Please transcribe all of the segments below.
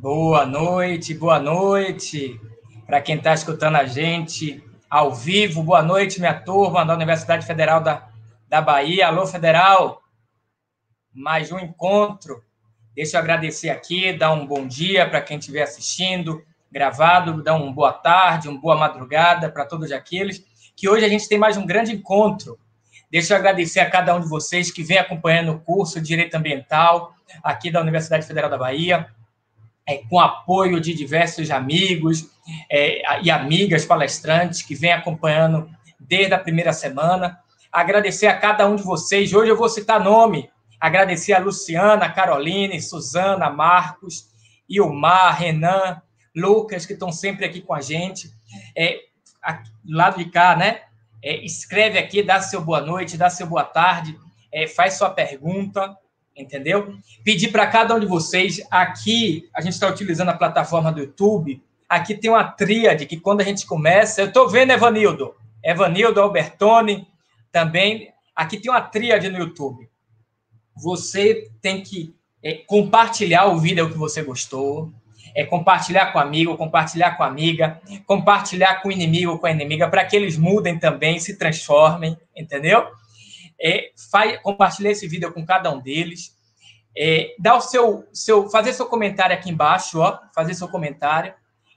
Boa noite, boa noite para quem está escutando a gente ao vivo. Boa noite, minha turma da Universidade Federal da, da Bahia. Alô, Federal! Mais um encontro. Deixa eu agradecer aqui, dar um bom dia para quem estiver assistindo, gravado, dar uma boa tarde, uma boa madrugada para todos aqueles, que hoje a gente tem mais um grande encontro. Deixa eu agradecer a cada um de vocês que vem acompanhando o curso de Direito Ambiental aqui da Universidade Federal da Bahia é, com apoio de diversos amigos é, e amigas palestrantes que vêm acompanhando desde a primeira semana. Agradecer a cada um de vocês. Hoje eu vou citar nome. Agradecer a Luciana, a Caroline, Suzana, Marcos, Ilmar, Renan, Lucas, que estão sempre aqui com a gente. É, aqui, do lado de cá, né? É, escreve aqui, dá seu boa noite, dá seu boa tarde, é, faz sua pergunta entendeu? Pedir para cada um de vocês, aqui a gente está utilizando a plataforma do YouTube, aqui tem uma tríade que quando a gente começa, eu estou vendo Evanildo, Evanildo, Albertone, também, aqui tem uma tríade no YouTube. Você tem que é, compartilhar o vídeo que você gostou, é compartilhar com amigo, compartilhar com amiga, compartilhar com inimigo, com a inimiga, para que eles mudem também, se transformem, entendeu? é, faz, compartilhar esse vídeo com cada um deles. É, dá o seu, seu, fazer seu comentário aqui embaixo, ó, fazer seu comentário.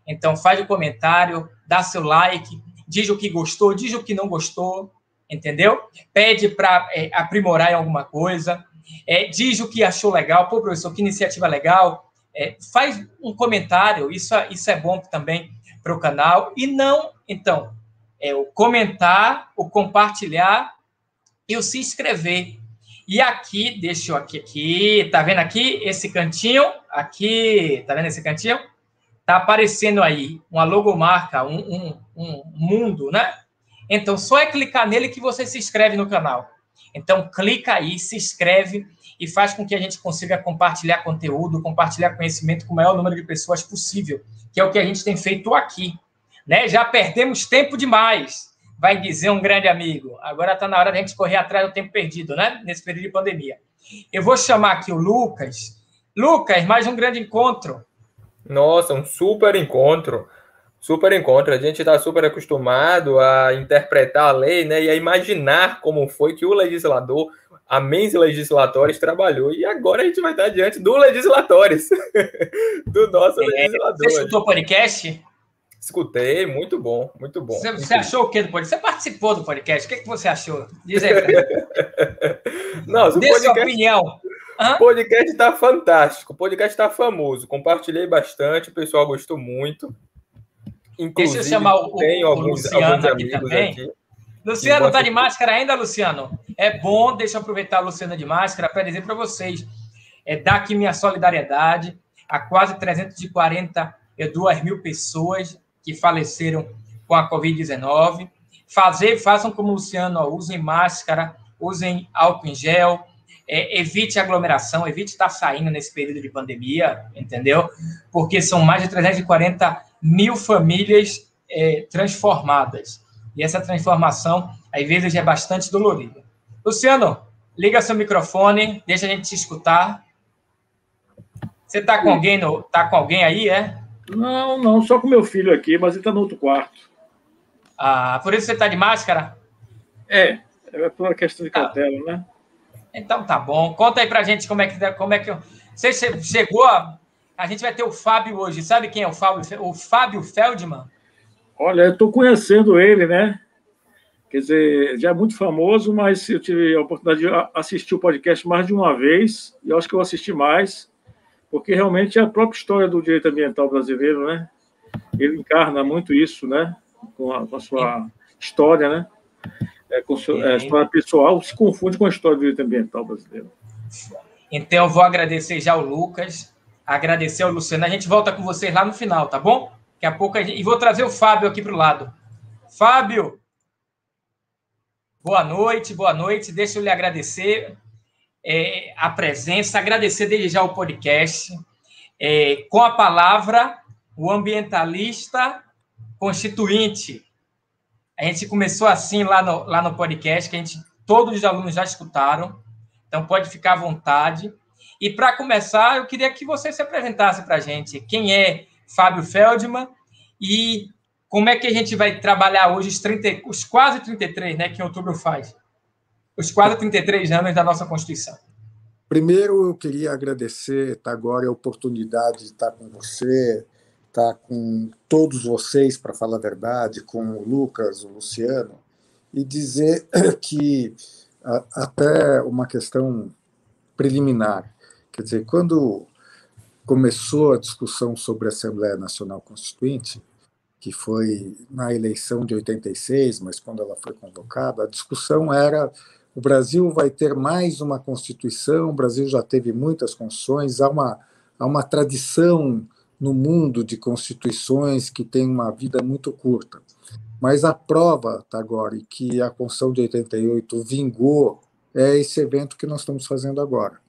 Então, faz o comentário, dá seu like, diz o que gostou, diz o que não gostou, entendeu? Pede para é, aprimorar em alguma coisa, é, diz o que achou legal, pô, professor, que iniciativa legal, é, faz um comentário, isso, isso é bom também para o canal, e não, então, é o comentar, o compartilhar e o se inscrever. E aqui, deixa eu aqui, aqui, tá vendo aqui esse cantinho? Aqui, tá vendo esse cantinho? Tá aparecendo aí uma logomarca, um, um, um mundo, né? Então, só é clicar nele que você se inscreve no canal. Então, clica aí, se inscreve e faz com que a gente consiga compartilhar conteúdo, compartilhar conhecimento com o maior número de pessoas possível, que é o que a gente tem feito aqui. Né? Já perdemos tempo demais vai dizer um grande amigo. Agora está na hora da gente correr atrás do tempo perdido, né? Nesse período de pandemia. Eu vou chamar aqui o Lucas. Lucas, mais um grande encontro. Nossa, um super encontro. Super encontro. A gente está super acostumado a interpretar a lei, né? E a imaginar como foi que o legislador, a mens legislatórios, trabalhou. E agora a gente vai estar diante do legislatórios, do nosso é, legislador. Você escutou o podcast? Escutei, muito bom, muito bom. Você, você achou o que do podcast? Você participou do podcast, o que, que você achou? Diz aí Não, Dê podcast, sua opinião. O podcast está fantástico, o podcast está famoso. Compartilhei bastante, o pessoal gostou muito. Inclusive, Deixa eu chamar o, tenho o alguns, Luciano alguns aqui também. Aqui. Luciano, está de máscara ainda, Luciano? É bom, deixa eu aproveitar a Luciana de máscara para dizer para vocês, é dar aqui minha solidariedade a quase 342 mil pessoas que faleceram com a Covid-19. Fazer, façam como o Luciano, ó, usem máscara, usem álcool em gel, é, evite aglomeração, evite estar saindo nesse período de pandemia, entendeu? Porque são mais de 340 mil famílias é, transformadas. E essa transformação, às vezes, é bastante dolorida. Luciano, liga seu microfone, deixa a gente te escutar. Você está com alguém no, tá com alguém aí, é? Não, não, só com meu filho aqui, mas ele está no outro quarto. Ah, por isso você está de máscara? É, é por uma questão de tá. cautela, né? Então tá bom. Conta aí pra gente como é que como é que você chegou a a gente vai ter o Fábio hoje. Sabe quem é o Fábio? O Fábio Feldman? Olha, eu estou conhecendo ele, né? Quer dizer, já é muito famoso, mas eu tive a oportunidade de assistir o podcast mais de uma vez, e acho que eu assisti mais porque realmente é a própria história do direito ambiental brasileiro, né? Ele encarna muito isso, né? Com a, com a sua história, né? É, com sua, é, a história pessoal se confunde com a história do direito ambiental brasileiro. Então, eu vou agradecer já o Lucas, agradecer ao Luciano. A gente volta com vocês lá no final, tá bom? Daqui a pouco a gente... E vou trazer o Fábio aqui para o lado. Fábio! Boa noite, boa noite. Deixa eu lhe agradecer é, a presença, agradecer desde já o podcast. É, com a palavra, o ambientalista constituinte. A gente começou assim lá no, lá no podcast, que a gente, todos os alunos já escutaram, então pode ficar à vontade. E para começar, eu queria que você se apresentasse para a gente. Quem é Fábio Feldman e como é que a gente vai trabalhar hoje os, 30, os quase 33, né, que em outubro faz? Os quase 33 anos da nossa Constituição. Primeiro, eu queria agradecer tá, agora a oportunidade de estar com você, estar com todos vocês, para falar a verdade, com o Lucas, o Luciano, e dizer que até uma questão preliminar. Quer dizer, quando começou a discussão sobre a Assembleia Nacional Constituinte, que foi na eleição de 86, mas quando ela foi convocada, a discussão era o Brasil vai ter mais uma Constituição, o Brasil já teve muitas constituições, há uma, há uma tradição no mundo de constituições que tem uma vida muito curta. Mas a prova, agora que a Constituição de 88 vingou é esse evento que nós estamos fazendo agora.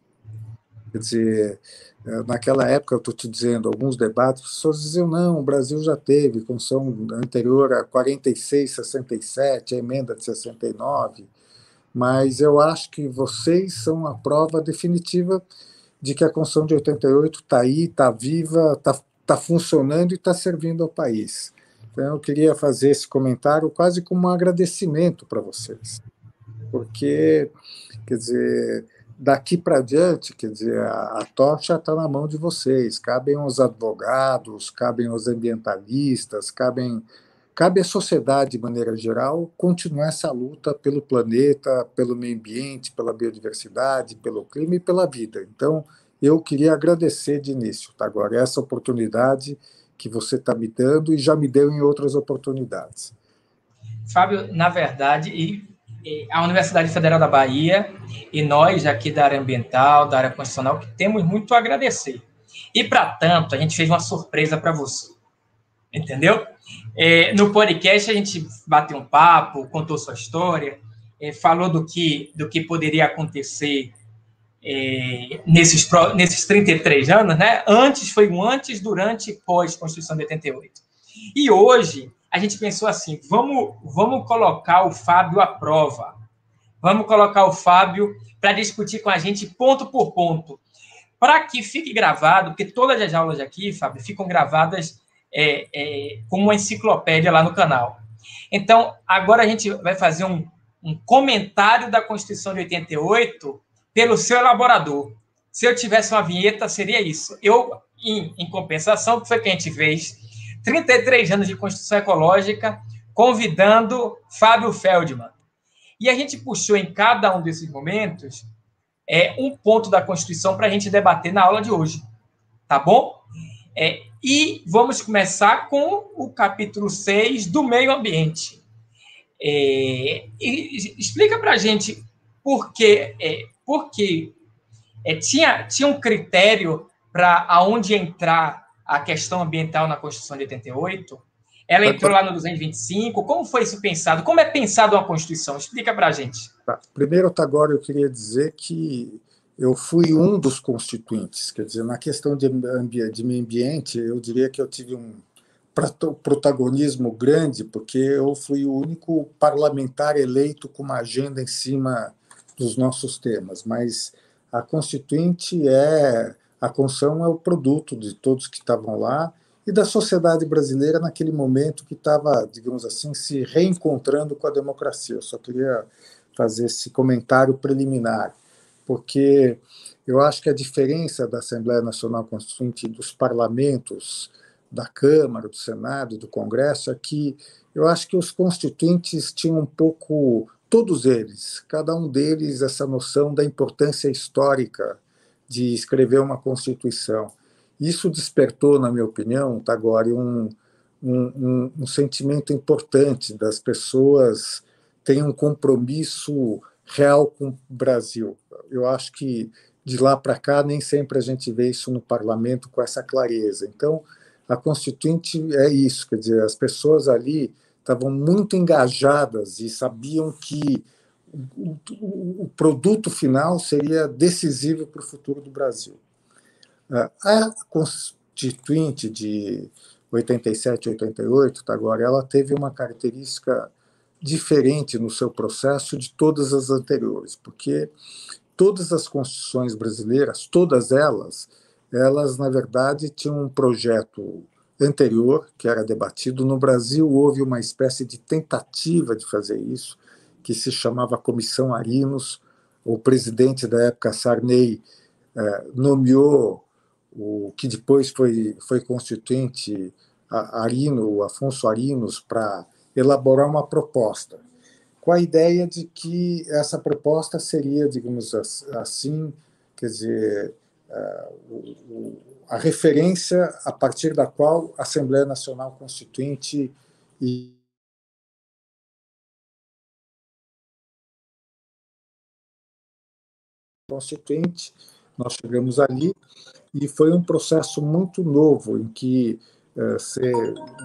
Quer dizer, eh, naquela época, eu estou te dizendo, alguns debates, as pessoas diziam, não, o Brasil já teve Constituição anterior a 46, 67, a emenda de 69, mas eu acho que vocês são a prova definitiva de que a Constituição de 88 está aí, está viva, está tá funcionando e está servindo ao país. Então, eu queria fazer esse comentário quase como um agradecimento para vocês, porque, quer dizer, daqui para diante, quer dizer, a, a tocha está na mão de vocês. Cabem os advogados, cabem os ambientalistas, cabem cabe à sociedade de maneira geral continuar essa luta pelo planeta, pelo meio ambiente, pela biodiversidade, pelo clima e pela vida. Então, eu queria agradecer de início, tá? Agora essa oportunidade que você está me dando e já me deu em outras oportunidades. Fábio, na verdade, e a Universidade Federal da Bahia e nós aqui da área ambiental, da área constitucional, que temos muito a agradecer. E, para tanto, a gente fez uma surpresa para você. Entendeu? É, no podcast, a gente bateu um papo, contou sua história, é, falou do que, do que poderia acontecer é, nesses, nesses 33 anos, né? Antes, foi um antes, durante e pós-Constituição de 88. E hoje, a gente pensou assim: vamos, vamos colocar o Fábio à prova. Vamos colocar o Fábio para discutir com a gente ponto por ponto. Para que fique gravado, porque todas as aulas aqui, Fábio, ficam gravadas é, é, como uma enciclopédia lá no canal. Então, agora a gente vai fazer um, um comentário da Constituição de 88 pelo seu elaborador. Se eu tivesse uma vinheta, seria isso. Eu, em, em compensação, que foi que a gente fez 33 anos de Constituição Ecológica, convidando Fábio Feldman. E a gente puxou em cada um desses momentos é, um ponto da Constituição para a gente debater na aula de hoje. Tá bom? É, e vamos começar com o capítulo 6 do meio ambiente. É, explica para a gente por que, é, por que é, tinha, tinha um critério para aonde entrar a questão ambiental na Constituição de 88. Ela entrou lá no 225. Como foi isso pensado? Como é pensado uma Constituição? Explica para a gente. Tá. Primeiro, agora eu queria dizer que eu fui um dos constituintes. Quer dizer, na questão de, de meio ambiente, eu diria que eu tive um protagonismo grande, porque eu fui o único parlamentar eleito com uma agenda em cima dos nossos temas. Mas a constituinte é a Constituição é o produto de todos que estavam lá e da sociedade brasileira naquele momento que estava, digamos assim, se reencontrando com a democracia. Eu só queria fazer esse comentário preliminar, porque eu acho que a diferença da Assembleia Nacional Constituinte dos parlamentos da Câmara, do Senado, do Congresso é que eu acho que os constituintes tinham um pouco, todos eles, cada um deles, essa noção da importância histórica de escrever uma Constituição. Isso despertou, na minha opinião, Tagore, um, um, um, sentimento importante das pessoas terem um compromisso real com o Brasil. Eu acho que de lá para cá nem sempre a gente vê isso no parlamento com essa clareza. Então, a Constituinte é isso, quer dizer, as pessoas ali estavam muito engajadas e sabiam que o, produto final seria decisivo para o futuro do Brasil. A Constituinte de 87, 88, tá, agora, ela teve uma característica diferente no seu processo de todas as anteriores, porque todas as constituições brasileiras, todas elas, elas na verdade tinham um projeto anterior que era debatido no Brasil houve uma espécie de tentativa de fazer isso que se chamava Comissão Arinos o presidente da época Sarney eh, nomeou o que depois foi foi constituinte Arino, Afonso Arinos para elaborar uma proposta com a ideia de que essa proposta seria, digamos assim, quer dizer, a referência a partir da qual a Assembleia Nacional Constituinte Constituinte, nós chegamos ali e foi um processo muito novo em que eh, se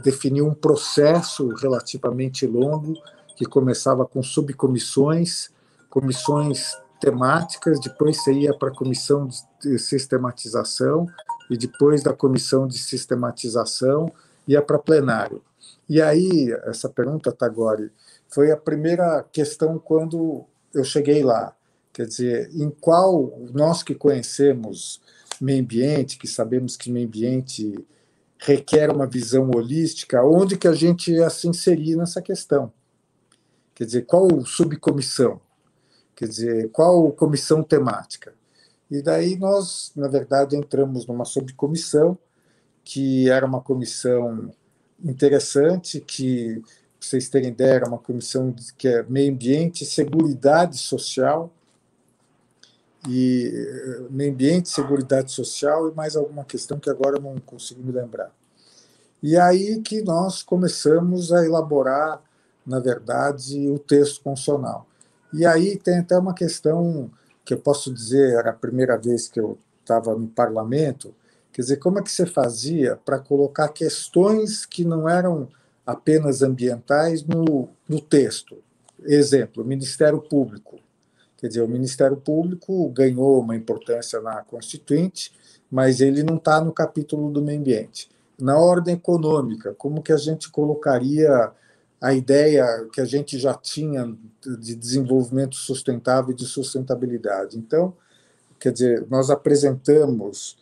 definiu um processo relativamente longo que começava com subcomissões, comissões temáticas, depois você ia para a comissão de sistematização e depois da comissão de sistematização ia para plenário. E aí, essa pergunta, Tagore, foi a primeira questão quando eu cheguei lá. Quer dizer, em qual nós que conhecemos meio ambiente, que sabemos que meio ambiente requer uma visão holística, onde que a gente ia se inserir nessa questão? Quer dizer, qual subcomissão? Quer dizer, qual comissão temática? E daí nós, na verdade, entramos numa subcomissão que era uma comissão interessante, que, para vocês terem ideia, era uma comissão que é meio ambiente, seguridade social, e meio ambiente, seguridade social e mais alguma questão que agora não consigo me lembrar. E aí que nós começamos a elaborar na verdade, o texto constitucional. E aí tem até uma questão que eu posso dizer, era a primeira vez que eu estava no parlamento, quer dizer, como é que você fazia para colocar questões que não eram apenas ambientais no, no texto? Exemplo, Ministério Público. Quer dizer, o Ministério Público ganhou uma importância na Constituinte, mas ele não está no capítulo do meio ambiente. Na ordem econômica, como que a gente colocaria a ideia que a gente já tinha de desenvolvimento sustentável e de sustentabilidade. Então, quer dizer, nós apresentamos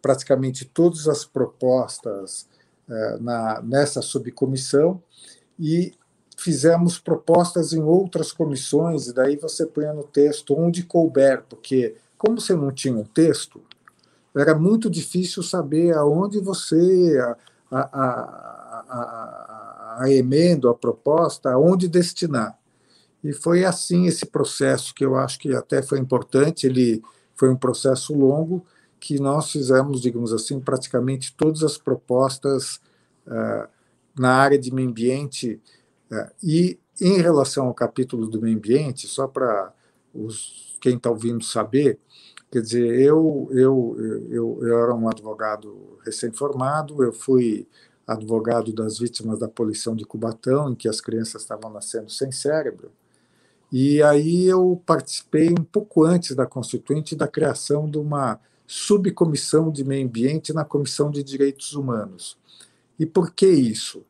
praticamente todas as propostas eh, na, nessa subcomissão e fizemos propostas em outras comissões, e daí você põe no texto onde couber, porque como você não tinha um texto, era muito difícil saber aonde você. A, a, a, a emenda, a proposta, aonde destinar. E foi assim esse processo, que eu acho que até foi importante, ele foi um processo longo, que nós fizemos, digamos assim, praticamente todas as propostas uh, na área de meio ambiente. Uh, e em relação ao capítulo do meio ambiente, só para quem está ouvindo saber, quer dizer, eu, eu, eu, eu era um advogado recém-formado, eu fui advogado das vítimas da poluição de Cubatão, em que as crianças estavam nascendo sem cérebro. E aí eu participei um pouco antes da Constituinte da criação de uma subcomissão de meio ambiente na Comissão de Direitos Humanos. E por que isso?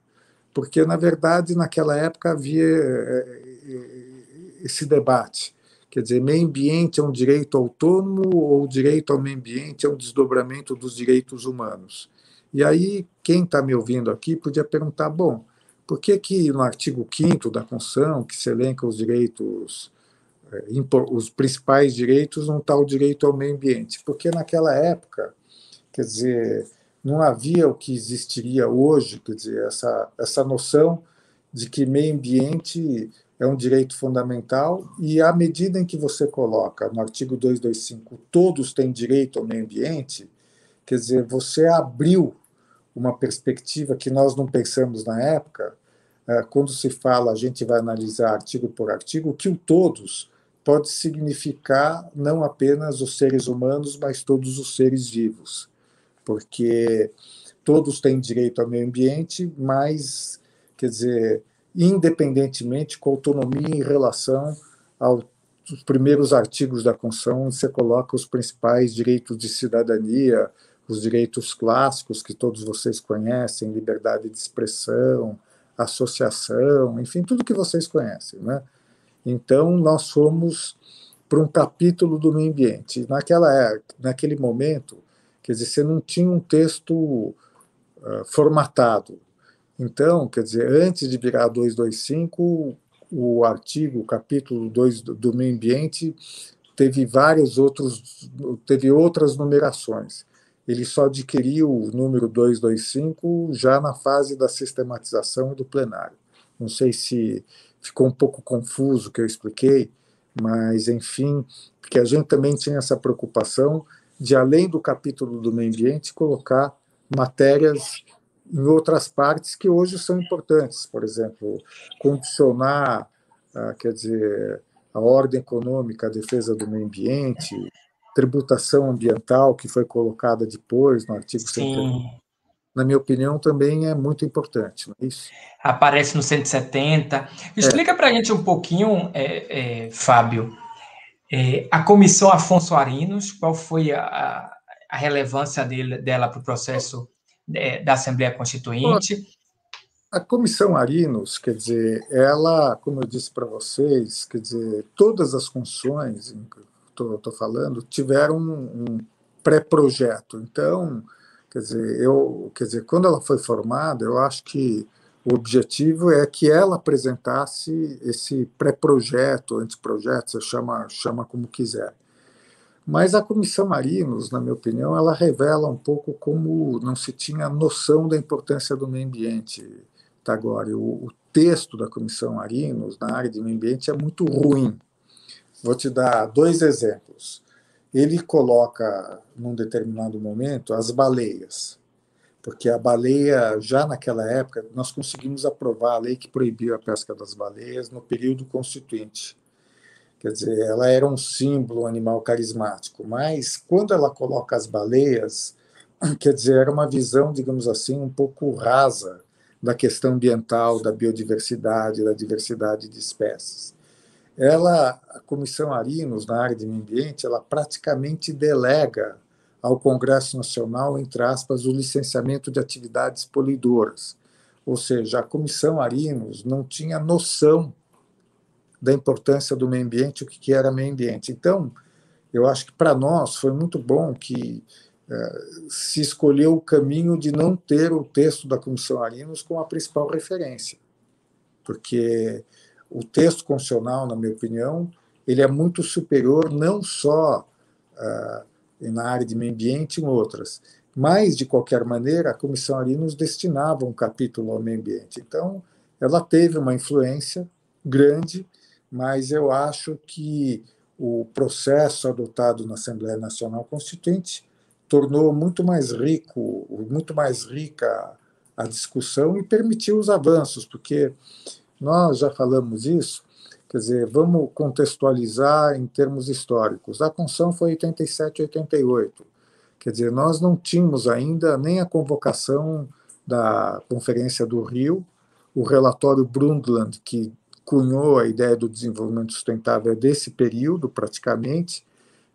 Porque, na verdade, naquela época havia eh, eh, esse debate. Quer dizer, meio ambiente é um direito autônomo ou o direito ao meio ambiente é um desdobramento dos direitos humanos? E aí, quem está me ouvindo aqui podia perguntar: bom, por que, que no artigo 5 da Constituição, que se elenca os direitos, eh, os principais direitos, não está o direito ao meio ambiente? Porque naquela época, quer dizer, não havia o que existiria hoje, quer dizer, essa, essa noção de que meio ambiente é um direito fundamental e à medida em que você coloca no artigo 225 todos têm direito ao meio ambiente, Quer dizer, você abriu uma perspectiva que nós não pensamos na época. É, quando se fala, a gente vai analisar artigo por artigo, que o todos pode significar não apenas os seres humanos, mas todos os seres vivos, porque todos têm direito ao meio ambiente, mas, quer dizer, independentemente com autonomia em relação aos primeiros artigos da Constituição, onde você coloca os principais direitos de cidadania, os direitos clássicos que todos vocês conhecem, liberdade de expressão, associação, enfim, tudo que vocês conhecem, né? Então, nós fomos para um capítulo do meio ambiente. Naquela, é, naquele momento, quer dizer, você não tinha um texto uh, formatado. Então, quer dizer, antes de virar 225, o artigo, o capítulo 2 do meio ambiente teve vários outros, teve outras numerações. Ele só adquiriu o número 225 já na fase da sistematização e do plenário. Não sei se ficou um pouco confuso o que eu expliquei, mas, enfim, porque a gente também tinha essa preocupação de, além do capítulo do meio ambiente, colocar matérias em outras partes que hoje são importantes, por exemplo, condicionar, ah, quer dizer, a ordem econômica, a defesa do meio ambiente, tributação ambiental, que foi colocada depois no artigo Sim na minha opinião, também é muito importante, é isso? Aparece no 170. Explica é. para a gente um pouquinho, é, é, Fábio, é, a comissão Afonso Arinos, qual foi a, a relevância dele, dela para o processo é, da Assembleia Constituinte? A comissão Arinos, quer dizer, ela, como eu disse para vocês, quer dizer, todas as funções, estou falando, tiveram um, um pré-projeto. Então, Quer dizer, eu, quer dizer, quando ela foi formada, eu acho que o objetivo é que ela apresentasse esse pré-projeto, anteprojeto, você chama, chama como quiser. Mas a Comissão Marinos, na minha opinião, ela revela um pouco como não se tinha noção da importância do meio ambiente. Tá, agora, o, o texto da Comissão Marinos na área de meio ambiente é muito ruim. Vou te dar dois exemplos ele coloca, num determinado momento, as baleias. Porque a baleia, já naquela época, nós conseguimos aprovar a lei que proibiu a pesca das baleias no período constituinte. Quer dizer, ela era um símbolo, um animal carismático. Mas, quando ela coloca as baleias, quer dizer, era uma visão, digamos assim, um pouco rasa da questão ambiental, da biodiversidade, da diversidade de espécies ela, a Comissão Arinos, na área de meio ambiente, ela praticamente delega ao Congresso Nacional, entre aspas, o licenciamento de atividades poluidoras. Ou seja, a Comissão Arinos não tinha noção da importância do meio ambiente, o que era meio ambiente. Então, eu acho que para nós foi muito bom que eh, se escolheu o caminho de não ter o texto da Comissão Arinos como a principal referência, porque o texto constitucional, na minha opinião, ele é muito superior não só uh, na área de meio ambiente em outras, mas, de qualquer maneira, a Comissão ali nos destinava um capítulo ao meio ambiente. Então, ela teve uma influência grande, mas eu acho que o processo adotado na Assembleia Nacional Constituinte tornou muito mais rico, muito mais rica a discussão e permitiu os avanços, porque nós já falamos isso, quer dizer, vamos contextualizar em termos históricos. A Constituição foi 87 88. Quer dizer, nós não tínhamos ainda nem a convocação da Conferência do Rio, o relatório Brundtland, que cunhou a ideia do desenvolvimento sustentável desse período, praticamente,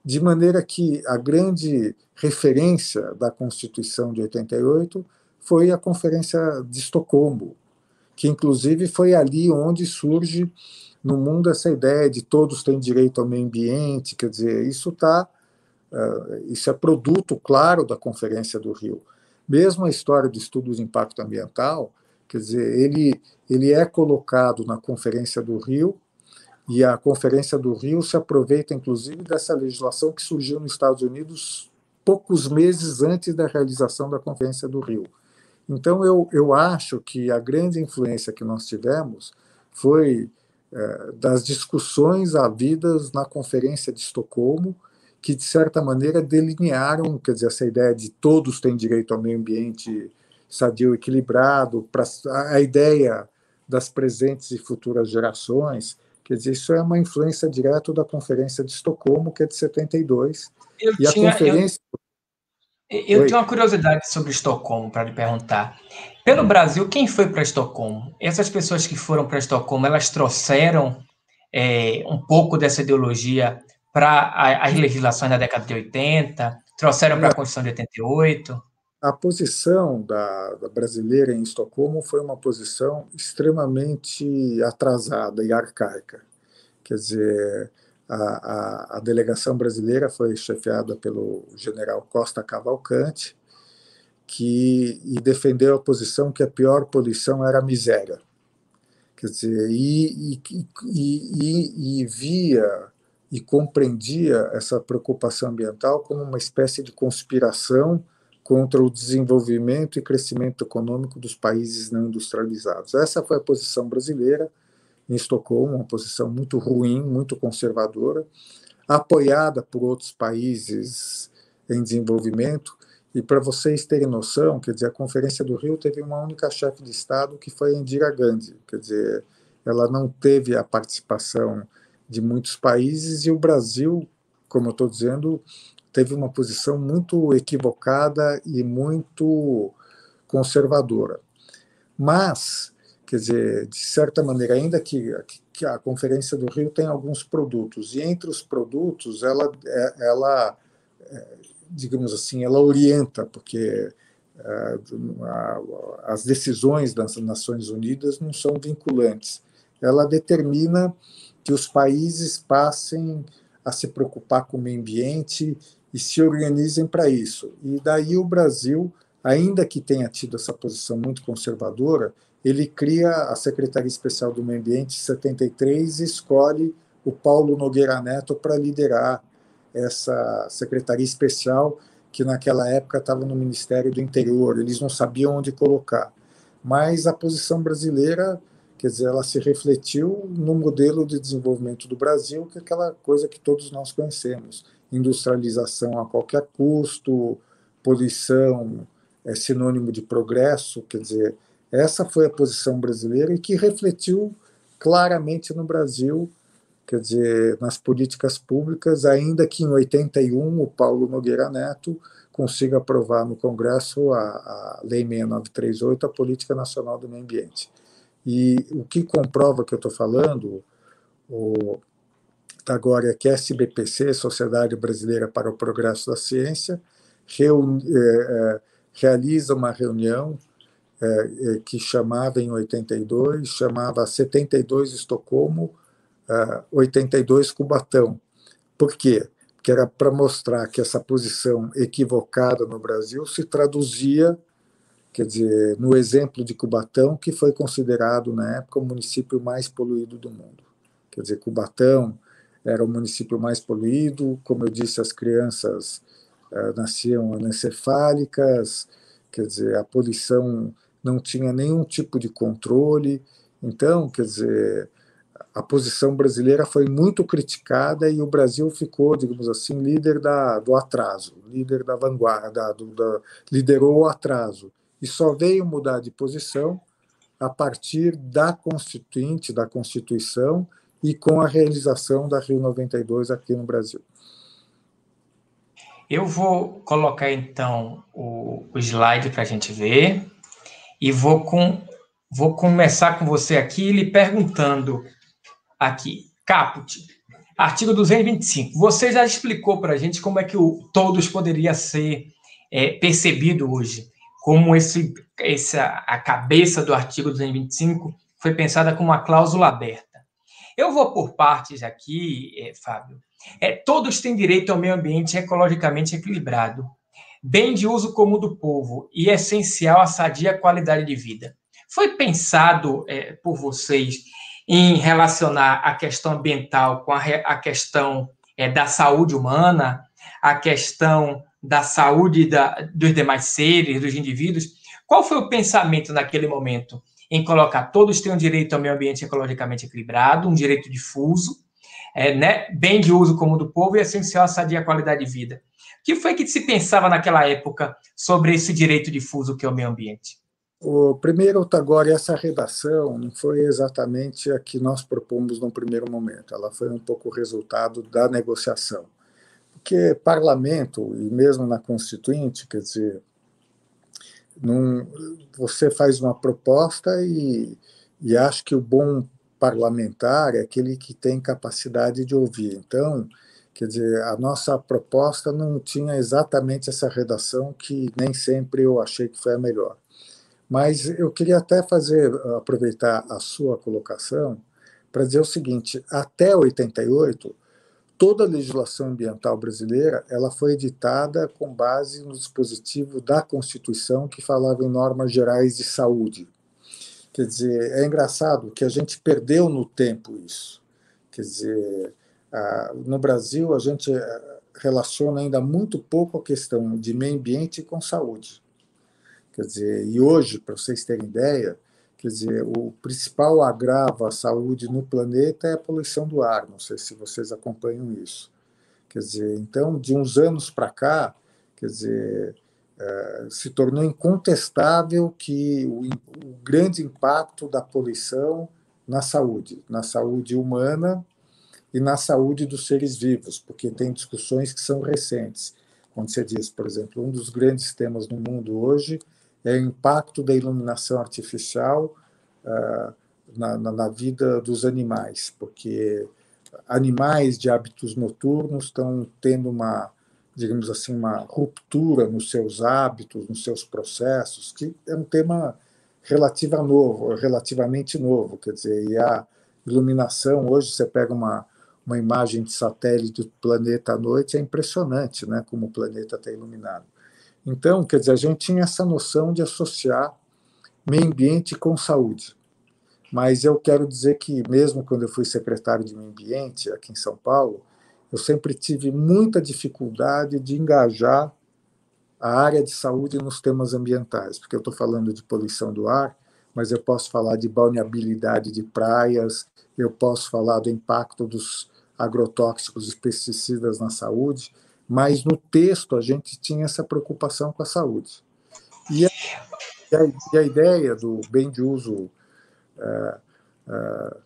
de maneira que a grande referência da Constituição de 88 foi a Conferência de Estocolmo, que inclusive foi ali onde surge no mundo essa ideia de todos têm direito ao meio ambiente, quer dizer, isso tá, uh, isso é produto claro da Conferência do Rio. Mesmo a história do estudo de impacto ambiental, quer dizer, ele ele é colocado na Conferência do Rio e a Conferência do Rio se aproveita inclusive dessa legislação que surgiu nos Estados Unidos poucos meses antes da realização da Conferência do Rio. Então, eu, eu acho que a grande influência que nós tivemos foi das discussões havidas na Conferência de Estocolmo, que, de certa maneira, delinearam quer dizer, essa ideia de todos têm direito ao meio ambiente sadio equilibrado, pra, a ideia das presentes e futuras gerações. Quer dizer, isso é uma influência direta da Conferência de Estocolmo, que é de 72. Eu e tinha, a conferência. Eu eu Oi. tenho uma curiosidade sobre Estocolmo para lhe perguntar. Pelo Brasil, quem foi para Estocolmo? Essas pessoas que foram para Estocolmo, elas trouxeram é, um pouco dessa ideologia para as legislações da década de 80, trouxeram para a Constituição de 88? A posição da, da, brasileira em Estocolmo foi uma posição extremamente atrasada e arcaica. Quer dizer, a, a, a delegação brasileira foi chefiada pelo general Costa Cavalcante, que e defendeu a posição que a pior poluição era a miséria. Quer dizer, e, e, e, e via e compreendia essa preocupação ambiental como uma espécie de conspiração contra o desenvolvimento e crescimento econômico dos países não industrializados. Essa foi a posição brasileira em Estocolmo, uma posição muito ruim, muito conservadora, apoiada por outros países em desenvolvimento. E para vocês terem noção, quer dizer, a Conferência do Rio teve uma única chefe de Estado que foi Indira Gandhi, quer dizer, ela não teve a participação de muitos países e o Brasil, como eu estou dizendo, teve uma posição muito equivocada e muito conservadora. Mas, quer dizer, de certa maneira, ainda que, que a Conferência do Rio tem alguns produtos, e entre os produtos ela, é, ela é, digamos assim, ela orienta, porque é, as decisões das Nações Unidas não são vinculantes. Ela determina que os países passem a se preocupar com o meio ambiente e se organizem para isso. E daí o Brasil, ainda que tenha tido essa posição muito conservadora, ele cria a Secretaria Especial do Meio Ambiente em 73 e escolhe o Paulo Nogueira Neto para liderar essa Secretaria Especial, que naquela época estava no Ministério do Interior, eles não sabiam onde colocar. Mas a posição brasileira, quer dizer, ela se refletiu no modelo de desenvolvimento do Brasil, que é aquela coisa que todos nós conhecemos industrialização a qualquer custo, poluição é sinônimo de progresso, quer dizer, essa foi a posição brasileira e que refletiu claramente no Brasil, quer dizer, nas políticas públicas, ainda que em 81 o Paulo Nogueira Neto consiga aprovar no Congresso a, a Lei 6938, a Política Nacional do Meio Ambiente. E o que comprova que eu estou falando, o, agora é que a SBPC, Sociedade Brasileira para o Progresso da Ciência, reuni, é, é, realiza uma reunião é, é que chamava em 82, chamava 72 Estocolmo, 82 é, Cubatão. Por quê? Porque era para mostrar que essa posição equivocada no Brasil se traduzia, quer dizer, no exemplo de Cubatão, que foi considerado na época o município mais poluído do mundo. Quer dizer, Cubatão, era o município mais poluído, como eu disse, as crianças uh, nasciam anencefálicas, quer dizer, a poluição não tinha nenhum tipo de controle. Então, quer dizer, a posição brasileira foi muito criticada e o Brasil ficou, digamos assim, líder da, do atraso, líder da vanguarda, da, liderou o atraso. E só veio mudar de posição a partir da Constituinte, da Constituição, e com a realização da Rio 92 aqui no Brasil. Eu vou colocar então o, o slide para a gente ver e vou, com, vou começar com você aqui lhe perguntando aqui, Caput, artigo 225. Você já explicou para a gente como é que o todos poderia ser é, percebido hoje, como esse, essa, a cabeça do artigo 225 foi pensada como uma cláusula aberta. Eu vou por partes aqui, é, Fábio. É, todos têm direito ao meio ambiente ecologicamente equilibrado, bem de uso comum do povo e essencial à sadia qualidade de vida. Foi pensado é, por vocês em relacionar a questão ambiental com a, a questão é, da saúde humana, a questão da saúde da, dos demais seres, dos indivíduos? Qual foi o pensamento naquele momento? em colocar todos têm um direito ao meio ambiente ecologicamente equilibrado, um direito difuso, é, né, bem de uso comum do povo e essencial à sadia qualidade de vida. Que foi que se pensava naquela época sobre esse direito difuso que é o meio ambiente? O primeiro, agora, essa redação não foi exatamente a que nós propomos no primeiro momento, ela foi um pouco resultado da negociação. Porque parlamento, e mesmo na Constituinte, quer dizer, num, você faz uma proposta e, e acha que o bom parlamentar é aquele que tem capacidade de ouvir. Então, quer dizer, a nossa proposta não tinha exatamente essa redação que nem sempre eu achei que foi a melhor. Mas eu queria até fazer aproveitar a sua colocação para dizer o seguinte: até 88, toda a legislação ambiental brasileira ela foi editada com base no dispositivo da Constituição que falava em normas gerais de saúde. Quer dizer, é engraçado que a gente perdeu no tempo isso. Quer dizer, no Brasil a gente eh, relaciona ainda muito pouco a questão de meio ambiente com saúde. Quer dizer, e hoje, para vocês terem ideia, quer dizer, o principal agravo à saúde no planeta é a poluição do ar. Não sei se vocês acompanham isso. Quer dizer, então, de uns anos para cá, quer dizer, é, se tornou incontestável que o, o grande impacto da poluição na saúde, na saúde humana e na saúde dos seres vivos, porque tem discussões que são recentes. Quando você diz, por exemplo, um dos grandes temas no mundo hoje é o impacto da iluminação artificial uh, na, na, na, vida dos animais, porque animais de hábitos noturnos estão tendo uma, digamos assim, uma ruptura nos seus hábitos, nos seus processos, que é um tema relativa novo, relativamente novo, quer dizer, e a iluminação hoje você pega uma uma imagem de satélite do planeta à noite é impressionante, né, como o planeta está iluminado. Então, quer dizer, a gente tinha essa noção de associar meio ambiente com saúde. Mas eu quero dizer que, mesmo quando eu fui secretário de meio ambiente aqui em São Paulo, eu sempre tive muita dificuldade de engajar a área de saúde nos temas ambientais, porque eu estou falando de poluição do ar, mas eu posso falar de balneabilidade de praias, eu posso falar do impacto dos agrotóxicos e pesticidas na saúde, mas no texto a gente tinha essa preocupação com a saúde. E a, e a ideia do bem de uso. Uh, uh,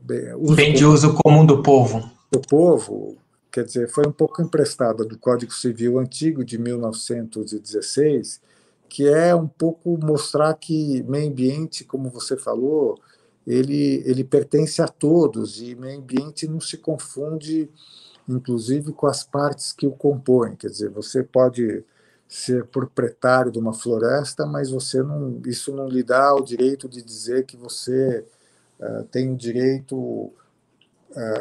bem, uso bem de uso comum do povo. Do povo, quer dizer, foi um pouco emprestada do Código Civil antigo de 1916, que é um pouco mostrar que meio ambiente, como você falou, ele, ele pertence a todos e meio ambiente não se confunde inclusive com as partes que o compõem. Quer dizer, você pode ser proprietário de uma floresta, mas você não, isso não lhe dá o direito de dizer que você uh, tem o direito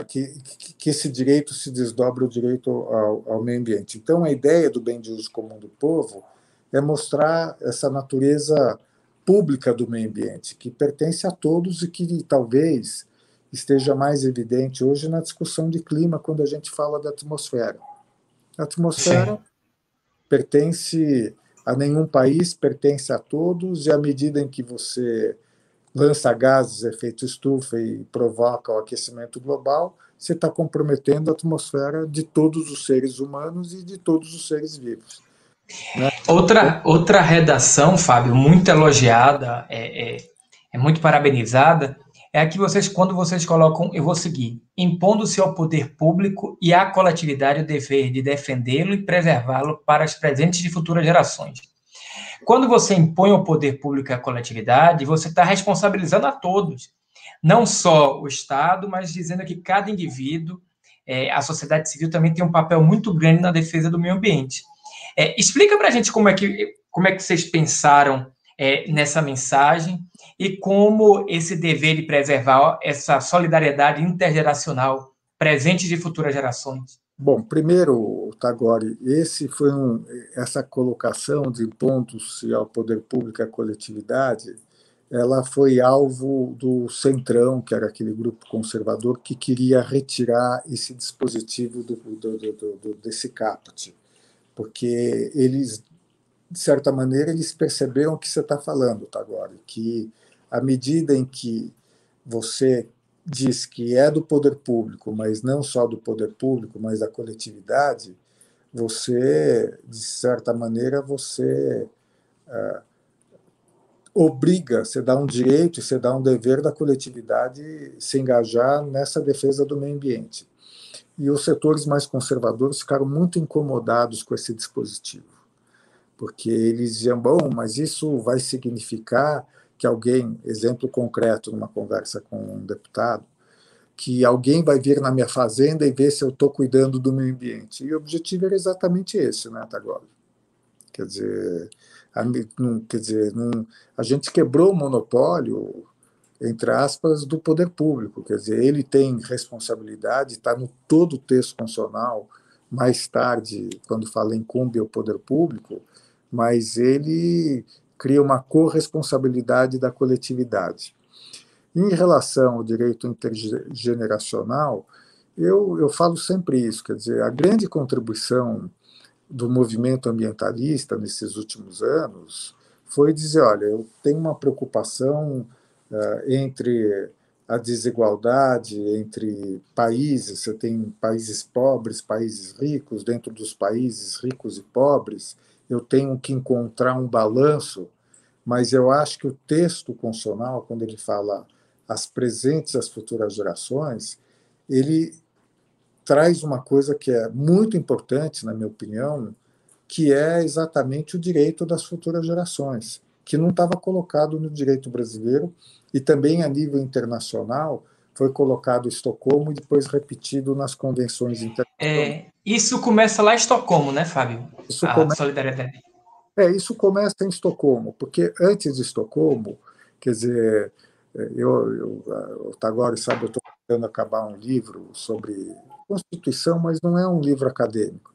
que, que, que, esse direito se desdobra o direito ao, ao, meio ambiente. Então, a ideia do bem de uso comum do povo é mostrar essa natureza pública do meio ambiente, que pertence a todos e que talvez esteja mais evidente hoje na discussão de clima, quando a gente fala da atmosfera. A atmosfera Sim. pertence a nenhum país, pertence a todos, e à medida em que você lança gases efeito estufa e provoca o aquecimento global, você está comprometendo a atmosfera de todos os seres humanos e de todos os seres vivos. Né? Outra, outra redação, Fábio, muito elogiada, é, é, é muito parabenizada, é a que vocês, quando vocês colocam, eu vou seguir, impondo-se ao poder público e à coletividade o dever de defendê-lo e preservá-lo para as presentes e futuras gerações. Quando você impõe ao poder público e à coletividade, você está responsabilizando a todos, não só o Estado, mas dizendo que cada indivíduo, é, a sociedade civil também tem um papel muito grande na defesa do meio ambiente. É, explica para a gente como é que como é que vocês pensaram é, nessa mensagem e como esse dever de preservar essa solidariedade intergeracional presente de futuras gerações? Bom, primeiro, Tagore, esse foi um, essa colocação de pontos ao poder público e à coletividade, ela foi alvo do Centrão, que era aquele grupo conservador que queria retirar esse dispositivo do, do, do, do desse caput, porque eles de certa maneira, eles perceberam o que você está falando, tá, agora, que à medida em que você diz que é do poder público, mas não só do poder público, mas da coletividade, você, de certa maneira, você é, obriga, você dá um direito, você dá um dever da coletividade se engajar nessa defesa do meio ambiente. E os setores mais conservadores ficaram muito incomodados com esse dispositivo porque eles diziam, bom, mas isso vai significar que alguém, exemplo concreto numa conversa com um deputado, que alguém vai vir na minha fazenda e ver se eu estou cuidando do meio ambiente. E o objetivo era exatamente esse, né, agora. Quer dizer, a, não, quer dizer não, a gente quebrou o monopólio, entre aspas, do poder público. Quer dizer, ele tem responsabilidade, está no todo o texto constitucional, mais tarde, quando fala incumbe ao poder público, mas ele cria uma corresponsabilidade da coletividade. Em relação ao direito intergeneracional, eu, eu falo sempre isso, quer dizer, a grande contribuição do movimento ambientalista nesses últimos anos foi dizer, olha, eu tenho uma preocupação entre a desigualdade entre países, você tem países pobres, países ricos, dentro dos países ricos e pobres, eu tenho que encontrar um balanço, mas eu acho que o texto constitucional, quando ele fala as presentes e as futuras gerações, ele traz uma coisa que é muito importante, na minha opinião, que é exatamente o direito das futuras gerações, que não estava colocado no direito brasileiro e também a nível internacional foi colocado em Estocolmo e depois repetido nas convenções internacionais. É, isso começa lá em Estocolmo, né, Fábio? Isso a começa, solidariedade. É, isso começa em Estocolmo, porque antes de Estocolmo, quer dizer, eu, eu, o Tagore sabe, eu estou tentando acabar um livro sobre Constituição, mas não é um livro acadêmico.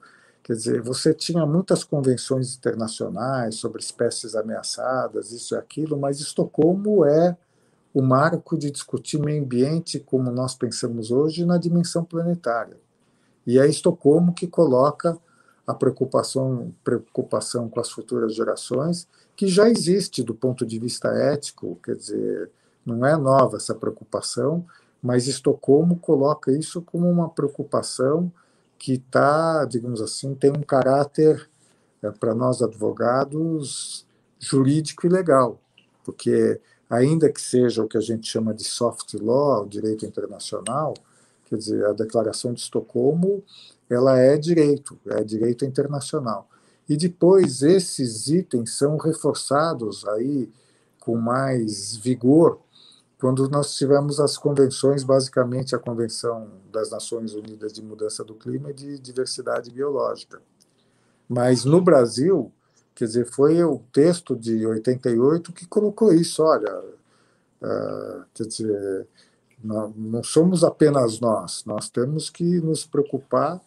Quer dizer, você tinha muitas convenções internacionais sobre espécies ameaçadas, isso e aquilo, mas Estocolmo é o marco de discutir meio ambiente como nós pensamos hoje na dimensão planetária. E é Estocolmo que coloca a preocupação, preocupação com as futuras gerações, que já existe do ponto de vista ético, quer dizer, não é nova essa preocupação, mas Estocolmo coloca isso como uma preocupação que está, digamos assim, tem um caráter, é, para nós advogados, jurídico e legal, porque ainda que seja o que a gente chama de soft law, o direito internacional, quer dizer, a Declaração de Estocolmo, ela é direito, é direito internacional. E depois esses itens são reforçados aí com mais vigor quando nós tivemos as convenções, basicamente a Convenção das Nações Unidas de Mudança do Clima e de Diversidade Biológica. Mas no Brasil, quer dizer, foi o texto de 88 que colocou isso, olha, uh, quer dizer, não, não somos apenas nós, nós temos que nos preocupar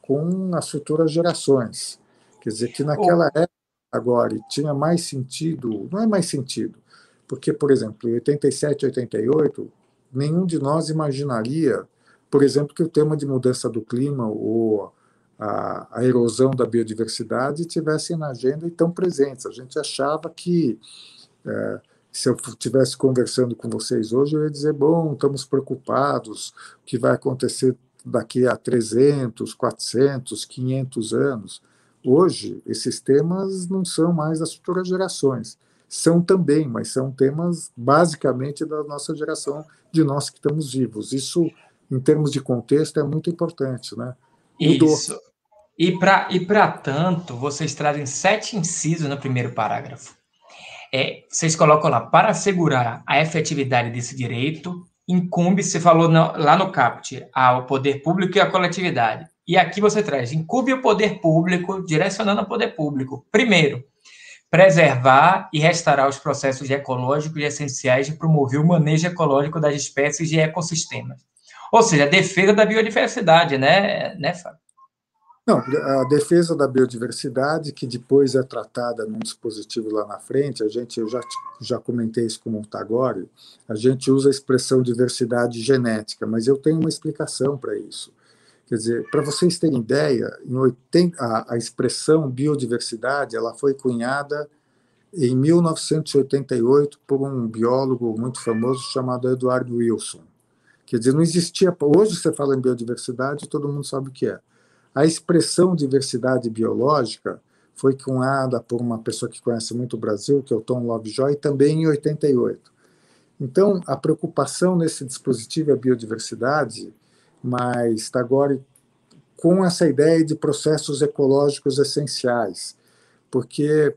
com as futuras gerações. Quer dizer, que naquela época, agora, tinha mais sentido, não é mais sentido, porque, por exemplo, em 87, 88, nenhum de nós imaginaria, por exemplo, que o tema de mudança do clima ou a, a erosão da biodiversidade estivessem na agenda e tão presentes. A gente achava que, é, se eu estivesse conversando com vocês hoje, eu ia dizer: bom, estamos preocupados, o que vai acontecer daqui a 300, 400, 500 anos. Hoje, esses temas não são mais das futuras gerações são também, mas são temas basicamente da nossa geração, de nós que estamos vivos. Isso, em termos de contexto, é muito importante, né? Mudou. Isso. E para e tanto, vocês trazem sete incisos no primeiro parágrafo. É, vocês colocam lá, para assegurar a efetividade desse direito, incumbe, você falou no, lá no CAPT, ao poder público e à coletividade. E aqui você traz, incumbe o poder público, direcionando ao poder público. Primeiro, preservar e restaurar os processos ecológicos essenciais de promover o manejo ecológico das espécies e ecossistemas. Ou seja, a defesa da biodiversidade, né, né Fábio? Não, a defesa da biodiversidade, que depois é tratada num dispositivo lá na frente, a gente, eu já, já comentei isso com o Montagore, a gente usa a expressão diversidade genética, mas eu tenho uma explicação para isso. Quer dizer, para vocês terem ideia, em 80, a, a expressão biodiversidade ela foi cunhada em 1988 por um biólogo muito famoso chamado Edward Wilson. Quer dizer, não existia. Hoje você fala em biodiversidade, todo mundo sabe o que é. A expressão diversidade biológica foi cunhada por uma pessoa que conhece muito o Brasil, que é o Tom Lovejoy, também em 88. Então, a preocupação nesse dispositivo é biodiversidade mas agora com essa ideia de processos ecológicos essenciais. porque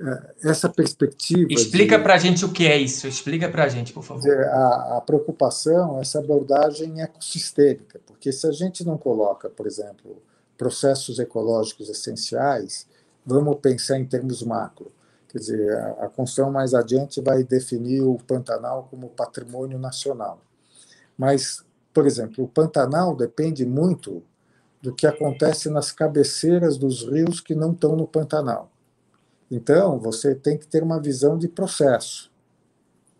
é, essa perspectiva. Explica para a gente o que é isso, explica para a gente, por favor. A, a preocupação, essa abordagem ecossistêmica, porque se a gente não coloca, por exemplo, processos ecológicos essenciais, vamos pensar em termos macro. Quer dizer, a, a construção mais adiante vai definir o Pantanal como patrimônio nacional. Mas, por exemplo, o Pantanal depende muito do que acontece nas cabeceiras dos rios que não estão no Pantanal. Então, você tem que ter uma visão de processo.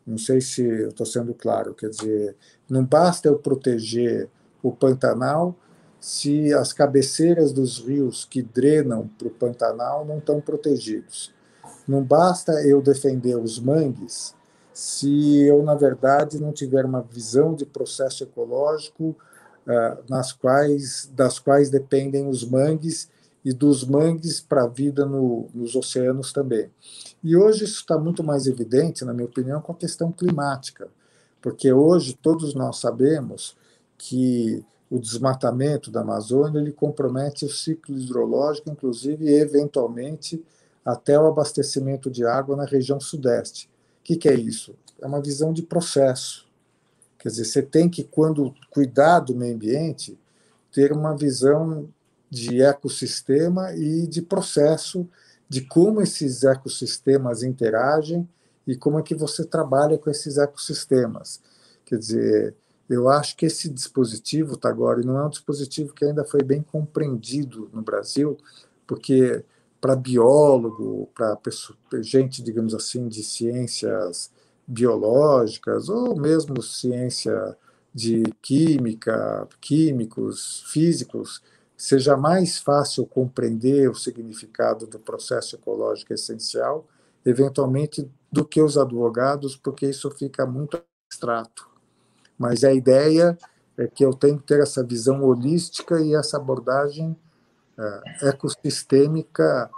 Não sei se eu estou sendo claro. Quer dizer, não basta eu proteger o Pantanal se as cabeceiras dos rios que drenam para o Pantanal não estão protegidos. Não basta eu defender os mangues se eu, na verdade, não tiver uma visão de processo ecológico uh, nas quais, das quais dependem os mangues e dos mangues para a vida no, nos oceanos também. E hoje isso está muito mais evidente, na minha opinião, com a questão climática, porque hoje todos nós sabemos que o desmatamento da Amazônia ele compromete o ciclo hidrológico, inclusive eventualmente até o abastecimento de água na região sudeste. O que, que é isso? É uma visão de processo. Quer dizer, você tem que, quando cuidar do meio ambiente, ter uma visão de ecossistema e de processo de como esses ecossistemas interagem e como é que você trabalha com esses ecossistemas. Quer dizer, eu acho que esse dispositivo, tá agora, não é um dispositivo que ainda foi bem compreendido no Brasil, porque para biólogo, para gente, digamos assim, de ciências biológicas ou mesmo ciência de química, químicos, físicos, seja mais fácil compreender o significado do processo ecológico essencial, eventualmente, do que os advogados, porque isso fica muito abstrato. Mas a ideia é que eu tenho que ter essa visão holística e essa abordagem uh, ecossistêmica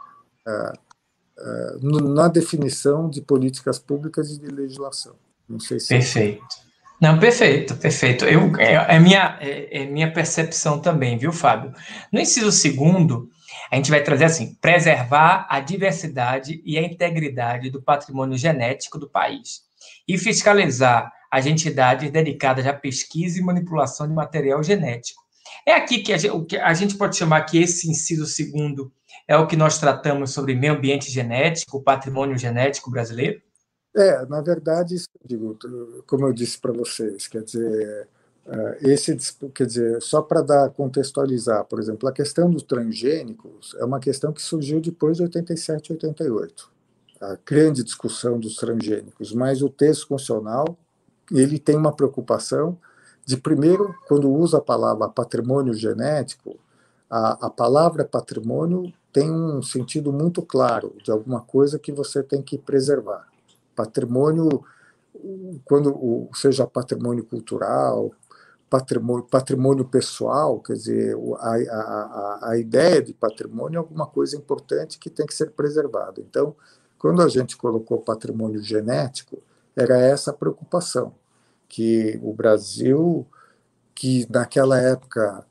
uh, na definição de políticas públicas e de legislação. Não sei se Perfeito. Não, perfeito, perfeito. Eu, é, é minha, é, é, minha percepção também, viu, Fábio? No inciso segundo, a gente vai trazer assim: preservar a diversidade e a integridade do patrimônio genético do país e fiscalizar as entidades dedicadas à pesquisa e manipulação de material genético. É aqui que a gente, que a gente pode chamar que esse inciso segundo é o que nós tratamos sobre meio ambiente genético, patrimônio genético brasileiro? É, na verdade, digo, como eu disse para vocês, quer dizer, é, esse, quer dizer, só para dar contextualizar, por exemplo, a questão dos transgênicos é uma questão que surgiu depois de 87 e 88, a grande discussão dos transgênicos, mas o texto constitucional ele tem uma preocupação de primeiro, quando usa a palavra patrimônio genético, a, a palavra patrimônio tem um sentido muito claro de alguma coisa que você tem que preservar patrimônio, quando seja patrimônio cultural, patrimônio, patrimônio pessoal, quer dizer, a, a, a ideia de patrimônio é alguma coisa importante que tem que ser preservada. Então, quando a gente colocou patrimônio genético, era essa a preocupação, que o Brasil, que naquela época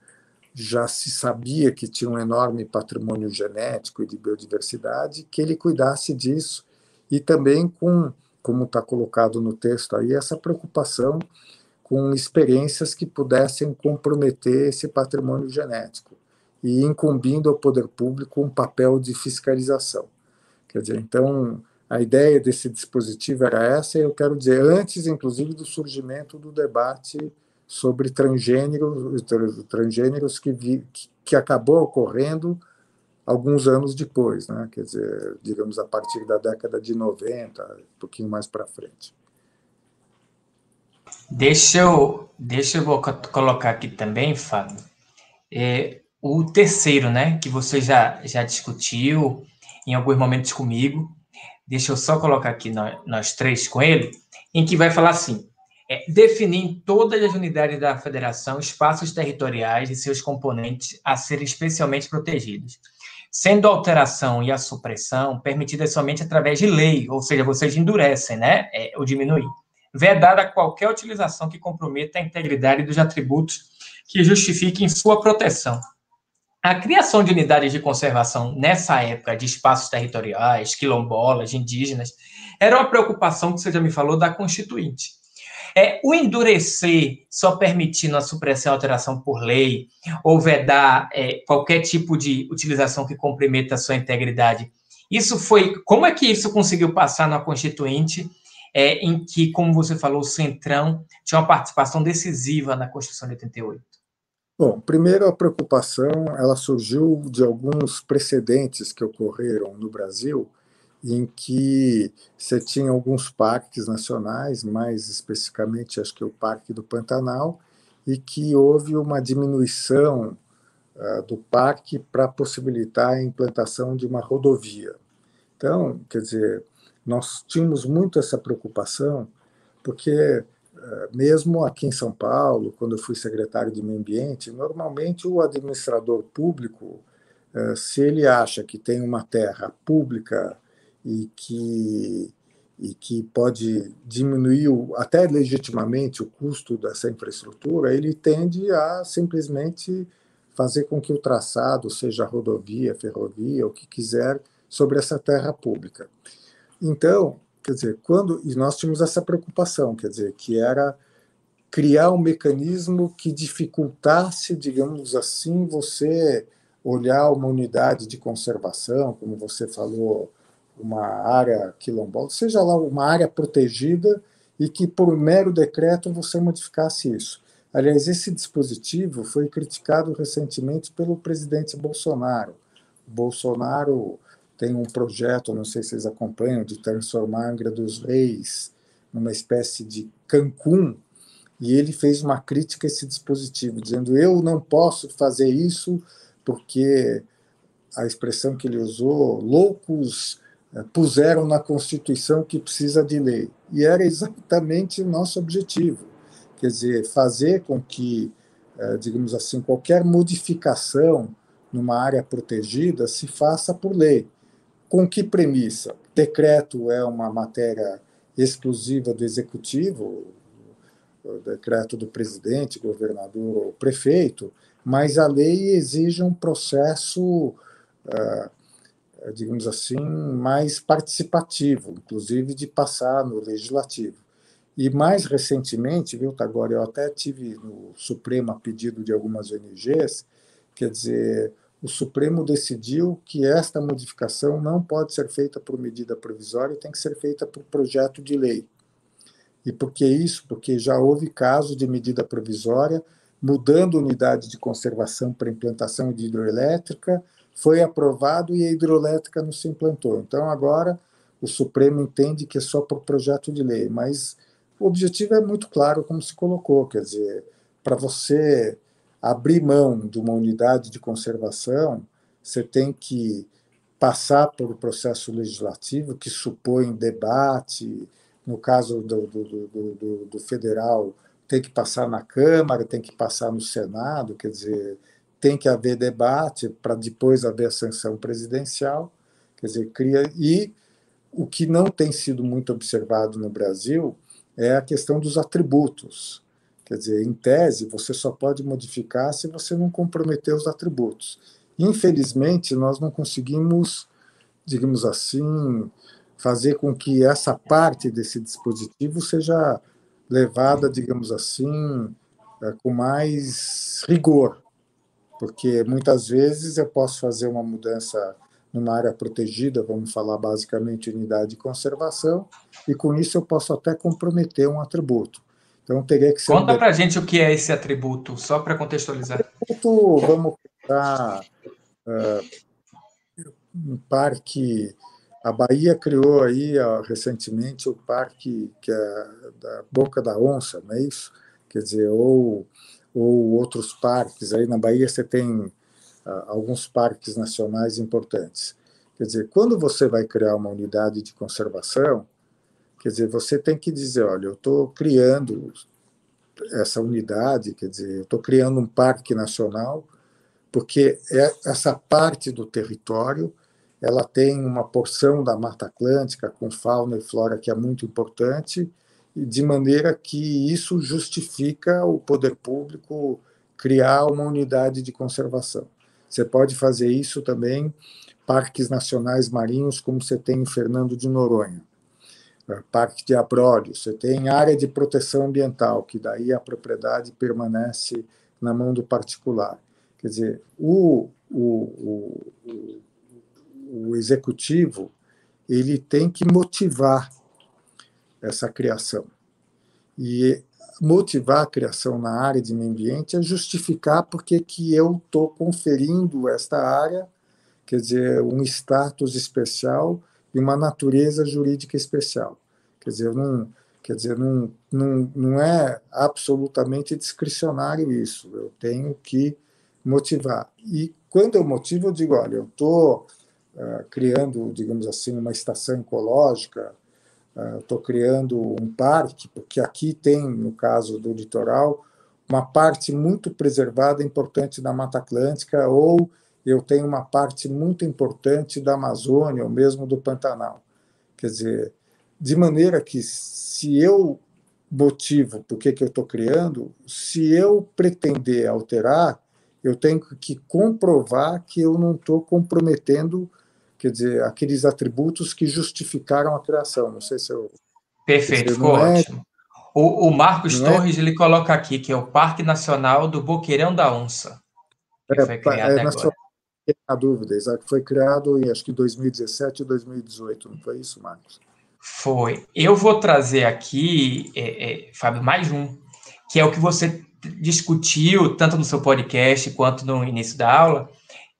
já se sabia que tinha um enorme patrimônio genético e de biodiversidade, que ele cuidasse disso e também com, como está colocado no texto aí, essa preocupação com experiências que pudessem comprometer esse patrimônio genético e incumbindo ao poder público um papel de fiscalização. Quer dizer, então, a ideia desse dispositivo era essa, e eu quero dizer, antes, inclusive, do surgimento do debate sobre transgêneros, transgêneros que, vi, que acabou ocorrendo alguns anos depois, né? quer dizer, digamos, a partir da década de 90, um pouquinho mais para frente. Deixa eu, deixa eu colocar aqui também, Fábio, é, o terceiro, né, que você já, já discutiu em alguns momentos comigo, deixa eu só colocar aqui nós, nós três com ele, em que vai falar assim, é, definir em todas as unidades da federação espaços territoriais e seus componentes a serem especialmente protegidos sendo a alteração e a supressão permitidas somente através de lei, ou seja, vocês endurecem, né, é, ou diminuem. Vedada qualquer utilização que comprometa a integridade dos atributos que justifiquem sua proteção. A criação de unidades de conservação nessa época de espaços territoriais, quilombolas, indígenas, era uma preocupação que você já me falou da Constituinte. É, o endurecer, só permitindo a supressão e alteração por lei, ou vedar é, qualquer tipo de utilização que comprometa a sua integridade, isso foi. Como é que isso conseguiu passar na Constituinte, é, em que, como você falou, o Centrão tinha uma participação decisiva na Constituição de 88? Bom, primeiro a preocupação ela surgiu de alguns precedentes que ocorreram no Brasil, em que você tinha alguns parques nacionais, mais especificamente acho que o Parque do Pantanal, e que houve uma diminuição uh, do parque para possibilitar a implantação de uma rodovia. Então, quer dizer, nós tínhamos muito essa preocupação, porque mesmo aqui em São Paulo, quando eu fui secretário de Meio Ambiente, normalmente o administrador público, uh, se ele acha que tem uma terra pública e que, e que pode diminuir até legitimamente o custo dessa infraestrutura, ele tende a simplesmente fazer com que o traçado seja rodovia, ferrovia, o que quiser, sobre essa terra pública. Então, quer dizer, quando e nós tínhamos essa preocupação, quer dizer, que era criar um mecanismo que dificultasse, digamos assim, você olhar uma unidade de conservação, como você falou, uma área quilombola, seja lá uma área protegida e que por mero decreto você modificasse isso. Aliás, esse dispositivo foi criticado recentemente pelo presidente Bolsonaro. Bolsonaro tem um projeto, não sei se vocês acompanham, de transformar Angra dos Reis numa espécie de Cancún, e ele fez uma crítica a esse dispositivo, dizendo: eu não posso fazer isso porque a expressão que ele usou, loucos eh, puseram na Constituição que precisa de lei. E era exatamente o nosso objetivo. Quer dizer, fazer com que, eh, digamos assim, qualquer modificação numa área protegida se faça por lei. Com que premissa? Decreto é uma matéria exclusiva do executivo, decreto do presidente, governador ou prefeito, mas a lei exige um processo eh, digamos assim, mais participativo, inclusive de passar no legislativo. E mais recentemente, viu, Tagore, eu até tive no Supremo a pedido de algumas ONGs, quer dizer, o Supremo decidiu que esta modificação não pode ser feita por medida provisória, tem que ser feita por projeto de lei. E por que isso? Porque já houve casos de medida provisória mudando unidade de conservação para implantação de hidroelétrica, foi aprovado e a hidroelétrica não se implantou. Então, agora, o Supremo entende que é só por projeto de lei, mas o objetivo é muito claro, como se colocou, quer dizer, para você abrir mão de uma unidade de conservação, você tem que passar pelo processo legislativo, que supõe debate, no caso do, do, do, do, federal, tem que passar na Câmara, tem que passar no Senado, quer dizer, tem que haver debate para depois haver a sanção presidencial, quer dizer, cria e o que não tem sido muito observado no Brasil é a questão dos atributos. Quer dizer, em tese, você só pode modificar se você não comprometer os atributos. Infelizmente, nós não conseguimos, digamos assim, fazer com que essa parte desse dispositivo seja levada, digamos assim, eh, com mais rigor porque muitas vezes eu posso fazer uma mudança numa área protegida, vamos falar basicamente unidade de conservação, e com isso eu posso até comprometer um atributo. Então teria que ser. Conta um... para a gente o que é esse atributo, só para contextualizar. Atributo, vamos pegar uh, um parque. A Bahia criou aí uh, recentemente o parque que é da Boca da Onça, não é isso? Quer dizer, ou ou outros parques. Aí na Bahia você tem ah, alguns parques nacionais importantes. Quer dizer, quando você vai criar uma unidade de conservação, quer dizer, você tem que dizer, olha, eu estou criando essa unidade, quer dizer, eu estou criando um parque nacional, porque é essa parte do território ela tem uma porção da Mata Atlântica com fauna e flora que é muito importante, de maneira que isso justifica o poder público criar uma unidade de conservação. Você pode fazer isso também parques nacionais marinhos, como você tem em Fernando de Noronha. É, parque de Abrolhos, você tem área de proteção ambiental, que daí a propriedade permanece na mão do particular. Quer dizer, o, o, o, o executivo ele tem que motivar essa criação. E motivar a criação na área de meio ambiente é justificar porque que eu estou conferindo esta área, quer dizer, um status especial e uma natureza jurídica especial. Quer dizer, não, quer dizer, não, não, não é absolutamente discricionário isso. Eu tenho que motivar. E quando eu motivo, eu digo, olha, eu estou uh, criando, digamos assim, uma estação ecológica, estou uh, criando um parque, porque aqui tem, no caso do litoral, uma parte muito preservada, importante da Mata Atlântica, ou eu tenho uma parte muito importante da Amazônia, ou mesmo do Pantanal. Quer dizer, de maneira que, se eu motivo por que, eu estou criando, se eu pretender alterar, eu tenho que comprovar que eu não estou comprometendo, quer dizer, aqueles atributos que justificaram a criação. Não sei se eu. Perfeito, ficou é... ótimo. O, o Marcos não é Torres é... ele coloca aqui que é o Parque Nacional do Boqueirão da Onça. Que é, foi criado é, agora. Na dúvida, foi criado em acho que 2017 e 2018, não foi isso, Marcos? Foi. Eu vou trazer aqui, é, é, Fábio, mais um, que é o que você discutiu tanto no seu podcast quanto no início da aula,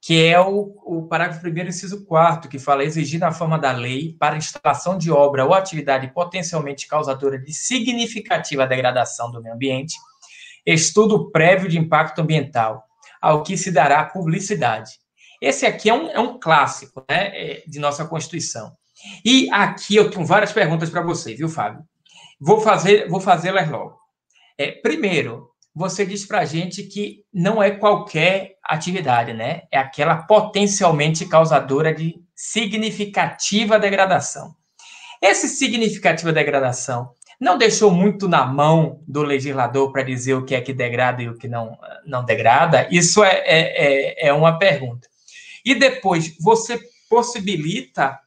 que é o, o parágrafo 1 inciso 4 que fala exigir na forma da lei para instalação de obra ou atividade potencialmente causadora de significativa degradação do meio ambiente, estudo prévio de impacto ambiental, ao que se dará publicidade. Esse aqui é um, é um clássico né, é, de nossa Constituição. E aqui eu tenho várias perguntas para você, viu, Fábio? Vou fazer, vou fazê-las logo. É, primeiro, você diz para a gente que não é qualquer atividade, né? É aquela potencialmente causadora de significativa degradação. Essa significativa degradação não deixou muito na mão do legislador para dizer o que é que degrada e o que não, não degrada? Isso é, é, é, é uma pergunta. E depois, você possibilita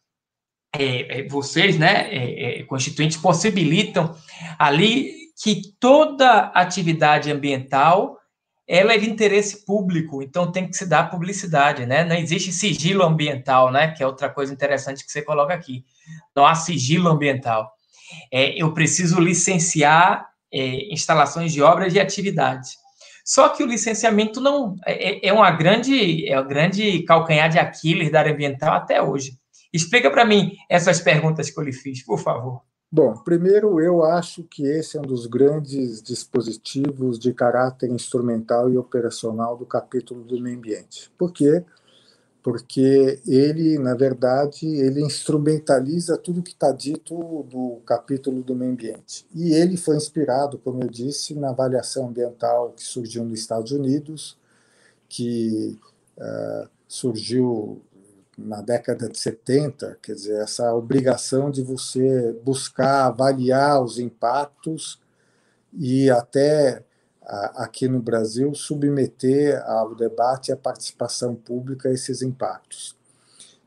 é, é, vocês, né, é, é, constituintes, possibilitam ali que toda atividade ambiental ela é de interesse público, então tem que se dar publicidade, né? Não existe sigilo ambiental, né? Que é outra coisa interessante que você coloca aqui. Não há sigilo ambiental. É, eu preciso licenciar é, instalações de obras e atividades. Só que o licenciamento não é, é uma grande é um grande calcanhar de Aquiles da área ambiental até hoje. Explica para mim essas perguntas que eu lhe fiz, por favor. Bom, primeiro, eu acho que esse é um dos grandes dispositivos de caráter instrumental e operacional do capítulo do meio ambiente. Por quê? Porque ele, na verdade, ele instrumentaliza tudo que está dito do capítulo do meio ambiente. E ele foi inspirado, como eu disse, na avaliação ambiental que surgiu nos Estados Unidos, que uh, surgiu na década de 70, quer dizer, essa obrigação de você buscar avaliar os impactos e até aqui no Brasil submeter ao debate e à participação pública esses impactos.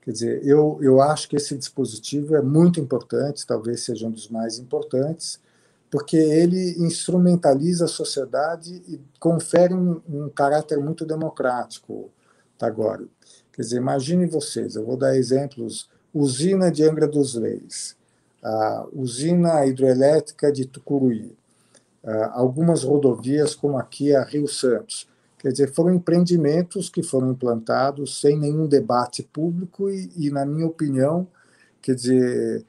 Quer dizer, eu, eu acho que esse dispositivo é muito importante, talvez seja um dos mais importantes, porque ele instrumentaliza a sociedade e confere um, um caráter muito democrático, agora. Quer dizer, imagine vocês, eu vou dar exemplos: usina de Angra dos Reis, a usina hidroelétrica de Tucuruí, algumas rodovias como aqui a Rio Santos. Quer dizer, foram empreendimentos que foram implantados sem nenhum debate público e, e na minha opinião, quer dizer,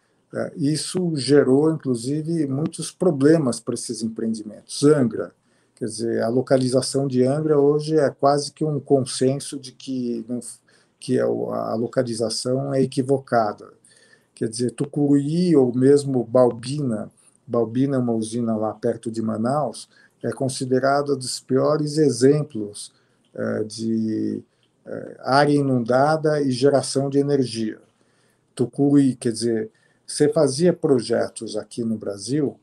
isso gerou, inclusive, muitos problemas para esses empreendimentos. Angra, quer dizer, a localização de Angra hoje é quase que um consenso de que não, que é a localização é equivocada. Quer dizer, Tucuruí ou mesmo Balbina, Balbina é uma usina lá perto de Manaus, é considerada dos piores exemplos é, de é, área inundada e geração de energia. Tucuruí, quer dizer, você fazia projetos aqui no Brasil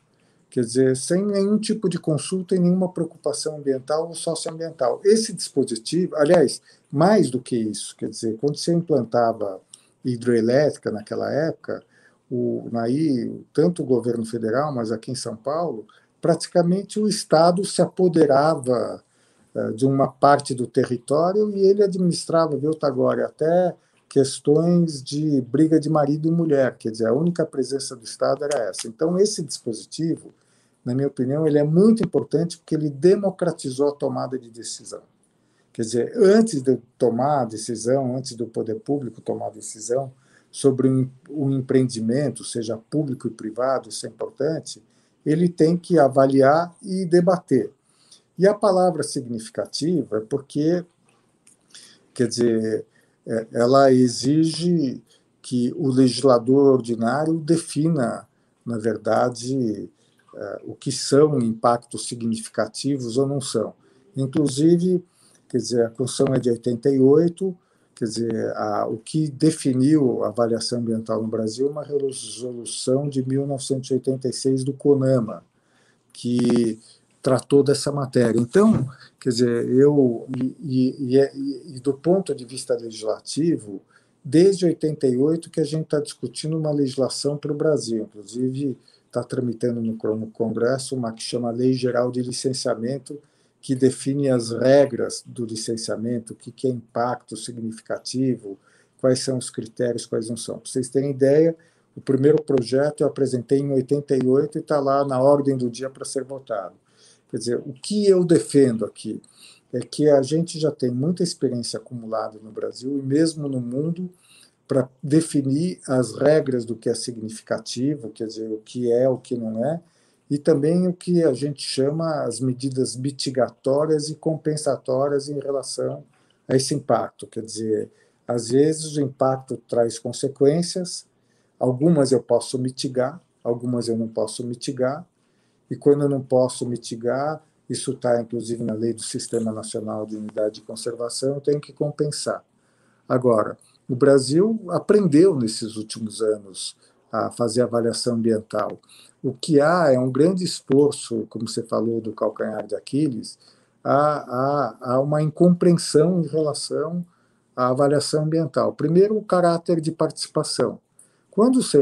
quer dizer, sem nenhum tipo de consulta e nenhuma preocupação ambiental ou socioambiental. Esse dispositivo, aliás, mais do que isso, quer dizer, quando se implantava hidroelétrica naquela época, o, aí, tanto o governo federal, mas aqui em São Paulo, praticamente o Estado se apoderava uh, de uma parte do território e ele administrava, viu, Tagore, até questões de briga de marido e mulher, quer dizer, a única presença do Estado era essa. Então, esse dispositivo, na minha opinião, ele é muito importante porque ele democratizou a tomada de decisão. Quer dizer, antes de tomar a decisão, antes do poder público tomar a decisão sobre um, empreendimento, seja público e privado, isso é importante, ele tem que avaliar e debater. E a palavra significativa é porque, quer dizer, é, ela exige que o legislador ordinário defina, na verdade, é, o que são impactos significativos ou não são. Inclusive, quer dizer, a Constituição é de 88, quer dizer, a, o que definiu a avaliação ambiental no Brasil é uma resolução de 1986 do CONAMA, que tratou dessa matéria. Então, quer dizer, eu e, e, e, e do ponto de vista legislativo, desde 88 que a gente está discutindo uma legislação para o Brasil, inclusive está tramitando no Congresso uma que chama Lei Geral de Licenciamento, que define as regras do licenciamento, o que é impacto significativo, quais são os critérios, quais não são. Para vocês terem ideia, o primeiro projeto eu apresentei em 88 e está lá na ordem do dia para ser votado. Quer dizer, o que eu defendo aqui é que a gente já tem muita experiência acumulada no Brasil e mesmo no mundo para definir as regras do que é significativo, quer dizer, o que é, o que não é, e também o que a gente chama as medidas mitigatórias e compensatórias em relação a esse impacto. Quer dizer, às vezes o impacto traz consequências, algumas eu posso mitigar, algumas eu não posso mitigar, e quando eu não posso mitigar, isso está inclusive na lei do Sistema Nacional de Unidade de Conservação, eu tenho que compensar. Agora, o Brasil aprendeu nesses últimos anos a fazer avaliação ambiental. O que há é um grande esforço, como você falou do calcanhar de Aquiles, há, há, há uma incompreensão em relação à avaliação ambiental. Primeiro, o caráter de participação. Quando você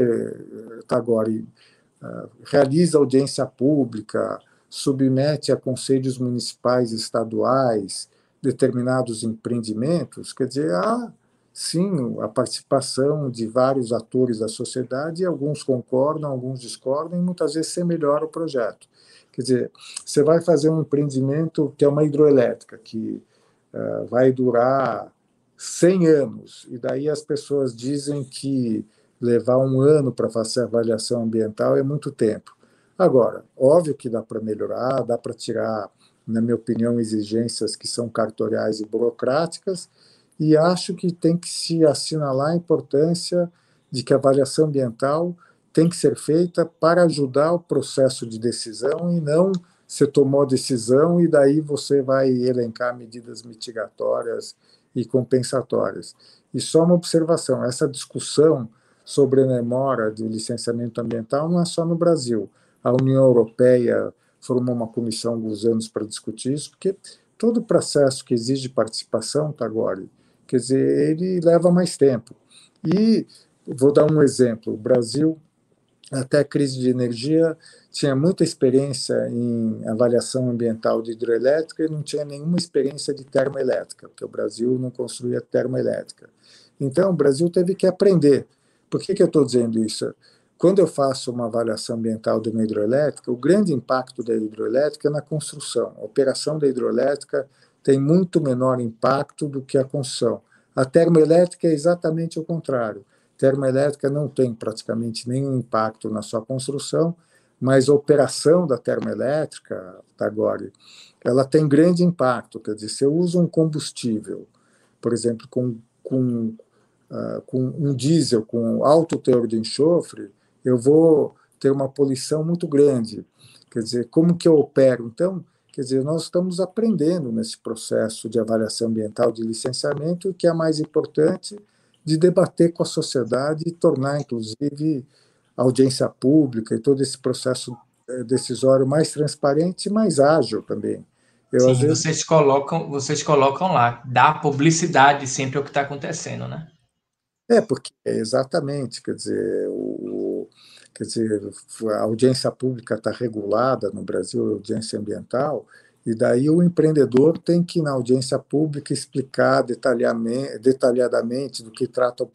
está agora uh, realiza audiência pública, submete a conselhos municipais e estaduais determinados empreendimentos, quer dizer, há sim a participação de vários atores da sociedade, e alguns concordam, alguns discordam, e muitas vezes você melhora o projeto. Quer dizer, você vai fazer um empreendimento que é uma hidroelétrica, que uh, vai durar 100 anos, e daí as pessoas dizem que levar um ano para fazer avaliação ambiental é muito tempo. Agora, óbvio que dá para melhorar, dá para tirar, na minha opinião, exigências que são cartoriais e burocráticas, e acho que tem que se assinalar a importância de que a avaliação ambiental tem que ser feita para ajudar o processo de decisão e não você tomou a decisão e daí você vai elencar medidas mitigatórias e compensatórias. E só uma observação, essa discussão sobre a demora de licenciamento ambiental não é só no Brasil. A União Europeia formou uma comissão há alguns anos para discutir isso, porque todo processo que exige participação, Tagore, Quer dizer, ele leva mais tempo. E vou dar um exemplo: o Brasil, até a crise de energia, tinha muita experiência em avaliação ambiental de hidrelétrica e não tinha nenhuma experiência de termoelétrica, porque o Brasil não construía termoelétrica. Então, o Brasil teve que aprender. Por que, que eu estou dizendo isso? Quando eu faço uma avaliação ambiental de uma hidroelétrica, o grande impacto da hidroelétrica é na construção. A operação da hidroelétrica tem muito menor impacto do que a construção. A termoelétrica é exatamente o contrário. Termoelétrica não tem praticamente nenhum impacto na sua construção, mas a operação da termoelétrica, agora, ela tem grande impacto. Quer dizer, se eu uso um combustível, por exemplo, com, com, uh, com um diesel com alto teor de enxofre, eu vou ter uma poluição muito grande. Quer dizer, como que eu opero? Então, Quer dizer, nós estamos aprendendo nesse processo de avaliação ambiental de licenciamento, que é mais importante de debater com a sociedade e tornar, inclusive, a audiência pública e todo esse processo é, decisório mais transparente e mais ágil também. Eu, Sim, vezes... vocês colocam, vocês colocam lá, dá publicidade sempre ao que está acontecendo, né? É, porque exatamente, quer dizer, quer dizer, a audiência pública está regulada no Brasil, a audiência ambiental, e daí o empreendedor tem que, na audiência pública, explicar detalhadamente do que trata o,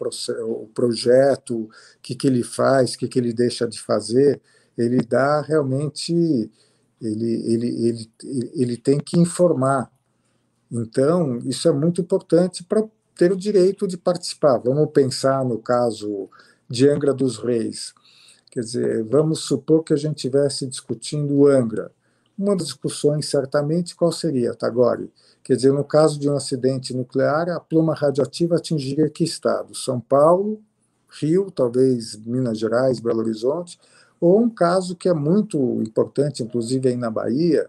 o projeto, o que, que ele faz, o que, que ele deixa de fazer. Ele dá realmente. Ele, ele, ele, ele tem que informar. Então, isso é muito importante para ter o direito de participar. Vamos pensar no caso de Angra dos Reis. Quer dizer, vamos supor que a gente estivesse discutindo Angra uma das discussões, certamente, qual seria, Tagore? Quer dizer, no caso de um acidente nuclear, a pluma radioativa atingiria que estado? São Paulo, Rio, talvez Minas Gerais, Belo Horizonte, ou um caso que é muito importante, inclusive aí na Bahia,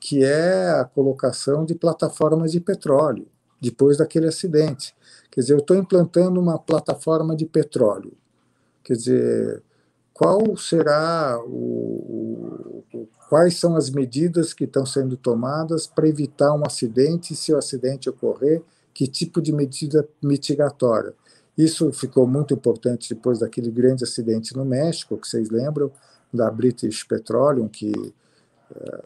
que é a colocação de plataformas de petróleo, depois daquele acidente. Quer dizer, eu estou implantando uma plataforma de petróleo. Quer dizer, qual será o, o, quais são as medidas que estão sendo tomadas para evitar um acidente, se o acidente ocorrer, que tipo de medida mitigatória. Isso ficou muito importante depois daquele grande acidente no México, que vocês lembram, da British Petroleum, que, eh,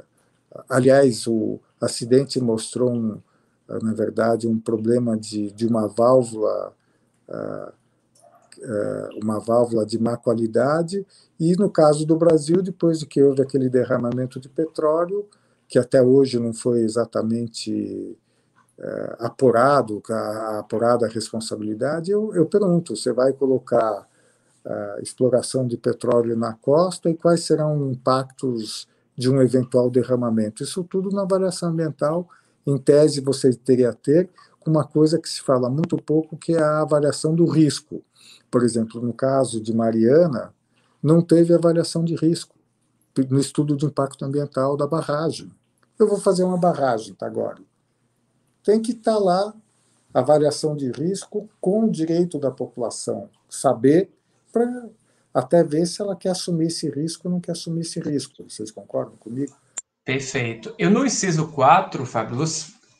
aliás, o acidente mostrou, um, na verdade, um problema de, de uma válvula é, uma válvula de má qualidade, e no caso do Brasil, depois de que houve aquele derramamento de petróleo, que até hoje não foi exatamente é, apurado, a, apurada a responsabilidade, eu, eu pergunto, você vai colocar a é, exploração de petróleo na costa e quais serão os impactos de um eventual derramamento? Isso tudo na avaliação ambiental, em tese você teria a ter, com uma coisa que se fala muito pouco, que é a avaliação do risco. Por exemplo, no caso de Mariana, não teve avaliação de risco no estudo de impacto ambiental da barragem. Eu vou fazer uma barragem tá, agora. Tem que estar tá lá avaliação de risco com o direito da população saber para até ver se ela quer assumir esse risco ou não quer assumir esse risco. Vocês concordam comigo? Perfeito. Eu no inciso 4, Fábio,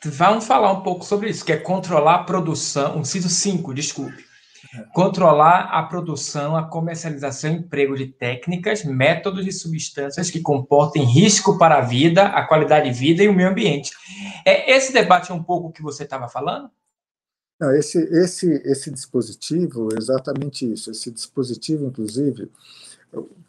vamos falar um pouco sobre isso, que é controlar a produção, o inciso 5, desculpe Controlar a produção, a comercialização e emprego de técnicas, métodos e substâncias que comportem risco para a vida, a qualidade de vida e o meio ambiente. É, esse debate é um pouco o que você estava falando? Não, esse, esse, esse dispositivo, exatamente isso. Esse dispositivo, inclusive,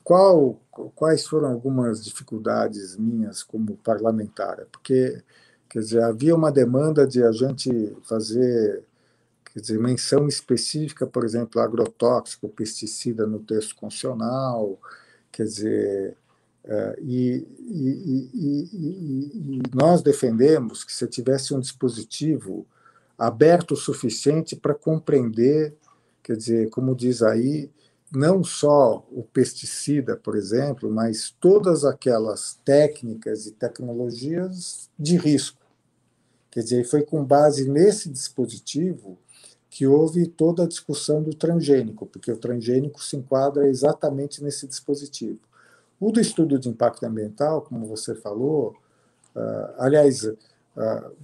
qual, quais foram algumas dificuldades minhas como parlamentar? Porque, quer dizer, havia uma demanda de a gente fazer Quer dizer, menção específica, por exemplo, agrotóxico, pesticida no texto constitucional, quer dizer, é, e, e, e, e, nós defendemos que se tivesse um dispositivo aberto o suficiente para compreender, quer dizer, como diz aí, não só o pesticida, por exemplo, mas todas aquelas técnicas e tecnologias de risco. Quer dizer, foi com base nesse dispositivo que houve toda a discussão do transgênico, porque o transgênico se enquadra exatamente nesse dispositivo. O do estudo de impacto ambiental, como você falou, uh, aliás, uh,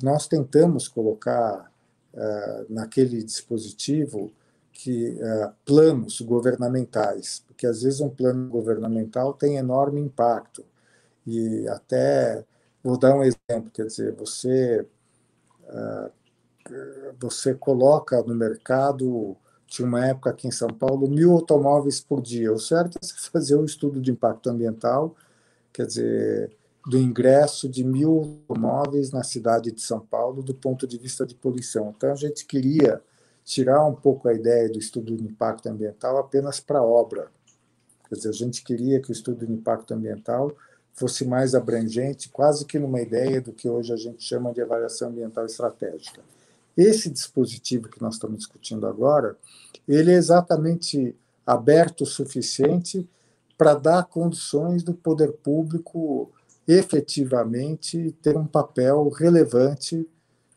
nós tentamos colocar uh, naquele dispositivo que planos governamentais, porque às vezes um plano governamental tem enorme impacto. E até vou dar um exemplo, quer dizer, você você coloca no mercado, tinha uma época aqui em São Paulo, mil automóveis por dia. O certo é você fazer um estudo de impacto ambiental, quer dizer, do ingresso de mil automóveis na cidade de São Paulo do ponto de vista de poluição. Então, a gente queria tirar um pouco a ideia do estudo de impacto ambiental apenas para obra. Quer dizer, a gente queria que o estudo de impacto ambiental fosse mais abrangente, quase que numa ideia do que hoje a gente chama de avaliação ambiental estratégica. Esse dispositivo que nós estamos discutindo agora, ele é exatamente aberto o suficiente para dar condições do poder público efetivamente ter um papel relevante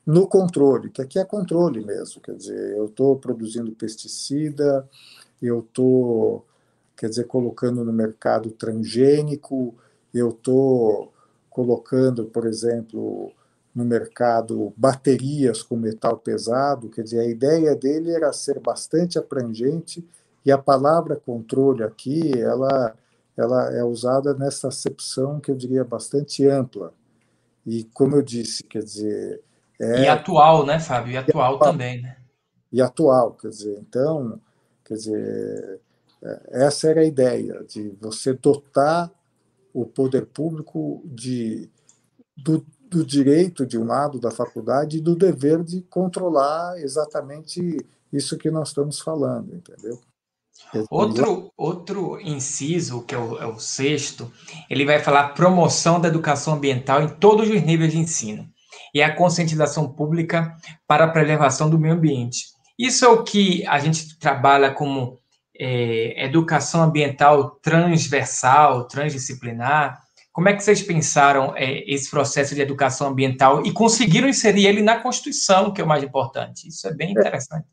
no controle, que aqui é controle mesmo, quer dizer, eu estou produzindo pesticida, eu estou, quer dizer, colocando no mercado transgênico, eu estou colocando, por exemplo, no mercado baterias com metal pesado, quer dizer, a ideia dele era ser bastante abrangente e a palavra controle aqui, ela, ela é usada nessa acepção que eu diria bastante ampla. E como eu disse, quer dizer... É... E atual, né, Fábio? E atual, e atual também, né? E atual, quer dizer, então, quer dizer, é, essa era a ideia, de você dotar o poder público de, do, do direito, de um lado, da faculdade, e do dever de controlar exatamente isso que nós estamos falando, entendeu? Outro, outro inciso, que é o, é o, sexto, ele vai falar promoção da educação ambiental em todos os níveis de ensino e a conscientização pública para a preservação do meio ambiente. Isso é o que a gente trabalha como é, educação ambiental transversal, transdisciplinar. Como é que vocês pensaram é, esse processo de educação ambiental e conseguiram inserir ele na Constituição, que é o mais importante? Isso é bem é. interessante.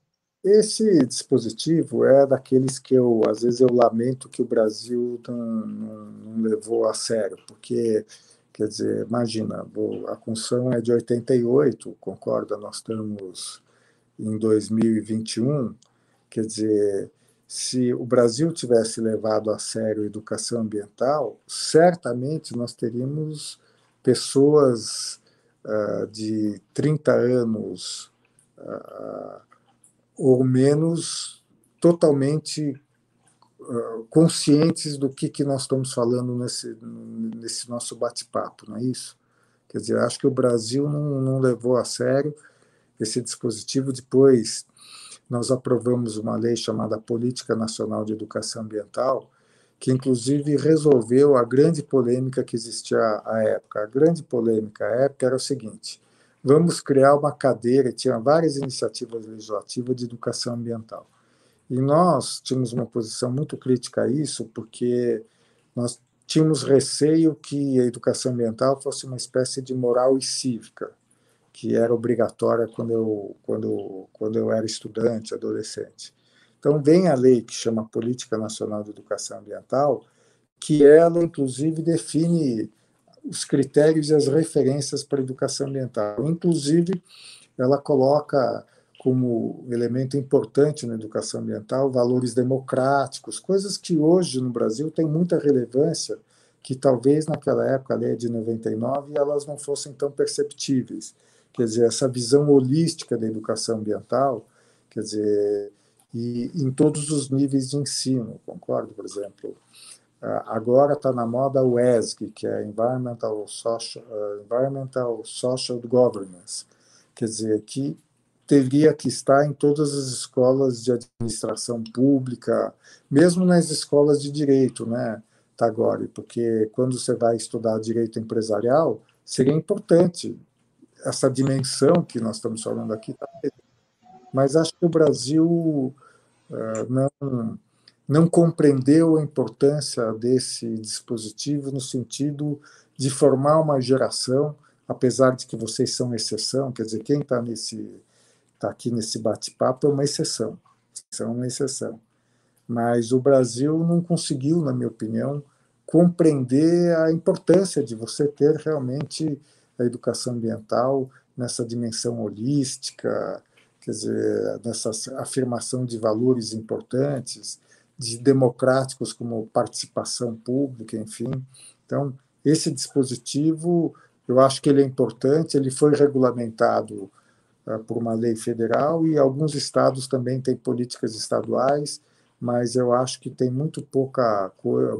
Esse dispositivo é daqueles que eu, às vezes, eu lamento que o Brasil não, não, não levou a sério, porque, quer dizer, imagina, a Constituição é de 88, concorda? Nós estamos em 2021, quer dizer, se o Brasil tivesse levado a sério a educação ambiental, certamente nós teríamos pessoas uh, de 30 anos uh, ou menos totalmente uh, conscientes do que, que nós estamos falando nesse, nesse nosso bate-papo, não é isso? Quer dizer, acho que o Brasil não, não levou a sério esse dispositivo. Depois, nós aprovamos uma lei chamada Política Nacional de Educação Ambiental, que inclusive resolveu a grande polêmica que existia à época. A grande polêmica à época era o seguinte: vamos criar uma cadeira, tinha várias iniciativas legislativas de educação ambiental. E nós tínhamos uma posição muito crítica a isso, porque nós tínhamos receio que a educação ambiental fosse uma espécie de moral e cívica, que era obrigatória quando eu, quando, quando eu era estudante, adolescente. Então, vem a lei que chama Política Nacional de Educação Ambiental, que ela, inclusive, define os critérios e as referências para a educação ambiental. Inclusive, ela coloca como elemento importante na educação ambiental valores democráticos, coisas que hoje no Brasil têm muita relevância, que talvez naquela época, a lei é de 99, elas não fossem tão perceptíveis. Quer dizer, essa visão holística da educação ambiental, quer dizer, e em todos os níveis de ensino, concordo, por exemplo, Agora está na moda o ESG, que é Environmental Social, uh, Environmental Social Governance, quer dizer, que teria que estar em todas as escolas de administração pública, mesmo nas escolas de direito, né, Tagore? Porque quando você vai estudar direito empresarial, seria importante essa dimensão que nós estamos falando aqui. Tá? Mas acho que o Brasil uh, não não compreendeu a importância desse dispositivo no sentido de formar uma geração, apesar de que vocês são exceção, quer dizer, quem está nesse tá aqui nesse bate-papo é uma exceção, são uma exceção. Mas o Brasil não conseguiu, na minha opinião, compreender a importância de você ter realmente a educação ambiental nessa dimensão holística, quer dizer, nessa afirmação de valores importantes, de democráticos como participação pública, enfim. Então, esse dispositivo, eu acho que ele é importante, ele foi regulamentado uh, por uma lei federal e alguns estados também têm políticas estaduais, mas eu acho que tem muito pouca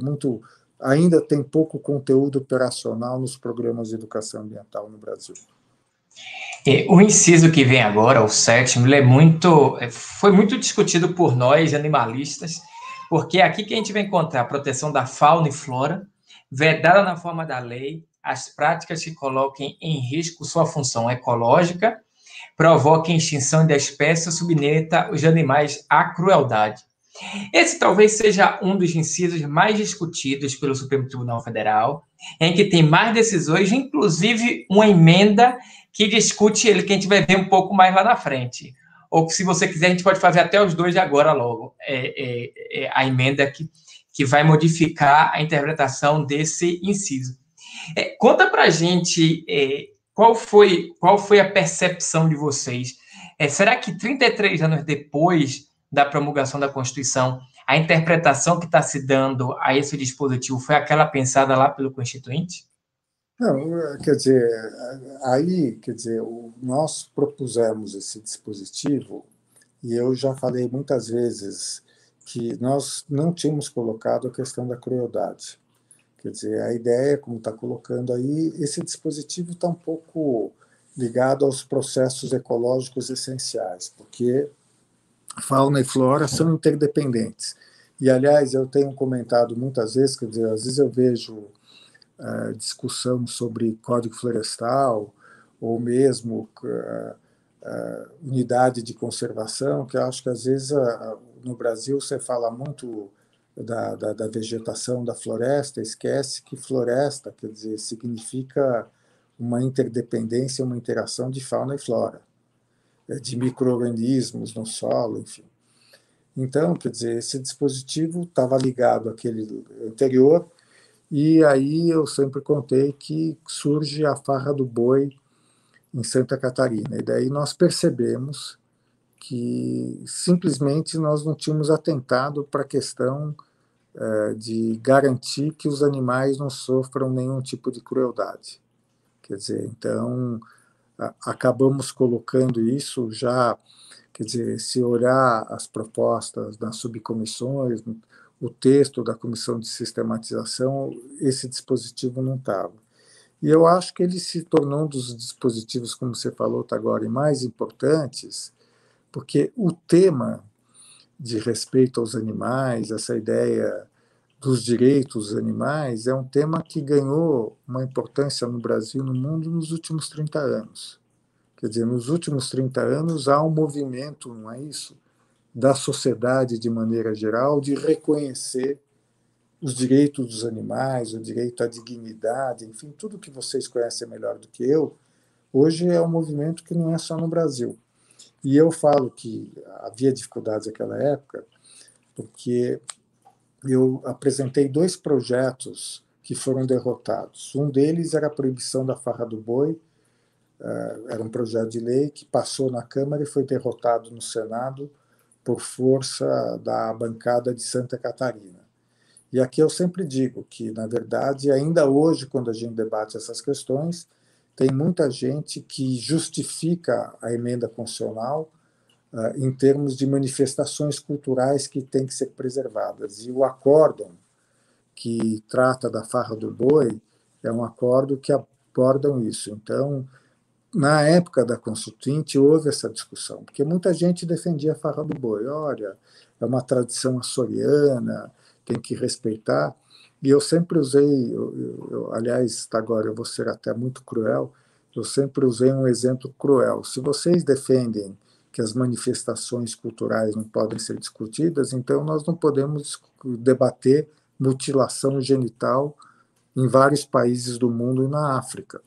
muito ainda tem pouco conteúdo operacional nos programas de educação ambiental no Brasil. o inciso que vem agora, o sétimo, é muito, é, foi muito discutido por nós animalistas, porque é aqui que a gente vai encontrar a proteção da fauna e flora, vedada na forma da lei, as práticas que coloquem em risco sua função ecológica, provoquem extinção da espécie ou submeta os animais à crueldade. Esse talvez seja um dos incisos mais discutidos pelo Supremo Tribunal Federal, em que tem mais decisões, inclusive uma emenda que discute ele, que a gente vai ver um pouco mais lá na frente ou se você quiser, a gente pode fazer até os dois agora logo, é, é, é a emenda que, que vai modificar a interpretação desse inciso. É, conta para a gente é, qual, foi, qual foi a percepção de vocês. É, será que 33 anos depois da promulgação da Constituição, a interpretação que está se dando a esse dispositivo foi aquela pensada lá pelo Constituinte? Não, quer dizer, aí, quer dizer, nós propusemos esse dispositivo e eu já falei muitas vezes que nós não tínhamos colocado a questão da crueldade. Quer dizer, a ideia, como está colocando aí, esse dispositivo está um pouco ligado aos processos ecológicos essenciais, porque fauna e flora são interdependentes. E, aliás, eu tenho comentado muitas vezes, quer dizer, às vezes eu vejo uh, discussão sobre código florestal, ou mesmo uh, uh, unidade de conservação, que eu acho que às vezes no Brasil você fala muito da, da, da, vegetação da floresta, esquece que floresta, quer dizer, significa uma interdependência, uma interação de fauna e flora, de micro-organismos no solo, enfim. Então, quer dizer, esse dispositivo estava ligado àquele anterior, e aí eu sempre contei que surge a farra do boi em Santa Catarina. E daí nós percebemos que simplesmente nós não tínhamos atentado para a questão é, de garantir que os animais não sofram nenhum tipo de crueldade. Quer dizer, então acabamos colocando isso já, quer dizer, se olhar as propostas das subcomissões, o texto da comissão de sistematização, esse dispositivo não estava. E eu acho que ele se tornou um dos dispositivos, como você falou tá agora, mais importantes, porque o tema de respeito aos animais, essa ideia dos direitos dos animais, é um tema que ganhou uma importância no Brasil e no mundo nos últimos 30 anos. Quer dizer, nos últimos 30 anos há um movimento, não é isso? Da sociedade de maneira geral de reconhecer os direitos dos animais, o direito à dignidade, enfim, tudo que vocês conhecem melhor do que eu, hoje é um movimento que não é só no Brasil. E eu falo que havia dificuldades naquela época, porque eu apresentei dois projetos que foram derrotados. Um deles era a proibição da farra do boi, eh, era um projeto de lei que passou na Câmara e foi derrotado no Senado por força da bancada de Santa Catarina. E aqui eu sempre digo que, na verdade, ainda hoje, quando a gente debate essas questões, tem muita gente que justifica a emenda constitucional em termos de manifestações culturais que têm que ser preservadas. E o acórdão que trata da farra do boi é um acordo que abordam isso. Então, na época da Constituinte, houve essa discussão, porque muita gente defendia a farra do boi. Olha, é uma tradição açoriana, tem que respeitar. E eu sempre usei, eu, eu, aliás, agora eu vou ser até muito cruel, eu sempre usei um exemplo cruel. Se vocês defendem que as manifestações culturais não podem ser discutidas, então nós não podemos debater mutilação genital em vários países do mundo e na África.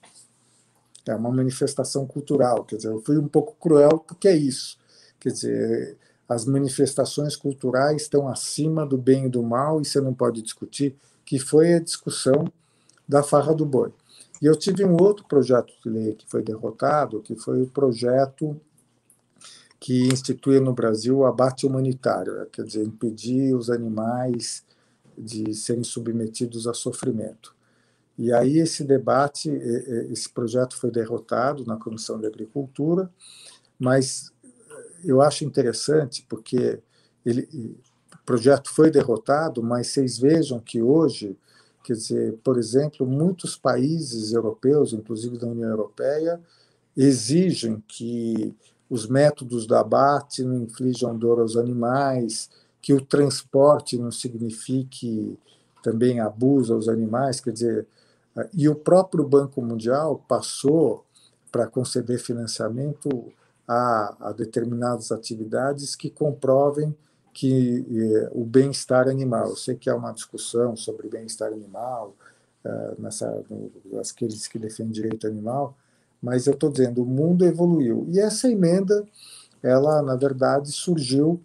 É uma manifestação cultural, quer dizer, eu fui um pouco cruel porque é isso. Quer dizer, as manifestações culturais estão acima do bem e do mal e você não pode discutir, que foi a discussão da farra do boi. E eu tive um outro projeto de lei que foi derrotado, que foi o projeto que institui no Brasil o abate humanitário, quer dizer, impedir os animais de serem submetidos a sofrimento. E aí esse debate, esse projeto foi derrotado na Comissão de Agricultura, mas eu acho interessante porque ele, o projeto foi derrotado, mas vocês vejam que hoje, quer dizer, por exemplo, muitos países europeus, inclusive da União Europeia, exigem que os métodos do abate não inflijam dor aos animais, que o transporte não signifique também abuso aos animais, quer dizer, e o próprio Banco Mundial passou para conceder financiamento a, a determinadas atividades que comprovem que eh, o bem-estar animal. Eu sei que há uma discussão sobre bem-estar animal, eh, nessa, no, aqueles que defendem direito animal, mas eu estou dizendo, o mundo evoluiu. E essa emenda, ela, na verdade, surgiu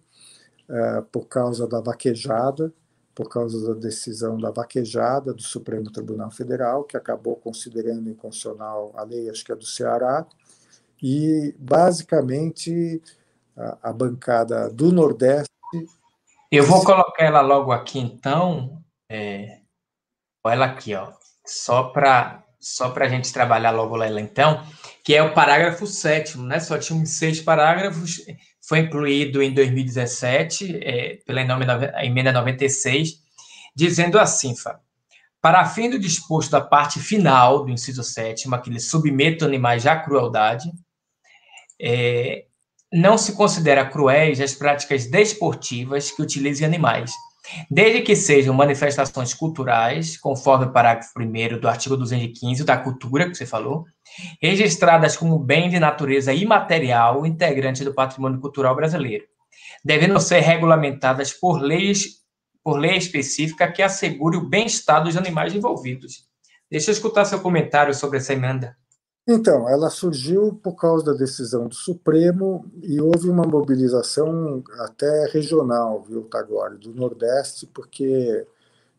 eh, por causa da vaquejada, por causa da decisão da vaquejada do Supremo Tribunal Federal, que acabou considerando inconstitucional a lei, acho que é do Ceará, e basicamente a, a bancada do Nordeste. Eu vou colocar ela logo aqui, então. É, ela aqui, ó, só para só a gente trabalhar logo ela, então, que é o parágrafo sétimo, né? Só tinha seis parágrafos, foi incluído em 2017 é, pela emenda 96, dizendo assim, Fábio, para fim do disposto da parte final do inciso sétimo, aquele submeta animais à crueldade, é, não se considera cruéis as práticas desportivas que utilizem animais, desde que sejam manifestações culturais, conforme o parágrafo 1 do artigo 215 da cultura, que você falou, registradas como bem de natureza imaterial integrante do patrimônio cultural brasileiro, devendo ser regulamentadas por leis por lei específica que assegure o bem-estar dos animais envolvidos. Deixa eu escutar seu comentário sobre essa emenda. Então, ela surgiu por causa da decisão do Supremo e houve uma mobilização até regional, viu, Tagore, do Nordeste, porque,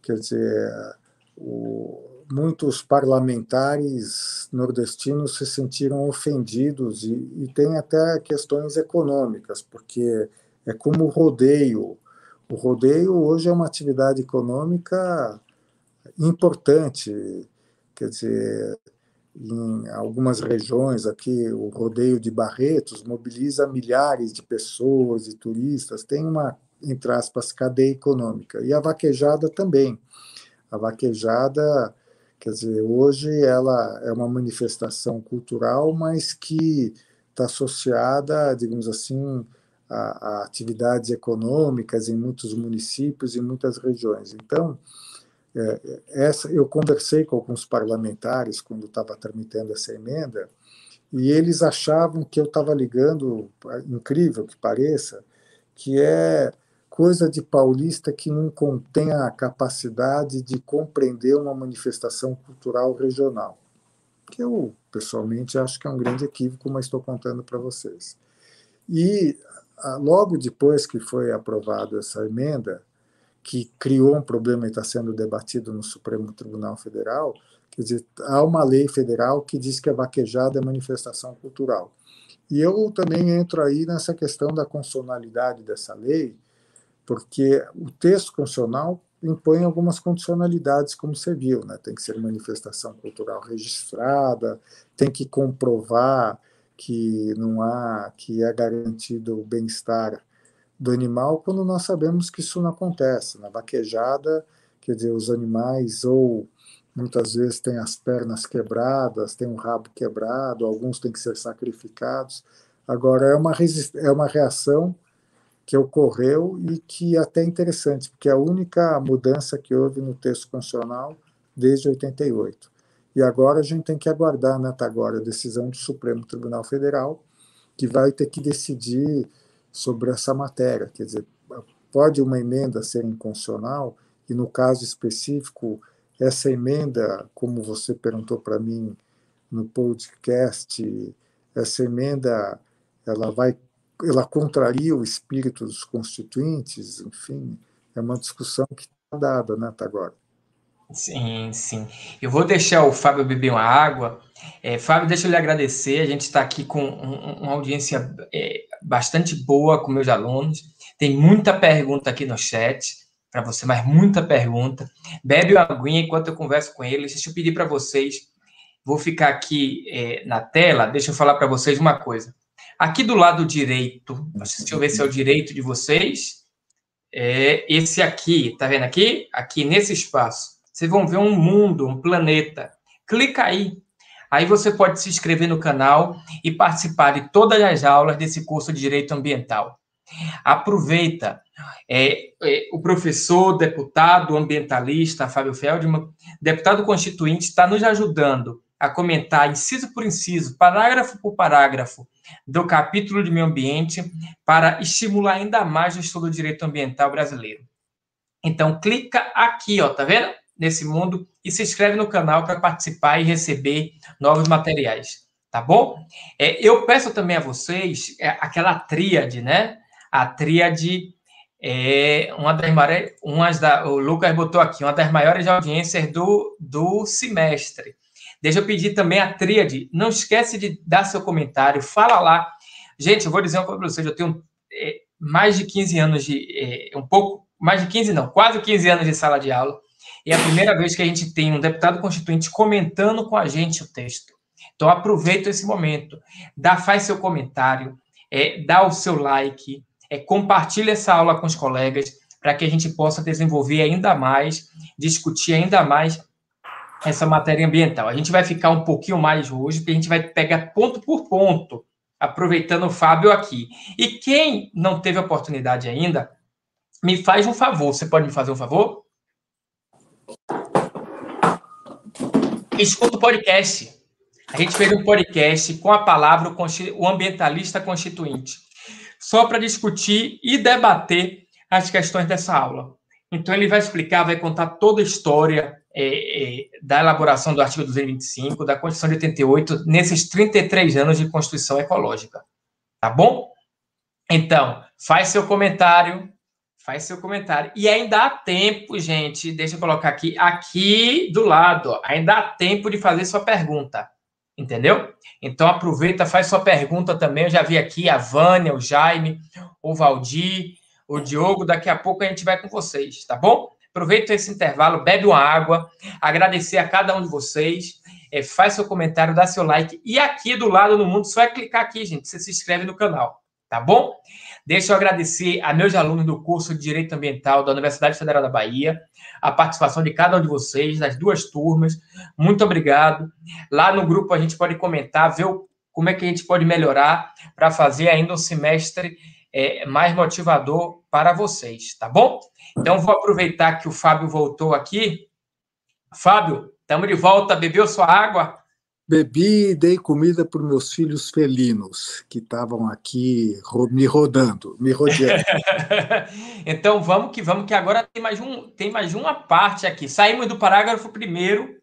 quer dizer, o, muitos parlamentares nordestinos se sentiram ofendidos e, e tem até questões econômicas, porque é como o rodeio. O rodeio hoje é uma atividade econômica importante, quer dizer, em algumas regiões aqui, o rodeio de Barretos mobiliza milhares de pessoas e turistas, tem uma, entre aspas, cadeia econômica. E a vaquejada também. A vaquejada, quer dizer, hoje ela é uma manifestação cultural, mas que está associada, digamos assim, a, a atividades econômicas em muitos municípios e muitas regiões. Então, é, essa, eu conversei com alguns parlamentares quando estava tramitando essa emenda e eles achavam que eu estava ligando, incrível que pareça, que é coisa de paulista que não contém a capacidade de compreender uma manifestação cultural regional. Que eu, pessoalmente, acho que é um grande equívoco, mas estou contando para vocês. E logo depois que foi aprovada essa emenda, que criou um problema e está sendo debatido no Supremo Tribunal Federal, quer dizer, há uma lei federal que diz que a vaquejada é manifestação cultural. E eu também entro aí nessa questão da constitucionalidade dessa lei, porque o texto constitucional impõe algumas condicionalidades, como você viu, né? tem que ser manifestação cultural registrada, tem que comprovar que não há, que é garantido o bem-estar do animal quando nós sabemos que isso não acontece. Na vaquejada, quer dizer, os animais ou muitas vezes têm as pernas quebradas, têm o rabo quebrado, alguns têm que ser sacrificados. Agora, é uma, é uma reação que ocorreu e que é até interessante, porque é a única mudança que houve no texto constitucional desde 88. E agora a gente tem que aguardar, né, tá agora, a decisão do Supremo Tribunal Federal, que vai ter que decidir sobre essa matéria. Quer dizer, pode uma emenda ser inconstitucional, e no caso específico, essa emenda, como você perguntou para mim no podcast, essa emenda ela vai ela contraria o espírito dos constituintes, enfim, é uma discussão que está dada, né, agora. Sim, sim. Eu vou deixar o Fábio beber uma água. É, Fábio, deixa eu lhe agradecer. A gente está aqui com um, uma audiência é, bastante boa com meus alunos. Tem muita pergunta aqui no chat para você, mas muita pergunta. Bebe uma aguinha enquanto eu converso com eles. Deixa eu pedir para vocês. Vou ficar aqui é, na tela. Deixa eu falar para vocês uma coisa. Aqui do lado direito, deixa eu ver se é o direito de vocês. É esse aqui, tá vendo aqui? Aqui nesse espaço vocês vão ver um mundo, um planeta. Clica aí. Aí você pode se inscrever no canal e participar de todas as aulas desse curso de Direito Ambiental. Aproveita. É, é, o professor, deputado ambientalista Fábio Feldman, deputado constituinte, está nos ajudando a comentar inciso por inciso, parágrafo por parágrafo, do capítulo de meio ambiente para estimular ainda mais o estudo do direito ambiental brasileiro. Então, clica aqui, ó, tá vendo? Nesse mundo e se inscreve no canal para participar e receber novos materiais, tá bom? É, eu peço também a vocês é, aquela tríade, né? A tríade é uma das maiores, umas da, o Lucas botou aqui, uma das maiores audiências do, do semestre. Deixa eu pedir também a tríade. Não esquece de dar seu comentário, fala lá. Gente, eu vou dizer uma coisa para vocês, eu tenho é, mais de 15 anos de. É, um pouco, mais de 15 não, quase 15 anos de sala de aula. É a primeira vez que a gente tem um deputado constituinte comentando com a gente o texto. Então aproveita esse momento, dá, faz seu comentário, é, dá o seu like, é, compartilha essa aula com os colegas para que a gente possa desenvolver ainda mais, discutir ainda mais essa matéria ambiental. A gente vai ficar um pouquinho mais hoje, porque a gente vai pegar ponto por ponto, aproveitando o Fábio aqui. E quem não teve oportunidade ainda, me faz um favor. Você pode me fazer um favor? Escuta o podcast. A gente fez um podcast com a palavra o ambientalista constituinte, só para discutir e debater as questões dessa aula. Então, ele vai explicar, vai contar toda a história é, é, da elaboração do artigo 225, da Constituição de 88, nesses 33 anos de Constituição Ecológica. Tá bom? Então, faz seu comentário, faz seu comentário. E ainda há tempo, gente, deixa eu colocar aqui, aqui do lado, ó, ainda há tempo de fazer sua pergunta. Entendeu? Então aproveita, faz sua pergunta também. Eu já vi aqui a Vânia, o Jaime, o Valdir, o Diogo. Daqui a pouco a gente vai com vocês, tá bom? Aproveita esse intervalo, bebe uma água, agradecer a cada um de vocês. É, faz seu comentário, dá seu like. E aqui do lado no mundo, só é clicar aqui, gente. Você se inscreve no canal, tá bom? Deixa eu agradecer a meus alunos do curso de Direito Ambiental da Universidade Federal da Bahia, a participação de cada um de vocês, das duas turmas. Muito obrigado. Lá no grupo a gente pode comentar, ver como é que a gente pode melhorar para fazer ainda um semestre é, mais motivador para vocês, tá bom? Então, vou aproveitar que o Fábio voltou aqui. Fábio, estamos de volta. Bebeu sua água? Bebi e dei comida para meus filhos felinos, que estavam aqui me rodando, me rodeando. então vamos que vamos, que agora tem mais, um, tem mais uma parte aqui. Saímos do parágrafo primeiro,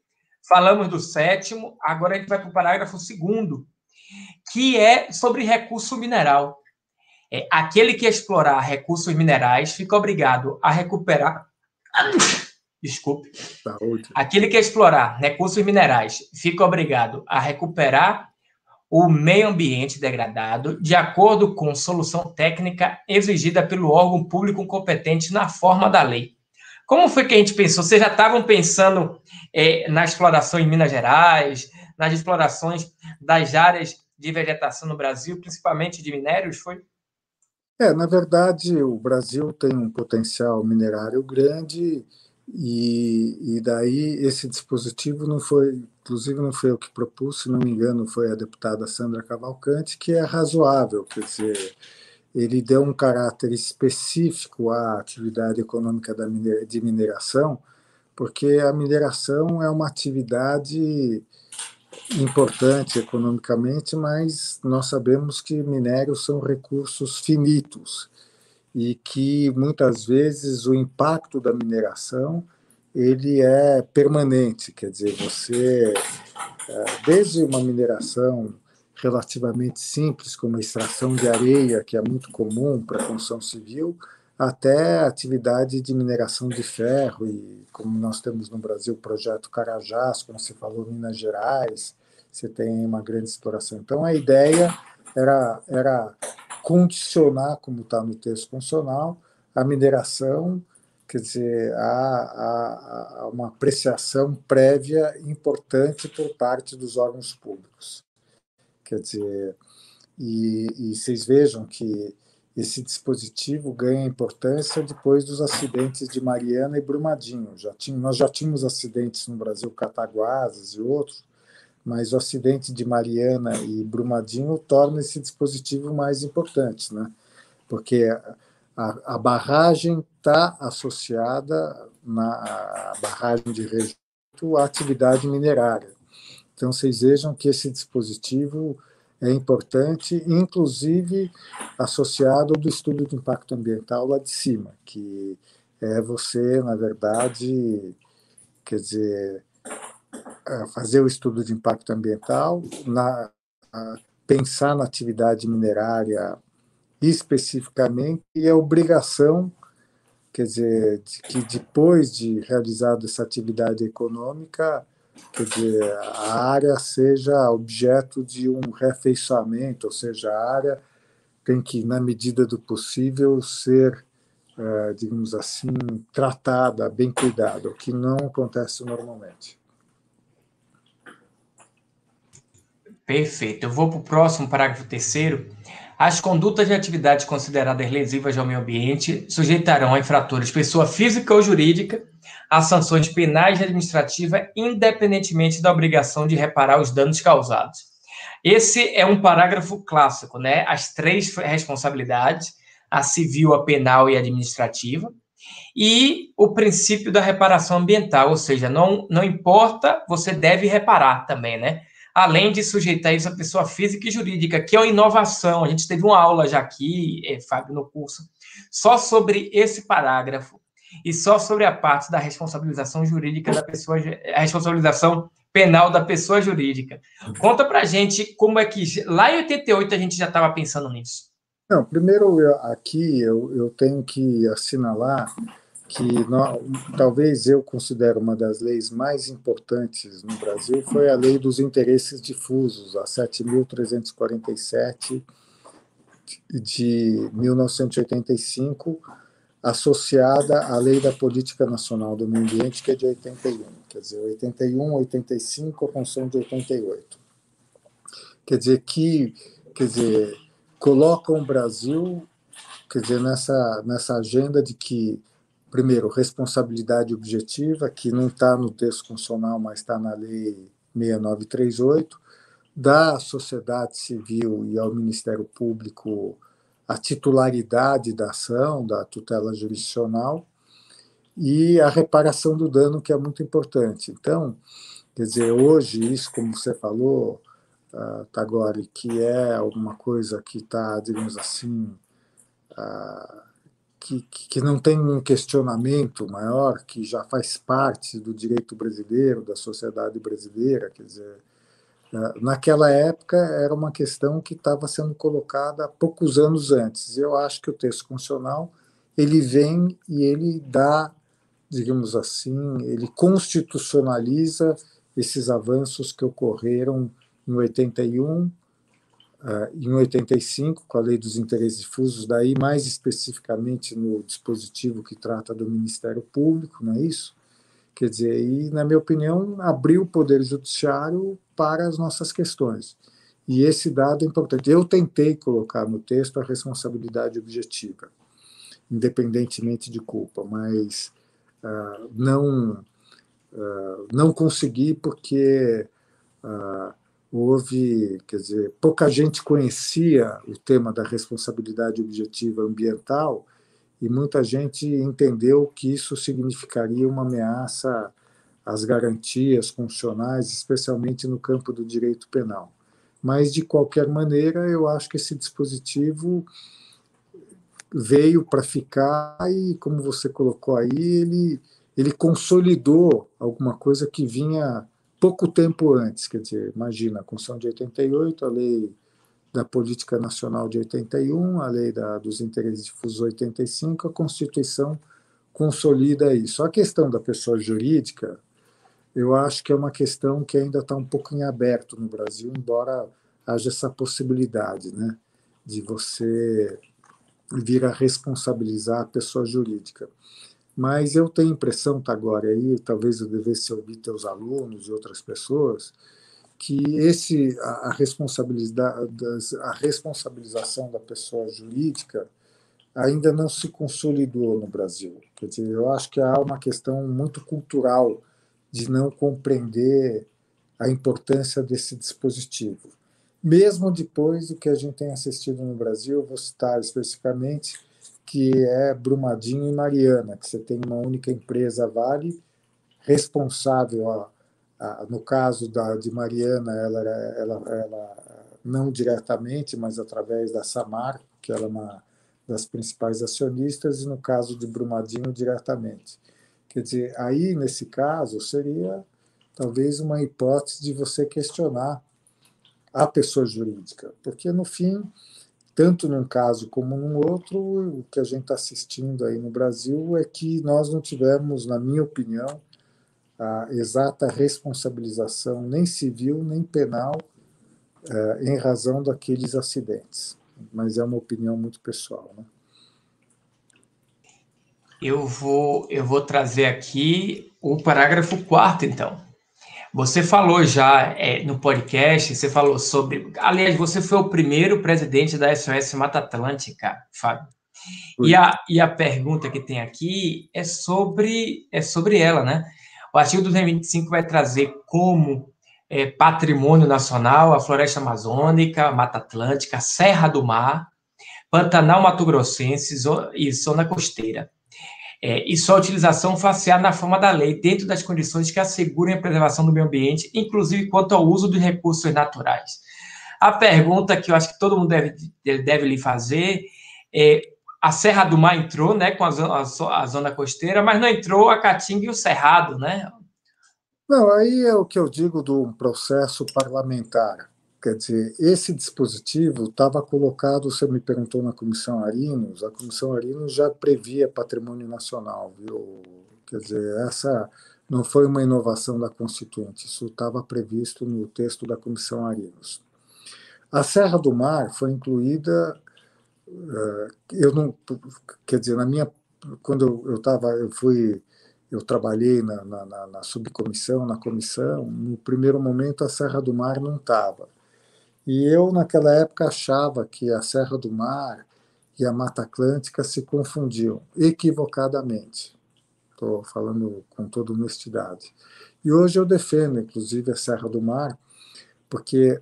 falamos do sétimo, agora a gente vai para o parágrafo segundo, que é sobre recurso mineral. É, aquele que explorar recursos minerais fica obrigado a recuperar desculpe. Saúde. Aquele que explorar recursos minerais fica obrigado a recuperar o meio ambiente degradado de acordo com solução técnica exigida pelo órgão público competente na forma da lei. Como foi que a gente pensou? Vocês já estavam pensando é, na exploração em Minas Gerais, nas explorações das áreas de vegetação no Brasil, principalmente de minérios, foi? É, na verdade, o Brasil tem um potencial minerário grande e, e daí esse dispositivo não foi, inclusive não foi eu que propus, se não me engano, foi a deputada Sandra Cavalcante, que é razoável, quer dizer, ele deu um caráter específico à atividade econômica da de mineração, porque a mineração é uma atividade importante economicamente, mas nós sabemos que minérios são recursos finitos e que muitas vezes o impacto da mineração ele é permanente, quer dizer, você é, desde uma mineração relativamente simples, como a extração de areia, que é muito comum para a construção civil, até a atividade de mineração de ferro, e como nós temos no Brasil o projeto Carajás, como você falou, Minas Gerais, você tem uma grande exploração. Então, a ideia era, era condicionar, como está no texto constitucional, a mineração, quer dizer, a, a, uma apreciação prévia importante por parte dos órgãos públicos. Quer dizer, e, e vocês vejam que esse dispositivo ganha importância depois dos acidentes de Mariana e Brumadinho. Já tinha, nós já tínhamos acidentes no Brasil, Cataguases e outros, mas o acidente de Mariana e Brumadinho torna esse dispositivo mais importante, né? porque a, a barragem está associada na barragem de rejeito à atividade minerária. Então, vocês vejam que esse dispositivo é importante, inclusive associado ao do estudo de impacto ambiental lá de cima, que é você, na verdade, quer dizer, fazer o estudo de impacto ambiental, na, pensar na atividade minerária especificamente e a obrigação quer dizer, que depois de realizada essa atividade econômica, quer dizer, a área seja objeto de um refeiçoamento, ou seja, a área tem que, na medida do possível, ser, é, digamos assim, tratada, bem cuidada, o que não acontece normalmente. Perfeito. Eu vou para o próximo parágrafo terceiro. As condutas de atividades consideradas lesivas ao meio ambiente sujeitarão a infratores pessoa física ou jurídica a sanções penais e administrativas, independentemente da obrigação de reparar os danos causados. Esse é um parágrafo clássico, né? As três responsabilidades, a civil, a penal e a administrativa, e o princípio da reparação ambiental, ou seja, não, não importa, você deve reparar também, né? Além de sujeitar isso à pessoa física e jurídica, que é uma inovação. A gente teve uma aula já aqui, eh, Fábio, no curso, só sobre esse parágrafo e só sobre a parte da responsabilização jurídica da pessoa, a responsabilização penal da pessoa jurídica. Conta para gente como é que lá em 88 a gente já estava pensando nisso. Não, primeiro eu, aqui eu, eu tenho que assinalar que talvez eu considero uma das leis mais importantes no Brasil foi a lei dos interesses difusos, a 7.347 de 1985, associada à Lei da Política Nacional do Meio Ambiente, que é de 81. Quer dizer, 81, 85, a Constituição de 88. Quer dizer, que quer dizer, colocam o Brasil quer dizer, nessa, nessa agenda de que, primeiro, responsabilidade objetiva, que não está no texto constitucional, mas está na Lei 6938, da sociedade civil e ao Ministério Público a titularidade da ação, da tutela jurisdicional, e a reparação do dano, que é muito importante. Então, quer dizer, hoje, isso, como você falou, uh, Tagore, que é alguma coisa que está, digamos assim, uh, que, que não tem um questionamento maior, que já faz parte do direito brasileiro, da sociedade brasileira, quer dizer? Naquela época, era uma questão que estava sendo colocada poucos anos antes. Eu acho que o texto constitucional ele vem e ele dá, digamos assim, ele constitucionaliza esses avanços que ocorreram em 81, Uh, em 85, com a Lei dos Interesses Difusos, daí mais especificamente no dispositivo que trata do Ministério Público, não é isso? Quer dizer, e, na minha opinião, abriu o Poder Judiciário para as nossas questões. E esse dado é importante. Eu tentei colocar no texto a responsabilidade objetiva, independentemente de culpa, mas uh, não, uh, não consegui porque uh, houve, quer dizer, pouca gente conhecia o tema da responsabilidade objetiva ambiental e muita gente entendeu que isso significaria uma ameaça às garantias constitucionais, especialmente no campo do direito penal. Mas, de qualquer maneira, eu acho que esse dispositivo veio para ficar e, como você colocou aí, ele, ele consolidou alguma coisa que vinha pouco tempo antes. Quer dizer, imagina, a Constituição de 88, a lei da Política Nacional de 81, a Lei da, dos Interesses Difusos 85, a Constituição consolida isso. A questão da pessoa jurídica, eu acho que é uma questão que ainda está um pouco em aberto no Brasil, embora haja essa possibilidade né, de você vir a responsabilizar a pessoa jurídica. Mas eu tenho a impressão, tá agora aí, talvez eu devesse ouvir teus alunos e outras pessoas, que esse a, a responsabilidade a responsabilização da pessoa jurídica ainda não se consolidou no Brasil. Quer dizer, eu acho que há uma questão muito cultural de não compreender a importância desse dispositivo. Mesmo depois do que a gente tem assistido no Brasil, vou citar especificamente que é Brumadinho e Mariana, que você tem uma única empresa Vale responsável a no caso da, de Mariana, ela, ela, ela não diretamente, mas através da Samar, que ela é uma das principais acionistas, e no caso de Brumadinho, diretamente. Quer dizer, aí, nesse caso, seria talvez uma hipótese de você questionar a pessoa jurídica, porque, no fim, tanto num caso como num outro, o que a gente está assistindo aí no Brasil é que nós não tivemos, na minha opinião, a exata responsabilização nem civil nem penal é, em razão daqueles acidentes. Mas é uma opinião muito pessoal. Né? Eu vou, eu vou trazer aqui o parágrafo quarto, então. Você falou já é, no podcast, você falou sobre. Aliás, você foi o primeiro presidente da SOS Mata Atlântica, Fábio. E a, e a pergunta que tem aqui é sobre, é sobre ela, né? O artigo 225 vai trazer como é, patrimônio nacional a floresta amazônica, a Mata Atlântica, a Serra do Mar, Pantanal Mato Grossense e zona costeira é, e sua utilização facear na forma da lei, dentro das condições que assegurem a preservação do meio ambiente, inclusive quanto ao uso dos recursos naturais. A pergunta que eu acho que todo mundo deve, deve lhe fazer é: a Serra do Mar entrou né, com a zona, a zona costeira, mas não entrou a Caatinga e o Cerrado, né? Não, aí é o que eu digo do processo parlamentar. Quer dizer, esse dispositivo estava colocado, você me perguntou na Comissão Arinos, a Comissão Arinos já previa patrimônio nacional, viu? Quer dizer, essa não foi uma inovação da Constituinte, isso estava previsto no texto da Comissão Arinos. A Serra do Mar foi incluída, eh, eu não, quer dizer, na minha, quando eu estava, eu fui eu trabalhei na, na, na, subcomissão, na comissão, no primeiro momento a Serra do Mar não estava. E eu, naquela época, achava que a Serra do Mar e a Mata Atlântica se confundiam, equivocadamente. Estou falando com toda honestidade. E hoje eu defendo, inclusive, a Serra do Mar, porque,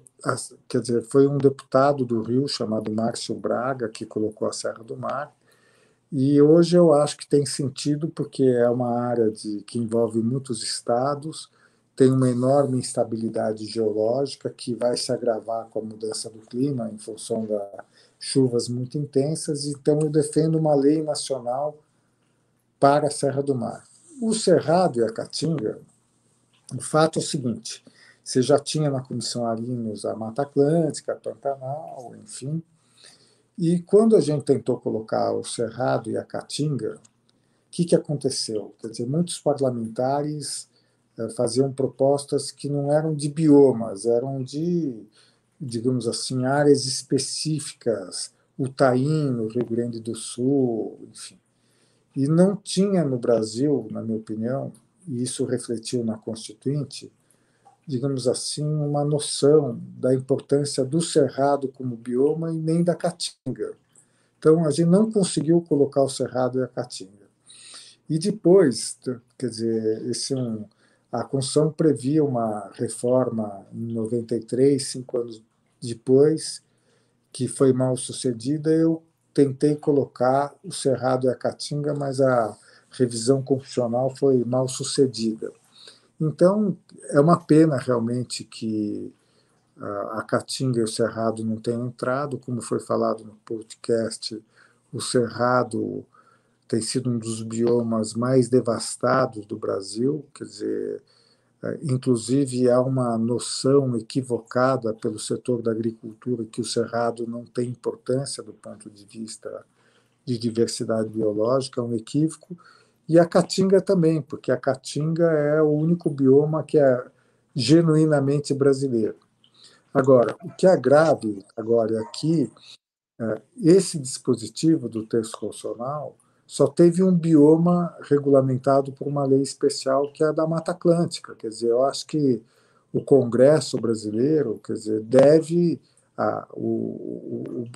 quer dizer, foi um deputado do Rio chamado Márcio Braga que colocou a Serra do Mar, e hoje eu acho que tem sentido porque é uma área de, que envolve muitos estados, tem uma enorme instabilidade geológica que vai se agravar com a mudança do clima em função das chuvas muito intensas. Então, eu defendo uma lei nacional para a Serra do Mar. O Cerrado e a Caatinga, o fato é o seguinte: você já tinha na Comissão Arinos a Mata Atlântica, Pantanal, enfim. E quando a gente tentou colocar o Cerrado e a Caatinga, o que, que aconteceu? Quer dizer, muitos parlamentares faziam propostas que não eram de biomas, eram de, digamos assim, áreas específicas, Utaim, no Rio Grande do Sul, enfim. E não tinha no Brasil, na minha opinião, e isso refletiu na Constituinte, digamos assim, uma noção da importância do cerrado como bioma e nem da caatinga. Então, a gente não conseguiu colocar o cerrado e a caatinga. E depois, quer dizer, esse é um, a Constituição previa uma reforma em 93, cinco anos depois, que foi mal sucedida. Eu tentei colocar o Cerrado e a Caatinga, mas a revisão constitucional foi mal sucedida. Então, é uma pena realmente que a Caatinga e o Cerrado não tenham entrado, como foi falado no podcast, o Cerrado tem sido um dos biomas mais devastados do Brasil, quer dizer, é, inclusive há uma noção equivocada pelo setor da agricultura que o cerrado não tem importância do ponto de vista de diversidade biológica, é um equívoco, e a caatinga também, porque a caatinga é o único bioma que é genuinamente brasileiro. Agora, o que é grave agora é que esse dispositivo do texto constitucional só teve um bioma regulamentado por uma lei especial que é a da Mata Atlântica. Quer dizer, eu acho que o Congresso brasileiro, quer dizer, deve a, o,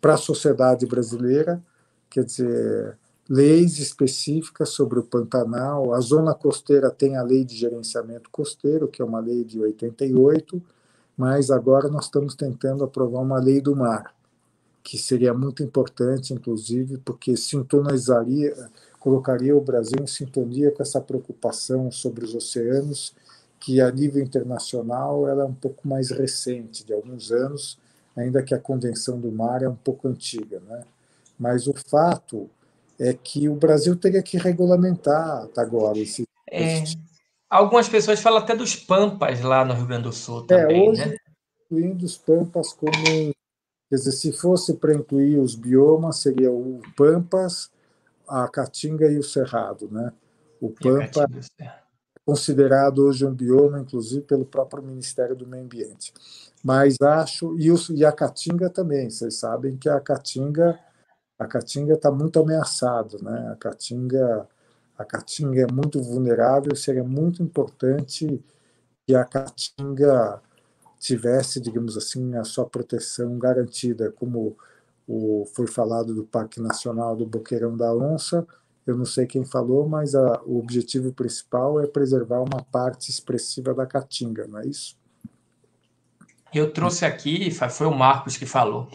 para a sociedade brasileira, quer dizer, leis específicas sobre o Pantanal. A zona costeira tem a lei de gerenciamento costeiro, que é uma lei de 88, mas agora nós estamos tentando aprovar uma lei do mar que seria muito importante, inclusive, porque sintonizaria, colocaria o Brasil em sintonia com essa preocupação sobre os oceanos, que a nível internacional ela é um pouco mais recente, de alguns anos, ainda que a Convenção do Mar é um pouco antiga, né? Mas o fato é que o Brasil teria que regulamentar agora esse. É, algumas pessoas falam até dos pampas lá no Rio Grande do Sul é, também, é, hoje, né? Incluindo os pampas como Quer dizer, se fosse para incluir os biomas, seria o Pampas, a Caatinga e o Cerrado, né? O Pampa é considerado hoje um bioma, inclusive pelo próprio Ministério do Meio Ambiente. Mas acho e, o, e a Caatinga também. Vocês sabem que a Caatinga a Caatinga está muito ameaçada, né? A Caatinga a Caatinga é muito vulnerável. Seria muito importante que a Caatinga tivesse, digamos assim, a sua proteção garantida, como o, foi falado do Parque Nacional do Boqueirão da Onça. Eu não sei quem falou, mas a, o objetivo principal é preservar uma parte expressiva da caatinga, não é isso? Eu trouxe aqui, foi o Marcos que falou.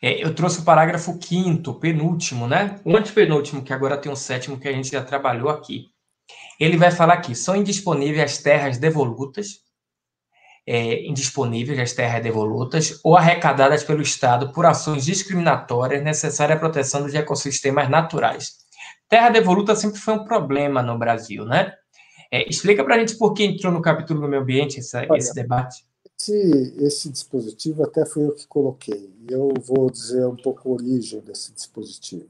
É, eu trouxe o parágrafo quinto, penúltimo, né? O antepenúltimo, que agora tem um sétimo que a gente já trabalhou aqui. Ele vai falar aqui: são indisponíveis as terras devolutas, é, indisponíveis as terras devolutas ou arrecadadas pelo Estado por ações discriminatórias necessárias à proteção dos ecossistemas naturais. Terra devoluta sempre foi um problema no Brasil, né? É, explica para a gente por que entrou no capítulo do meio ambiente essa, Olha, esse debate. Esse, esse dispositivo até foi eu que coloquei. Eu vou dizer um pouco a origem desse dispositivo.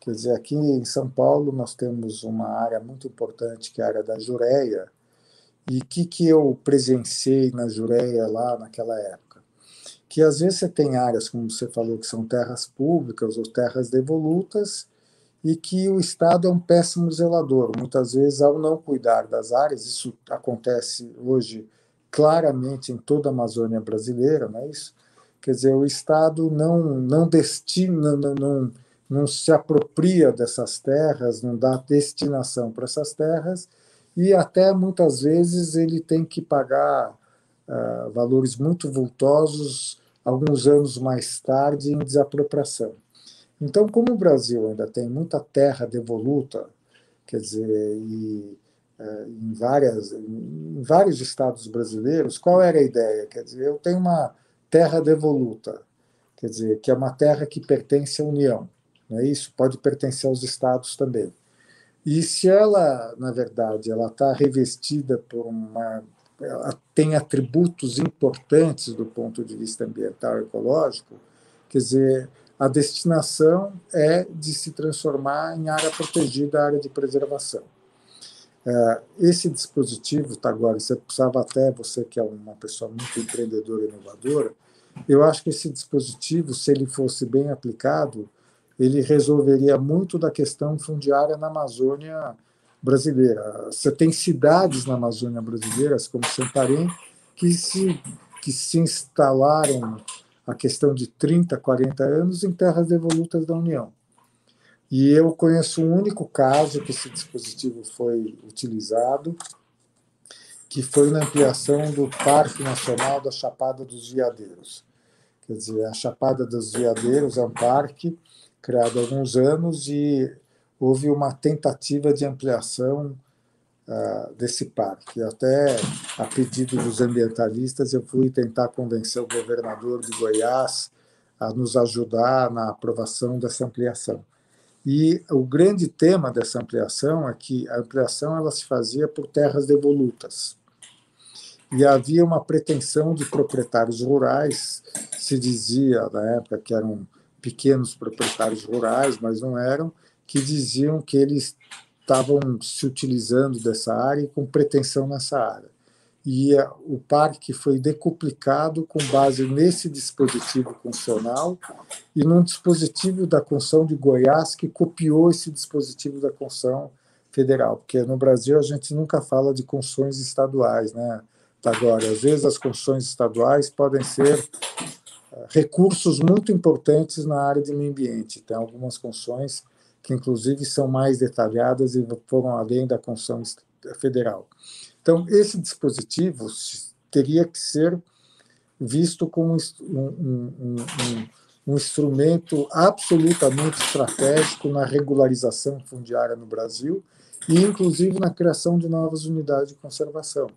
Quer dizer, aqui em São Paulo nós temos uma área muito importante, que é a área da Jureia, e o que, que eu presenciei na Jureia lá naquela época? Que às vezes você tem áreas, como você falou, que são terras públicas ou terras devolutas, e que o Estado é um péssimo zelador. Muitas vezes, ao não cuidar das áreas, isso acontece hoje claramente em toda a Amazônia brasileira, não é isso? Quer dizer, o Estado não, não destina, não, não, não se apropria dessas terras, não dá destinação para essas terras, e até muitas vezes ele tem que pagar uh, valores muito vultosos alguns anos mais tarde em desapropriação. Então, como o Brasil ainda tem muita terra devoluta, quer dizer, e, uh, em, várias, em vários estados brasileiros, qual era a ideia? Quer dizer, eu tenho uma terra devoluta, quer dizer, que é uma terra que pertence à União, não é isso? Pode pertencer aos estados também. E se ela, na verdade, ela está revestida por uma, ela tem atributos importantes do ponto de vista ambiental e ecológico, quer dizer, a destinação é de se transformar em área protegida, área de preservação. É, esse dispositivo, tá agora, você precisava até, você que é uma pessoa muito empreendedora e inovadora, eu acho que esse dispositivo, se ele fosse bem aplicado, ele resolveria muito da questão fundiária na Amazônia brasileira. Você tem cidades na Amazônia brasileira, como Santarém, que se, que se instalaram a questão de 30, 40 anos em terras devolutas da União. E eu conheço um único caso que esse dispositivo foi utilizado, que foi na ampliação do Parque Nacional da Chapada dos Veadeiros. Quer dizer, a Chapada dos Veadeiros é um parque criado há alguns anos e houve uma tentativa de ampliação uh, desse parque. Até a pedido dos ambientalistas, eu fui tentar convencer o governador de Goiás a nos ajudar na aprovação dessa ampliação. E o grande tema dessa ampliação é que a ampliação ela se fazia por terras devolutas. E havia uma pretensão de proprietários rurais, se dizia na época que eram pequenos proprietários rurais, mas não eram, que diziam que eles estavam se utilizando dessa área e com pretensão nessa área. E o parque foi decuplicado com base nesse dispositivo funcional e num dispositivo da Constituição de Goiás que copiou esse dispositivo da Constituição Federal, porque no Brasil a gente nunca fala de constituições estaduais, né? Agora, às vezes as constituições estaduais podem ser recursos muito importantes na área de meio ambiente. Tem algumas construções que, inclusive, são mais detalhadas e foram além da construção federal. Então, esse dispositivo teria que ser visto como um, um, um, um instrumento absolutamente estratégico na regularização fundiária no Brasil e, inclusive, na criação de novas unidades de conservação.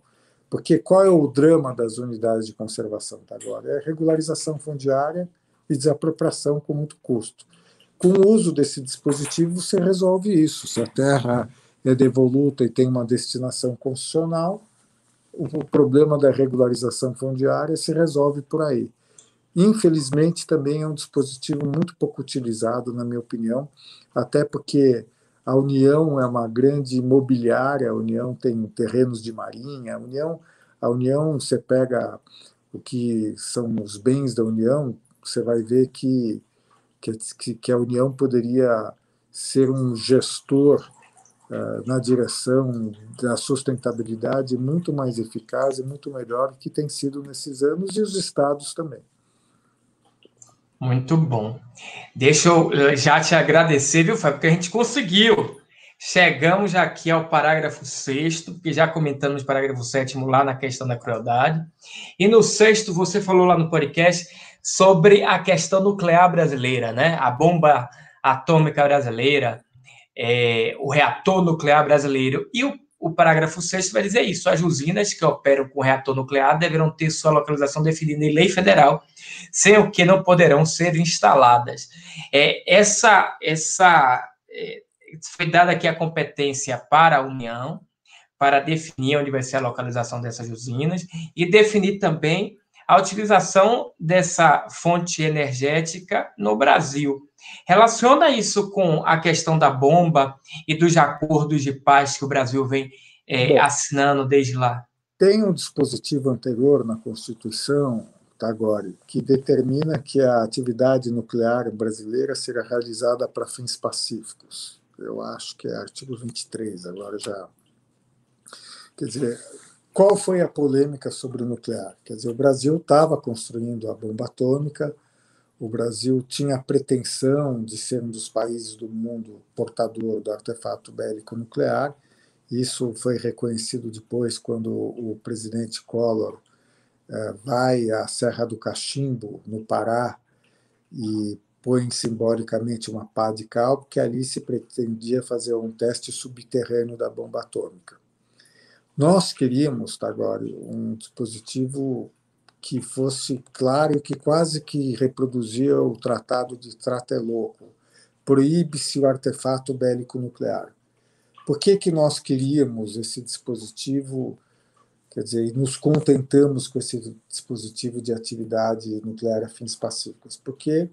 Porque qual é o drama das unidades de conservação agora? É regularização fundiária e desapropriação com muito custo. Com o uso desse dispositivo, você resolve isso. Se a terra é devoluta e tem uma destinação constitucional, o problema da regularização fundiária se resolve por aí. Infelizmente, também é um dispositivo muito pouco utilizado, na minha opinião, até porque a União é uma grande imobiliária, a União tem terrenos de marinha, a União, a União você pega o que são os bens da União, você vai ver que, que, que a União poderia ser um gestor uh, na direção da sustentabilidade muito mais eficaz e muito melhor que tem sido nesses anos, e os estados também. Muito bom. Deixa eu eh, já te agradecer, viu, Fábio, porque a gente conseguiu. Chegamos aqui ao parágrafo sexto, porque já comentamos o parágrafo sétimo lá na questão da crueldade. E no sexto, você falou lá no podcast sobre a questão nuclear brasileira, né? A bomba atômica brasileira, é, o reator nuclear brasileiro. E o, o parágrafo sexto vai dizer isso: as usinas que operam com reator nuclear deverão ter sua localização definida em lei federal, sem o que não poderão ser instaladas. É, essa essa é, foi dada aqui a competência para a União, para definir onde vai ser a localização dessas usinas e definir também a utilização dessa fonte energética no Brasil. Relaciona isso com a questão da bomba e dos acordos de paz que o Brasil vem é, Bom, assinando desde lá? Tem um dispositivo anterior na Constituição, Tagore, que determina que a atividade nuclear brasileira será realizada para fins pacíficos eu acho que é artigo 23, agora já. Quer dizer, qual foi a polêmica sobre o nuclear? Quer dizer, o Brasil estava construindo a bomba atômica, o Brasil tinha a pretensão de ser um dos países do mundo portador do artefato bélico nuclear. Isso foi reconhecido depois quando o presidente Collor eh, vai à Serra do Cachimbo, no Pará, e põe simbolicamente uma pá de cal, porque ali se pretendia fazer um teste subterrâneo da bomba atômica. Nós queríamos, agora, um dispositivo que fosse claro e que quase que reproduzia o Tratado de Trateloco. Proíbe-se o artefato bélico nuclear. Por que, que nós queríamos esse dispositivo, quer dizer, e nos contentamos com esse dispositivo de atividade nuclear a fins pacíficos? Porque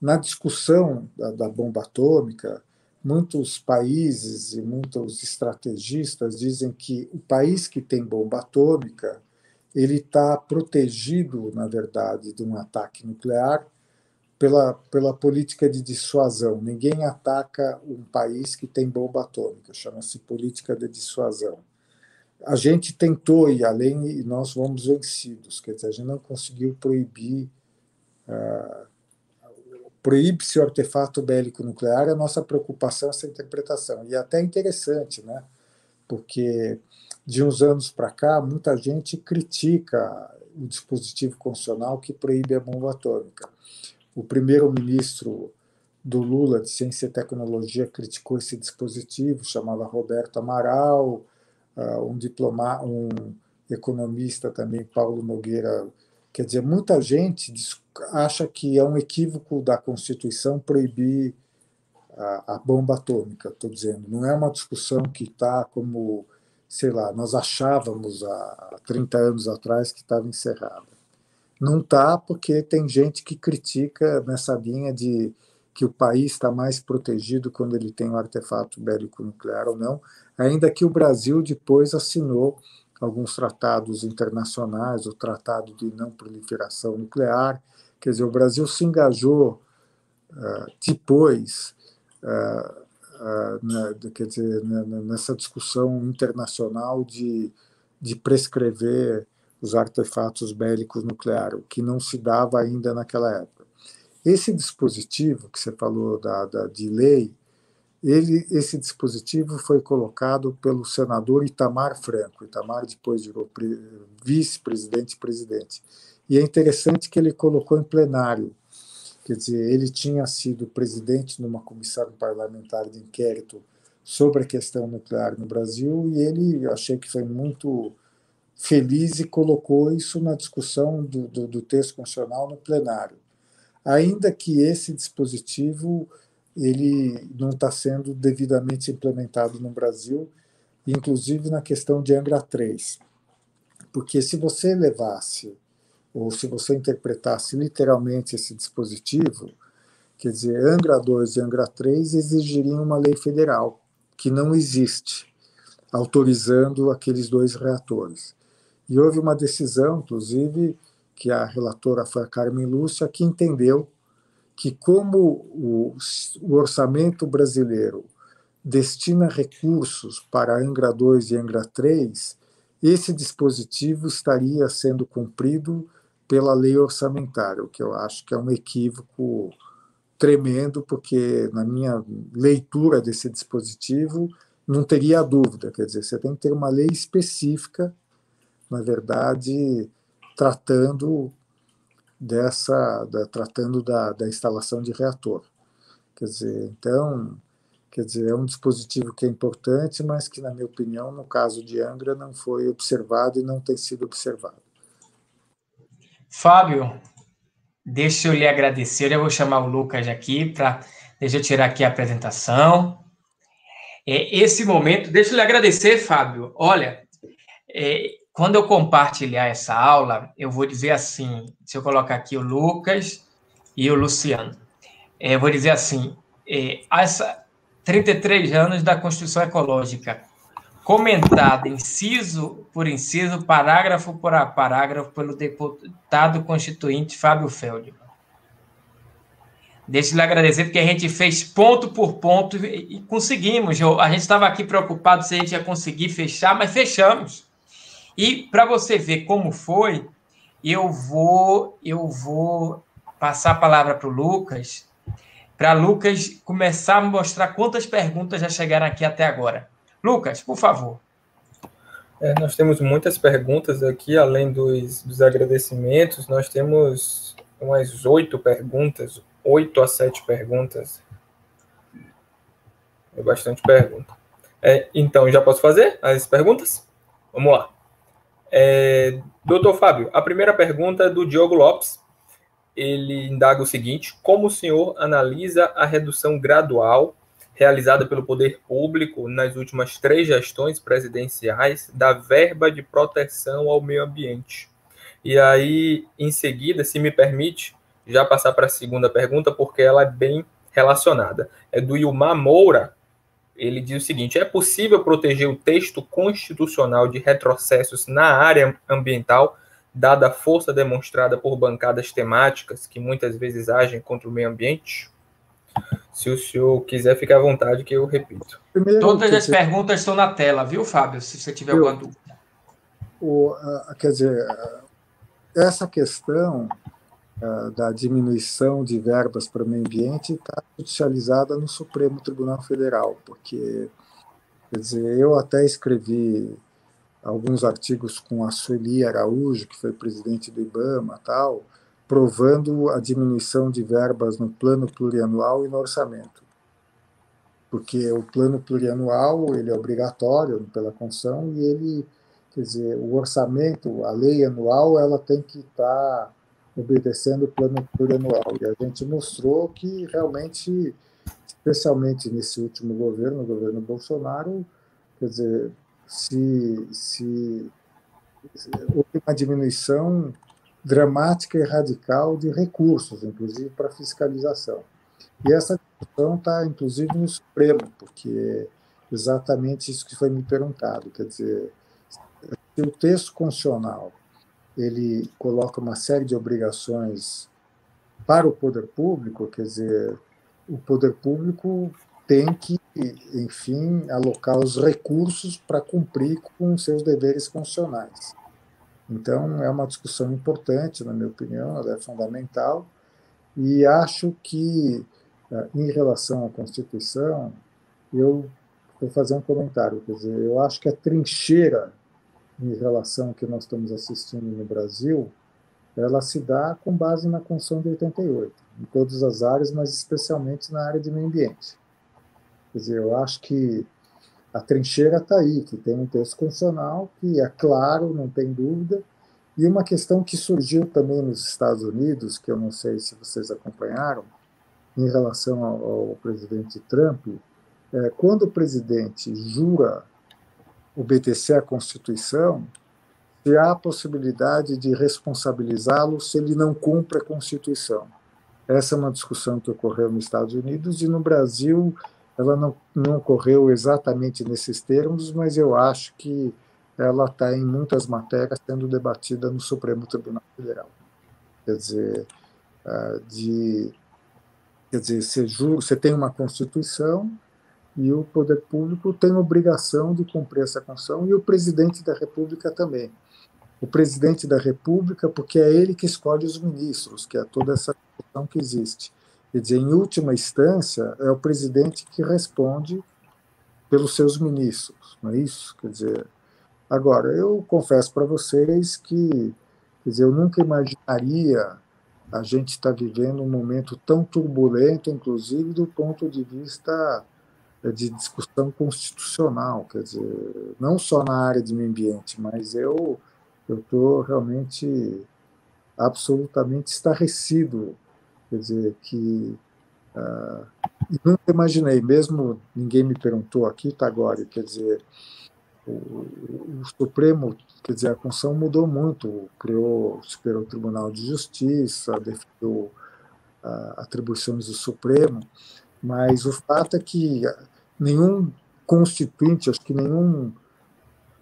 na discussão da, da bomba atômica, muitos países e muitos estrategistas dizem que o país que tem bomba atômica ele está protegido, na verdade, de um ataque nuclear pela, pela política de dissuasão. Ninguém ataca um país que tem bomba atômica, chama-se política de dissuasão. A gente tentou ir além e nós fomos vencidos, quer dizer, a gente não conseguiu proibir uh, proíbe-se o artefato bélico nuclear, a nossa preocupação é essa interpretação. E é até interessante, né? porque de uns anos para cá, muita gente critica o dispositivo constitucional que proíbe a bomba atômica. O primeiro-ministro do Lula, de Ciência e Tecnologia, criticou esse dispositivo, chamava Roberto Amaral, ah, um diplomata, um economista também, Paulo Nogueira. Quer dizer, muita gente acha que é um equívoco da Constituição proibir a, a bomba atômica, estou dizendo. Não é uma discussão que está como, sei lá, nós achávamos há 30 anos atrás que estava encerrada. Não está porque tem gente que critica nessa linha de que o país está mais protegido quando ele tem um artefato bélico nuclear ou não, ainda que o Brasil depois assinou alguns tratados internacionais, o Tratado de Não Proliferação Nuclear, Quer dizer, o Brasil se engajou uh, depois uh, uh, quer dizer, nessa discussão internacional de, de prescrever os artefatos bélicos nucleares, o que não se dava ainda naquela época. Esse dispositivo que você falou da, da de lei, ele, esse dispositivo foi colocado pelo senador Itamar Franco. Itamar depois virou vice-presidente e presidente. E é interessante que ele colocou em plenário. Quer dizer, ele tinha sido presidente de uma comissão parlamentar de inquérito sobre a questão nuclear no Brasil e ele, eu achei que foi muito feliz e colocou isso na discussão do, do, do texto constitucional no plenário. Ainda que esse dispositivo ele não está sendo devidamente implementado no Brasil, inclusive na questão de Angra 3. Porque se você levasse ou se você interpretasse literalmente esse dispositivo, quer dizer, Angra 2 e Angra 3 exigiriam uma lei federal, que não existe, autorizando aqueles dois reatores. E houve uma decisão, inclusive, que a relatora foi a Carmen Lúcia, que entendeu que, como o, o orçamento brasileiro destina recursos para Angra 2 e Angra 3, esse dispositivo estaria sendo cumprido pela lei orçamentária, o que eu acho que é um equívoco tremendo, porque na minha leitura desse dispositivo não teria dúvida, quer dizer, você tem que ter uma lei específica, na verdade, tratando dessa, da, tratando da, da instalação de reator. Quer dizer, então, quer dizer, é um dispositivo que é importante, mas que, na minha opinião, no caso de Angra, não foi observado e não tem sido observado. Fábio, deixa eu lhe agradecer. Eu vou chamar o Lucas aqui para. Deixa eu tirar aqui a apresentação. É, esse momento, deixa eu lhe agradecer, Fábio. Olha, é, quando eu compartilhar essa aula, eu vou dizer assim: se eu colocar aqui o Lucas e o Luciano, é, eu vou dizer assim: é, essa 33 anos da Constituição Ecológica, comentada inciso por inciso, parágrafo por parágrafo, pelo deputado constituinte Fábio Feldman. Deixa eu lhe agradecer, porque a gente fez ponto por ponto e, conseguimos. a gente estava aqui preocupado se a gente ia conseguir fechar, mas fechamos. E para você ver como foi, eu vou eu vou passar a palavra para o Lucas, para Lucas começar a mostrar quantas perguntas já chegaram aqui até agora. Lucas, por favor. É, nós temos muitas perguntas aqui, além dos, dos agradecimentos, nós temos umas oito perguntas, oito a sete perguntas. É bastante pergunta. É, então, já posso fazer as perguntas? Vamos lá. É, doutor Fábio, a primeira pergunta é do Diogo Lopes. Ele indaga o seguinte: como o senhor analisa a redução gradual realizada pelo poder público nas últimas três gestões presidenciais da verba de proteção ao meio ambiente? E aí, em seguida, se me permite, já passar para a segunda pergunta, porque ela é bem relacionada. É do Ilmar Moura, ele diz o seguinte: é possível proteger o texto constitucional de retrocessos na área ambiental, dada a força demonstrada por bancadas temáticas que muitas vezes agem contra o meio ambiente? Se o senhor quiser, fique à vontade que eu repito. Primeiro, Todas as perguntas estão na tela, viu, Fábio? Se você tiver eu, alguma dúvida. O, quer dizer, essa questão da diminuição de verbas para o meio ambiente está judicializada no Supremo Tribunal Federal, porque, quer dizer, eu até escrevi alguns artigos com a Sueli Araújo, que foi presidente do IBAMA, tal, provando a diminuição de verbas no plano plurianual e no orçamento. Porque o plano plurianual ele é obrigatório pela Constituição e ele, quer dizer, o orçamento, a lei anual, ela tem que estar tá obedecendo o plano plurianual. E a gente mostrou que realmente, especialmente nesse último governo, o governo Bolsonaro, quer dizer, se, se houve uma diminuição dramática e radical de recursos, inclusive para fiscalização. E essa discussão está, inclusive, no Supremo, porque é exatamente isso que foi me perguntado. Quer dizer, se o texto constitucional ele coloca uma série de obrigações para o poder público, quer dizer, o poder público tem que, enfim, alocar os recursos para cumprir com seus deveres constitucionais. Então, é uma discussão importante, na minha opinião, ela é fundamental, e acho que, eh, em relação à Constituição, eu vou fazer um comentário, quer dizer, eu acho que a trincheira em relação ao que nós estamos assistindo no Brasil, ela se dá com base na Constituição de 88, em todas as áreas, mas especialmente na área de meio ambiente. Quer dizer, eu acho que a trincheira está aí, que tem um texto constitucional que é claro, não tem dúvida, e uma questão que surgiu também nos Estados Unidos, que eu não sei se vocês acompanharam, em relação ao, ao presidente Trump, é, quando o presidente jura obedecer à Constituição, se há possibilidade de responsabilizá-lo se ele não cumpre a Constituição. Essa é uma discussão que ocorreu nos Estados Unidos e no Brasil ela não, não ocorreu exatamente nesses termos, mas eu acho que ela está em muitas matérias sendo debatida no Supremo Tribunal Federal. Quer dizer, ah, de, quer dizer você, jura, você tem uma Constituição e o poder público tem obrigação de cumprir essa Constituição e o presidente da República também. O presidente da República, porque é ele que escolhe os ministros, que é toda essa questão que existe. Quer dizer, em última instância, é o presidente que responde pelos seus ministros, não é isso? Quer dizer, agora, eu confesso para vocês que, quer dizer, eu nunca imaginaria a gente estar tá vivendo um momento tão turbulento, inclusive do ponto de vista é, de discussão constitucional, quer dizer, não só na área de meio ambiente, mas eu estou realmente absolutamente estarrecido Quer dizer, que uh, nunca imaginei, mesmo ninguém me perguntou aqui, tá agora, quer dizer, o, o, Supremo, quer dizer, a Constituição mudou muito, criou o Superior Tribunal de Justiça, definiu uh, atribuições do Supremo, mas o fato é que nenhum constituinte, acho que nenhum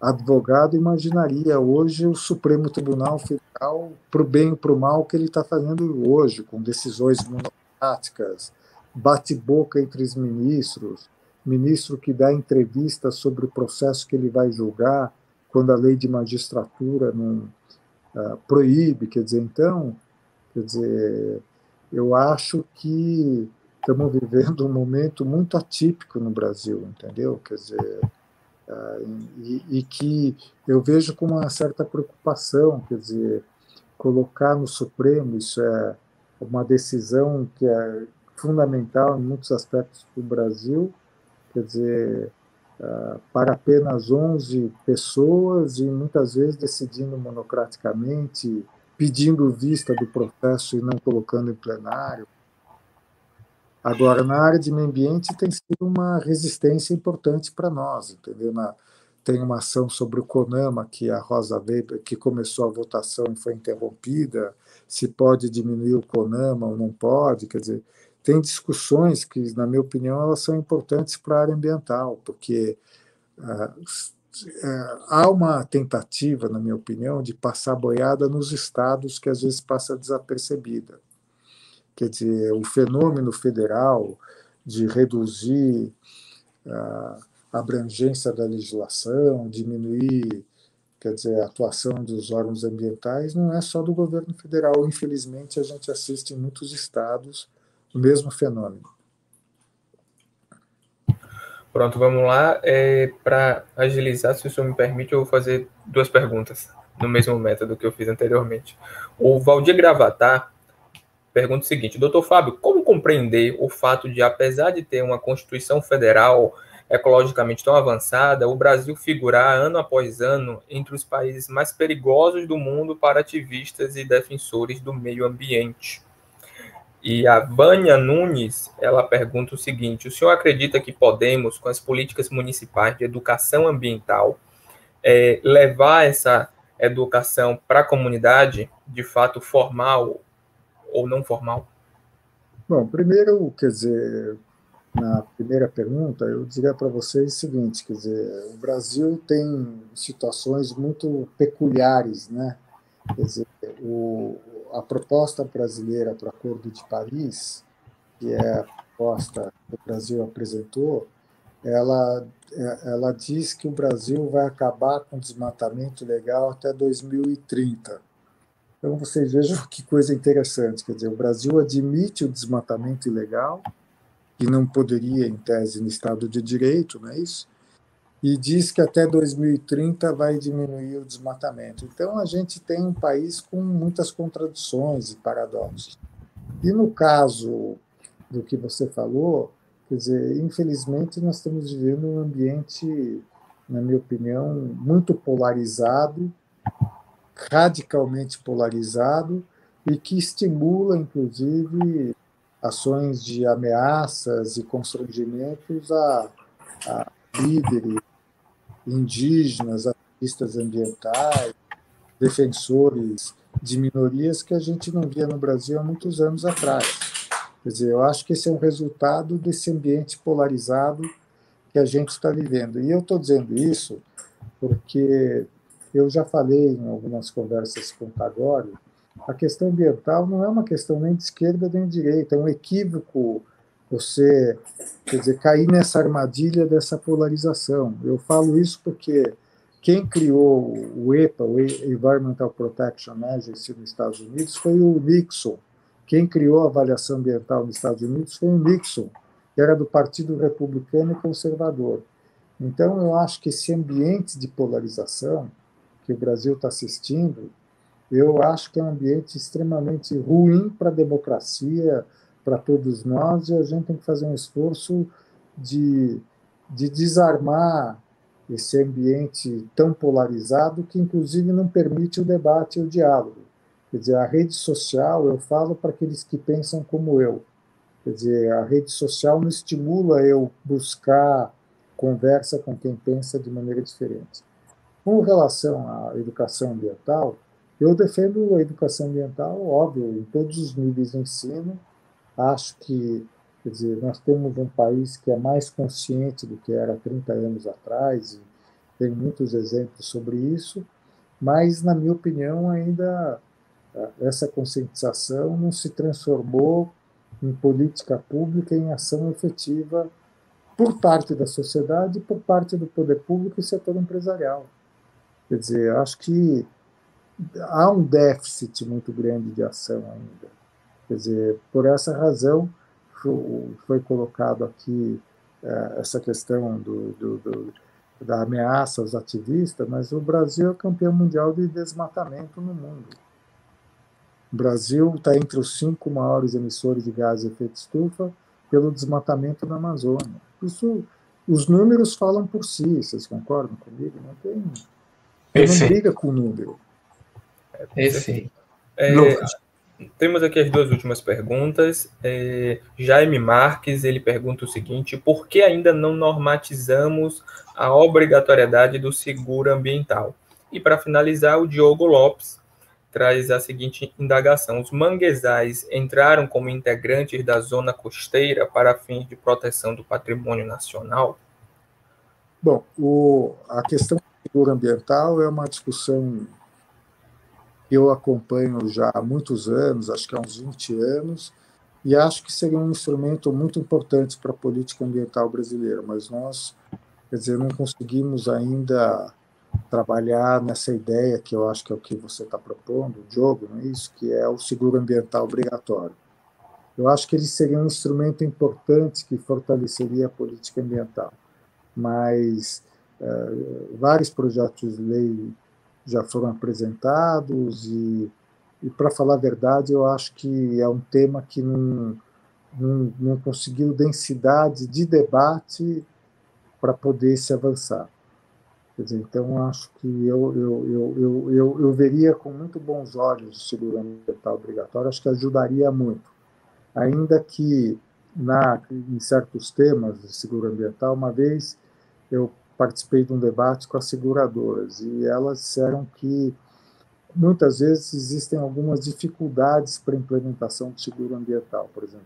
advogado imaginaria hoje o Supremo Tribunal Federal para o bem e para o mal que ele está fazendo hoje, com decisões monocráticas, bate-boca entre os ministros, ministro que dá entrevista sobre o processo que ele vai julgar, quando a lei de magistratura não uh, proíbe, quer dizer, então, quer dizer, eu acho que estamos vivendo um momento muito atípico no Brasil, entendeu? Quer dizer, e, e, que eu vejo com uma certa preocupação, quer dizer, colocar no Supremo, isso é uma decisão que é fundamental em muitos aspectos do Brasil, quer dizer, para apenas 11 pessoas e muitas vezes decidindo monocraticamente, pedindo vista do processo e não colocando em plenário, Agora, na área de meio ambiente, tem sido uma resistência importante para nós, entendeu? Na, tem uma ação sobre o CONAMA, que a Rosa Weber, que começou a votação e foi interrompida, se pode diminuir o CONAMA ou não pode, quer dizer, tem discussões que, na minha opinião, elas são importantes para a área ambiental, porque ah, é, há uma tentativa, na minha opinião, de passar boiada nos estados que às vezes passa desapercebida. Quer dizer, o fenômeno federal de reduzir a abrangência da legislação, diminuir, quer dizer, a atuação dos órgãos ambientais, não é só do governo federal. Infelizmente, a gente assiste em muitos estados o mesmo fenômeno. Pronto, vamos lá. É, Para agilizar, se o senhor me permite, eu vou fazer duas perguntas no mesmo método que eu fiz anteriormente. O Valdir Gravatar pergunta o seguinte: Doutor Fábio, como compreender o fato de, apesar de ter uma Constituição Federal ecologicamente tão avançada, o Brasil figurar ano após ano entre os países mais perigosos do mundo para ativistas e defensores do meio ambiente? E a Vânia Nunes, ela pergunta o seguinte: o senhor acredita que podemos, com as políticas municipais de educação ambiental, é, levar essa educação para a comunidade, de fato formal ou não formal? Bom, primeiro, quer dizer, na primeira pergunta, eu diria para vocês o seguinte, quer dizer, o Brasil tem situações muito peculiares, né? Quer dizer, o, a proposta brasileira para o Acordo de Paris, que é a proposta que o Brasil apresentou, ela, ela diz que o Brasil vai acabar com o desmatamento legal até 2030. Então, vocês vejam que coisa interessante. Quer dizer, o Brasil admite o desmatamento ilegal, que não poderia, em tese, no Estado de Direito, não é isso? E diz que até 2030 vai diminuir o desmatamento. Então, a gente tem um país com muitas contradições e paradoxos. E no caso do que você falou, quer dizer, infelizmente, nós estamos vivendo um ambiente, na minha opinião, muito polarizado radicalmente polarizado e que estimula, inclusive, ações de ameaças e constrangimentos a, a líderes indígenas, ativistas ambientais, defensores de minorias que a gente não via no Brasil há muitos anos atrás. Quer dizer, eu acho que esse é um resultado desse ambiente polarizado que a gente está vivendo. E eu estou dizendo isso porque eu já falei em algumas conversas com o Tagore, a questão ambiental não é uma questão nem de esquerda nem de direita, é um equívoco você, quer dizer, cair nessa armadilha dessa polarização. Eu falo isso porque quem criou o EPA, o Environmental Protection Agency nos Estados Unidos, foi o Nixon. Quem criou a avaliação ambiental nos Estados Unidos foi o Nixon, que era do Partido Republicano e Conservador. Então, eu acho que esse ambiente de polarização que o Brasil está assistindo, eu acho que é um ambiente extremamente ruim para a democracia, para todos nós, e a gente tem que fazer um esforço de, de desarmar esse ambiente tão polarizado que, inclusive, não permite o debate e o diálogo. Quer dizer, a rede social, eu falo para aqueles que pensam como eu. Quer dizer, a rede social não estimula eu buscar conversa com quem pensa de maneira diferente. Com relação à educação ambiental, eu defendo a educação ambiental, óbvio, em todos os níveis de ensino. Acho que, quer dizer, nós temos um país que é mais consciente do que era 30 anos atrás, e tem muitos exemplos sobre isso, mas, na minha opinião, ainda eh, essa conscientização não se transformou em política pública, em ação efetiva por parte da sociedade, por parte do poder público e setor empresarial. Quer dizer, acho que há um déficit muito grande de ação ainda. Quer dizer, por essa razão foi colocado aqui é, essa questão do, do, do, da ameaça aos ativistas, mas o Brasil é campeão mundial de desmatamento no mundo. O Brasil está entre os cinco maiores emissores de gases de efeito estufa pelo desmatamento na Amazônia. Isso, os números falam por si, vocês concordam comigo? Não tem. Eu não briga com o número. Perfeito. É, temos aqui as duas últimas perguntas. É, Jaime Marques ele pergunta o seguinte: por que ainda não normatizamos a obrigatoriedade do seguro ambiental? E para finalizar, o Diogo Lopes traz a seguinte indagação: os manguezais entraram como integrantes da zona costeira para fins de proteção do patrimônio nacional? Bom, o, a questão seguro ambiental é uma discussão que eu acompanho já há muitos anos, acho que há uns 20 anos, e acho que seria um instrumento muito importante para a política ambiental brasileira, mas nós, quer dizer, não conseguimos ainda trabalhar nessa ideia que eu acho que é o que você está propondo, Diogo, não é isso? Que é o seguro ambiental obrigatório. Eu acho que ele seria um instrumento importante que fortaleceria a política ambiental, mas vários projetos de lei já foram apresentados e, e para falar a verdade, eu acho que é um tema que não, não, não conseguiu densidade de debate para poder se avançar. Quer dizer, então, acho que eu, eu, eu, eu, eu, eu veria com muito bons olhos o seguro ambiental obrigatório, acho que ajudaria muito. Ainda que na, em certos temas de seguro ambiental, uma vez eu participei de um debate com as seguradoras e elas disseram que muitas vezes existem algumas dificuldades para a implementação do seguro ambiental, por exemplo,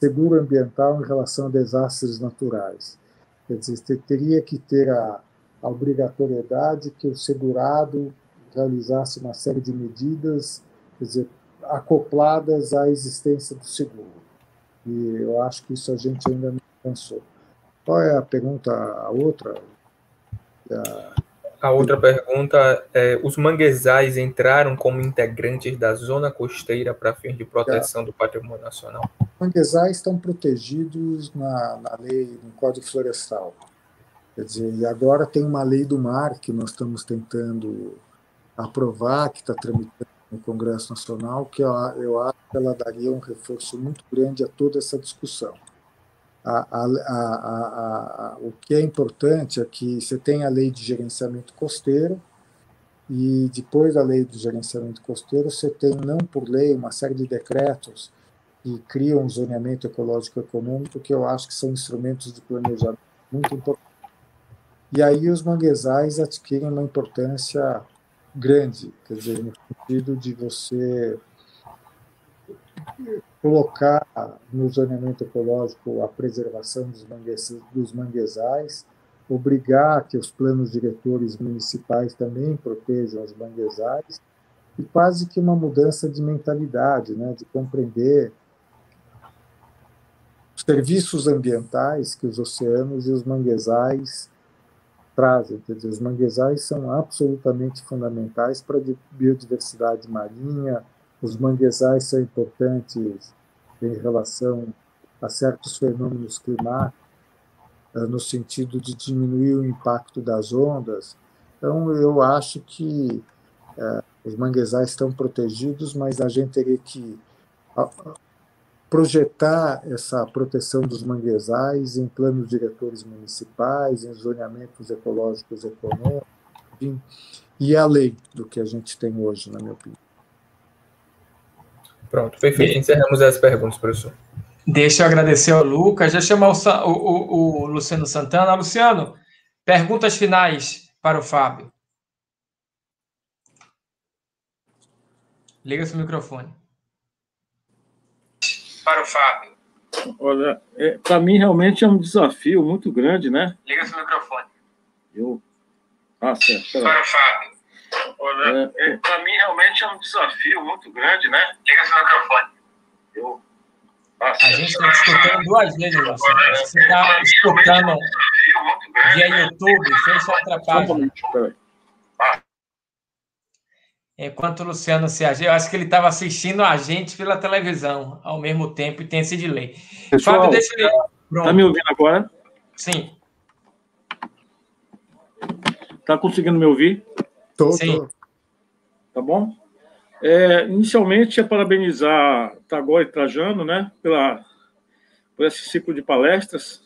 seguro ambiental em relação a desastres naturais. Quer dizer, teria que ter a, a obrigatoriedade que o segurado realizasse uma série de medidas, quer dizer, acopladas à existência do seguro. E eu acho que isso a gente ainda não pensou. Qual é a pergunta, a outra? A, a outra pergunta é: os manguezais entraram como integrantes da zona costeira para fins de proteção do patrimônio nacional? Manguezais estão protegidos na, na lei, no Código Florestal. Quer dizer, e agora tem uma lei do mar que nós estamos tentando aprovar, que está tramitando no Congresso Nacional, que eu, eu acho que ela daria um reforço muito grande a toda essa discussão. A, a, o que é importante é que você tem a lei de gerenciamento costeiro, e depois da lei de gerenciamento costeiro, você tem, não por lei, uma série de decretos que criam um zoneamento ecológico econômico, que eu acho que são instrumentos de planejamento muito importantes. E aí os manguezais adquirem uma importância grande, quer dizer, no sentido de você colocar no zoneamento ecológico a preservação dos manguezais, obrigar que os planos diretores municipais também protejam os manguezais, e quase que uma mudança de mentalidade, né, de compreender os serviços ambientais que os oceanos e os manguezais trazem. Quer dizer, os manguezais são absolutamente fundamentais para a biodiversidade marinha, os manguezais são importantes em relação a certos fenômenos climáticos, eh, no sentido de diminuir o impacto das ondas. Então, eu acho que é, os manguezais estão protegidos, mas a gente teria que projetar essa proteção dos manguezais em planos diretores municipais, em zoneamentos ecológicos econômicos, enfim, e além do que a gente tem hoje, na minha opinião. Pronto, perfeito. Encerramos as perguntas, professor. Deixa eu agradecer ao Lucas. Já chamar o, o, o Luciano Santana. Luciano, perguntas finais para o Fábio. Liga seu microfone. Para o Fábio. Olha, é, para mim realmente é um desafio muito grande, né? Liga seu microfone. Eu. Ah, certo. Para o Fábio. Olha, é, é, para mim realmente é um desafio muito grande, né? Liga seu microfone. Eu. Ah, a gente está escutando duas vezes, Luciano. Você está escutando via YouTube, fecha outra página. Enquanto o Luciano se agiu, eu acho que ele estava assistindo a gente pela televisão ao mesmo tempo e tem esse delay. Pessoal, Fábio, deixa ele. Está me ouvindo agora? Sim. Está conseguindo me ouvir? Tô, Sim. Tô. Tá bom? É, inicialmente é parabenizar Tagore e Trajano, né, pela, por esse ciclo de palestras,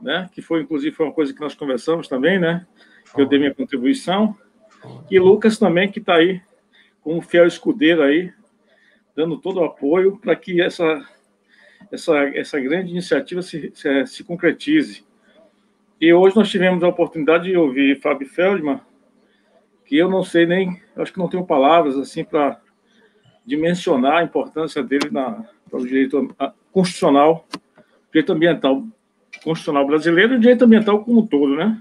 né, que foi inclusive foi uma coisa que nós conversamos também, né, que eu dei minha contribuição, e Lucas também que está aí como fiel escudeiro aí, dando todo o apoio para que essa essa essa grande iniciativa se, se, se concretize. E hoje nós tivemos a oportunidade de ouvir Fábio Feldman que eu não sei nem, acho que não tenho palavras assim para dimensionar a importância dele na, para o direito constitucional, direito ambiental constitucional brasileiro e direito ambiental como um todo, né?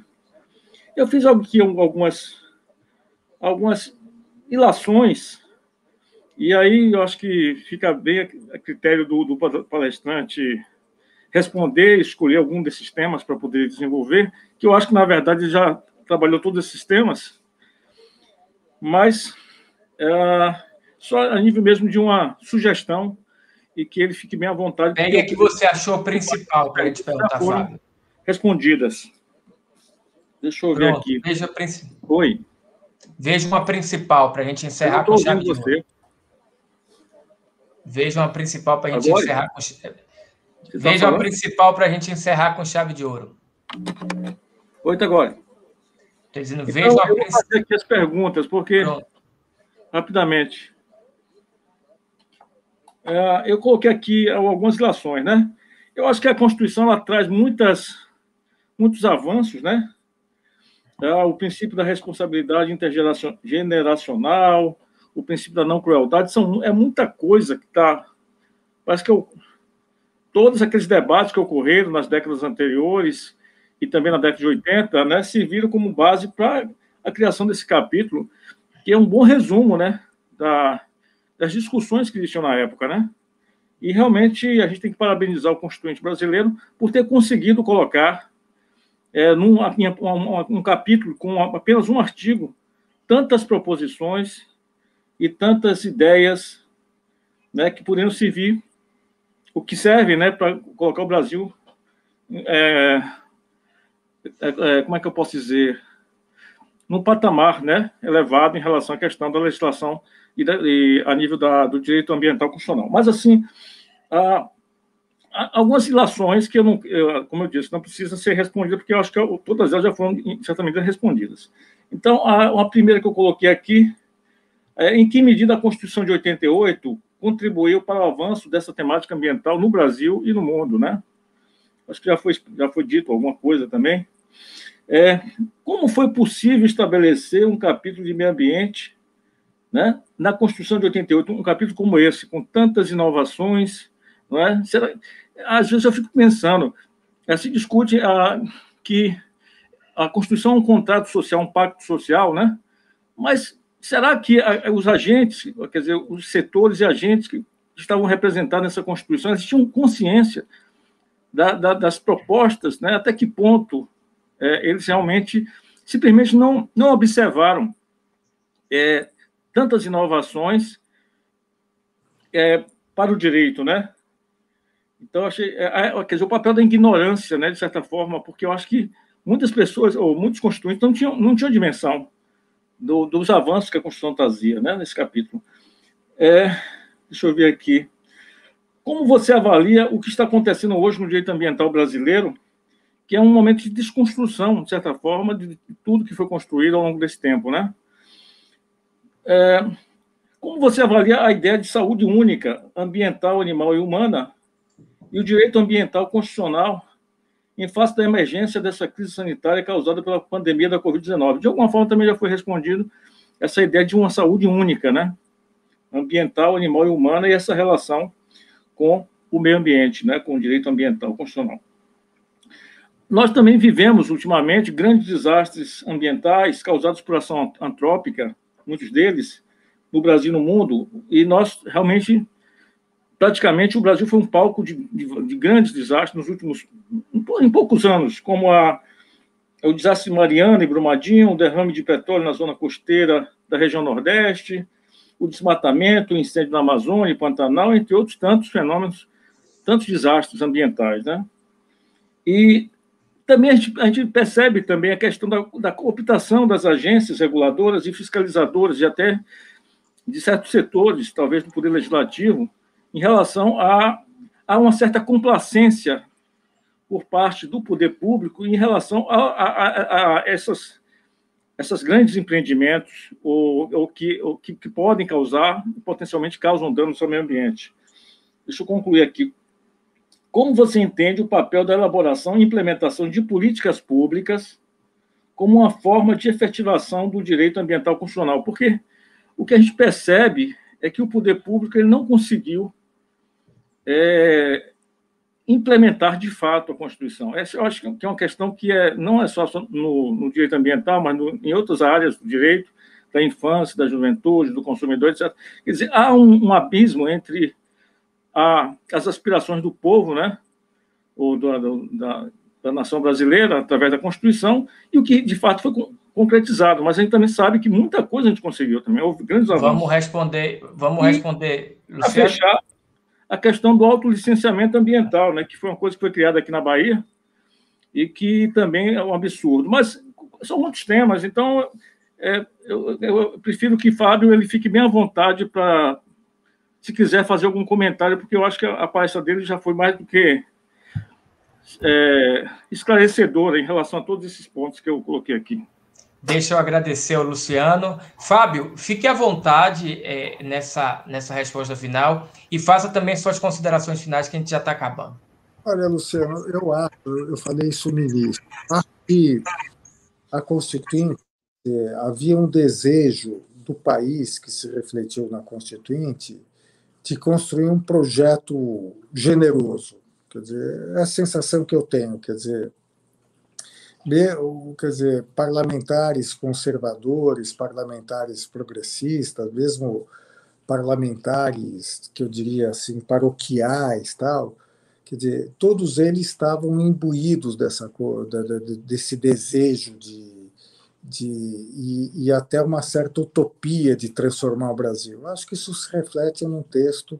Eu fiz aqui algumas algumas ilações e aí eu acho que fica bem a critério do, do palestrante responder, escolher algum desses temas para poder desenvolver, que eu acho que na verdade já trabalhou todos esses temas mas é, só a nível mesmo de uma sugestão e que ele fique bem à vontade. Pegue a que você achou principal para a gente perguntar, Fábio. Respondidas. Deixa eu ver aqui. Veja a principal. Oi. Veja uma principal para a gente encerrar com chave de ouro. Veja uma principal para a gente Agora? encerrar com. Tá Veja uma principal para a gente encerrar com chave de ouro. Oi, agora. Estou dizendo, então, eu vou fazer aqui as perguntas, porque, Pronto. rapidamente, é, eu coloquei aqui algumas ilações, né? Eu acho que a Constituição ela traz muitas, muitos avanços, né? É, o princípio da responsabilidade intergeneracional, o princípio da não crueldade, são, é muita coisa que está. Parece que eu, todos aqueles debates que ocorreram nas décadas anteriores, e também na década de 80, né, serviram como base para a criação desse capítulo, que é um bom resumo né, da, das discussões que existiam na época. Né? E realmente a gente tem que parabenizar o Constituinte brasileiro por ter conseguido colocar é, num um, um capítulo com apenas um artigo tantas proposições e tantas ideias né, que poderiam servir, o que serve né, para colocar o Brasil é, é, é, como é que eu posso dizer, num patamar né, elevado em relação à questão da legislação e, da, e a nível da, do direito ambiental constitucional. Mas, assim, há, algumas ilações que, eu não, como eu disse, não precisam ser respondidas, porque eu acho que todas elas já foram, certamente, respondidas. Então, a, a primeira que eu coloquei aqui é em que medida a Constituição de 88 contribuiu para o avanço dessa temática ambiental no Brasil e no mundo, né? Acho que já foi, já foi dito alguma coisa também. É, como foi possível estabelecer um capítulo de meio ambiente né, na Constituição de 88, um capítulo como esse, com tantas inovações? Não é? Será, às vezes eu fico pensando, é, se discute a, que a Constituição é um contrato social, um pacto social, né? mas será que os agentes, quer dizer, os setores e agentes que estavam representados nessa Constituição, eles tinham consciência da, da, das propostas, né? até que ponto é, eles realmente simplesmente não, não observaram é, tantas inovações é, para o direito, né? Então, achei, é, é, quer dizer, o papel da ignorância, né, de certa forma, porque eu acho que muitas pessoas, ou muitos constituintes, não tinham, não tinham dimensão do, dos avanços que a Constituição trazia, né, nesse capítulo. É, deixa eu ver aqui. Como você avalia o que está acontecendo hoje no direito ambiental brasileiro, que é um momento de desconstrução, de certa forma, de tudo que foi construído ao longo desse tempo, né? É, como você avalia a ideia de saúde única, ambiental, animal e humana, e o direito ambiental constitucional em face da emergência dessa crise sanitária causada pela pandemia da Covid-19? De alguma forma também já foi respondido essa ideia de uma saúde única, né? Ambiental, animal e humana, e essa relação com o meio ambiente, né, com o direito ambiental constitucional. Nós também vivemos, ultimamente, grandes desastres ambientais causados por ação antrópica, muitos deles, no Brasil e no mundo, e nós realmente, praticamente, o Brasil foi um palco de, de, de grandes desastres nos últimos, em poucos anos, como a, o desastre Mariana e Brumadinho, o derrame de petróleo na zona costeira da região Nordeste, o desmatamento, o incêndio na Amazônia Pantanal, entre outros tantos fenômenos, tantos desastres ambientais, né? E também a gente, a gente percebe também a questão da, da, cooptação das agências reguladoras e fiscalizadoras e até de certos setores, talvez do Poder Legislativo, em relação a, a uma certa complacência por parte do poder público em relação a, a, a essas esses grandes empreendimentos ou, ou, que, ou que, que, podem causar, potencialmente causam dano ao meio ambiente. Deixa eu concluir aqui. Como você entende o papel da elaboração e implementação de políticas públicas como uma forma de efetivação do direito ambiental constitucional? Porque o que a gente percebe é que o poder público ele não conseguiu é, implementar de fato a Constituição. Essa eu acho que é uma questão que é, não é só no, no direito ambiental, mas no, em outras áreas do direito, da infância, da juventude, do consumidor, etc. Quer dizer, há um, um abismo entre a, as aspirações do povo, né, ou do, do, da, da nação brasileira, através da Constituição, e o que de fato foi concretizado. Mas a gente também sabe que muita coisa a gente conseguiu também. Houve grandes avanços. Vamos responder, vamos e, responder. Luciano. A fechar, a questão do autolicenciamento ambiental, né, que foi uma coisa que foi criada aqui na Bahia e que também é um absurdo. Mas são muitos temas, então é, eu, eu, prefiro que Fábio ele fique bem à vontade para, se quiser fazer algum comentário, porque eu acho que a, palestra dele já foi mais do que é, esclarecedora em relação a todos esses pontos que eu coloquei aqui. Deixa eu agradecer ao Luciano. Fábio, fique à vontade é, nessa, nessa resposta final e faça também suas considerações finais, que a gente já está acabando. Olha, Luciano, eu acho, eu falei isso no início, acho que a Constituinte havia um desejo do país que se refletiu na Constituinte de construir um projeto generoso. Quer dizer, é a sensação que eu tenho, quer dizer, quer dizer, parlamentares conservadores, parlamentares progressistas, mesmo parlamentares que eu diria assim paroquiais, tal, quer dizer, todos eles estavam imbuídos dessa desse desejo de, de e, e até uma certa utopia de transformar o Brasil. Acho que isso se reflete num texto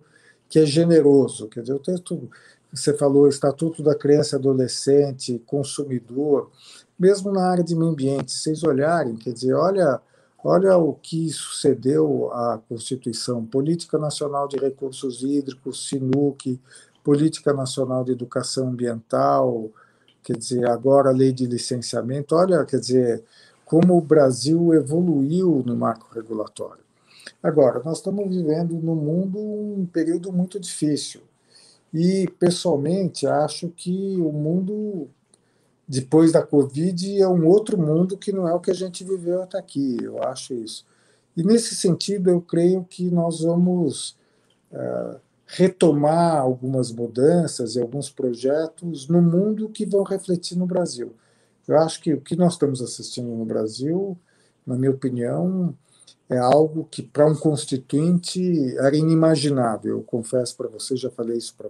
que é generoso, quer dizer, o texto você falou Estatuto da Criança e Adolescente, consumidor, mesmo na área de meio ambiente, vocês olharem, quer dizer, olha, olha o que sucedeu à Constituição, Política Nacional de Recursos Hídricos, SINUC, Política Nacional de Educação Ambiental, quer dizer, agora a Lei de Licenciamento, olha, quer dizer, como o Brasil evoluiu no marco regulatório. Agora, nós estamos vivendo no mundo um período muito difícil. E, pessoalmente, acho que o mundo depois da Covid é um outro mundo que não é o que a gente viveu até aqui, eu acho isso. E nesse sentido, eu creio que nós vamos uh, retomar algumas mudanças e alguns projetos no mundo que vão refletir no Brasil. Eu acho que o que nós estamos assistindo no Brasil, na minha opinião, é algo que para um constituinte era inimaginável. Eu confesso para você, já falei isso para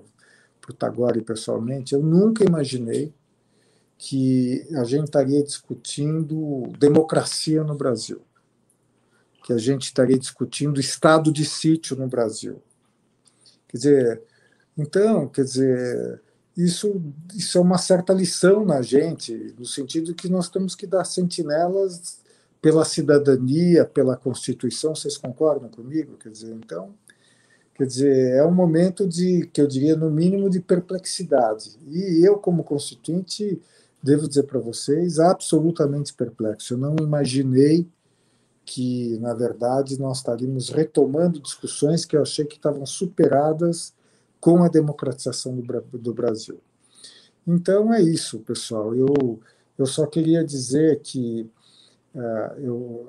o Tagore pessoalmente, eu nunca imaginei que a gente estaria discutindo democracia no Brasil, que a gente estaria discutindo estado de sítio no Brasil. Quer dizer, então, quer dizer, isso, isso é uma certa lição na gente, no sentido que nós temos que dar sentinelas pela cidadania, pela Constituição, vocês concordam comigo? Quer dizer, então, quer dizer, é um momento de, que eu diria, no mínimo, de perplexidade. E eu, como constituinte, devo dizer para vocês, absolutamente perplexo. Eu não imaginei que, na verdade, nós estaríamos retomando discussões que eu achei que estavam superadas com a democratização do, do Brasil. Então é isso, pessoal. Eu, eu só queria dizer que eu,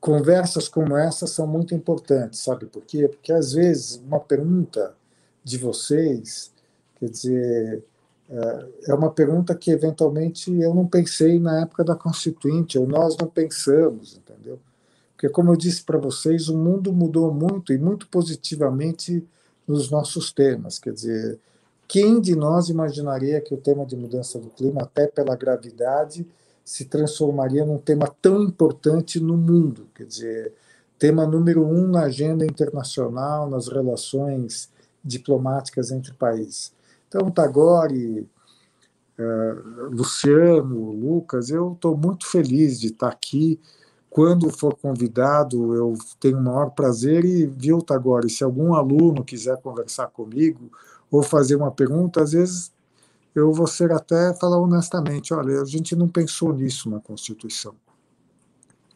conversas como essa são muito importantes, sabe por quê? Porque às vezes uma pergunta de vocês, quer dizer, uh, é uma pergunta que eventualmente eu não pensei na época da Constituinte, ou nós não pensamos, entendeu? Porque, como eu disse para vocês, o mundo mudou muito e muito positivamente nos nossos temas. Quer dizer, quem de nós imaginaria que o tema de mudança do clima, até pela gravidade, se transformaria num tema tão importante no mundo? Quer dizer, tema número um na agenda internacional, nas relações diplomáticas entre países. Então, Tagore, uh, Luciano, Lucas, eu estou muito feliz de estar aqui quando for convidado, eu tenho o maior prazer e, viu, Tagore, se algum aluno quiser conversar comigo ou fazer uma pergunta, às vezes eu vou ser até falar honestamente, olha, a gente não pensou nisso na Constituição.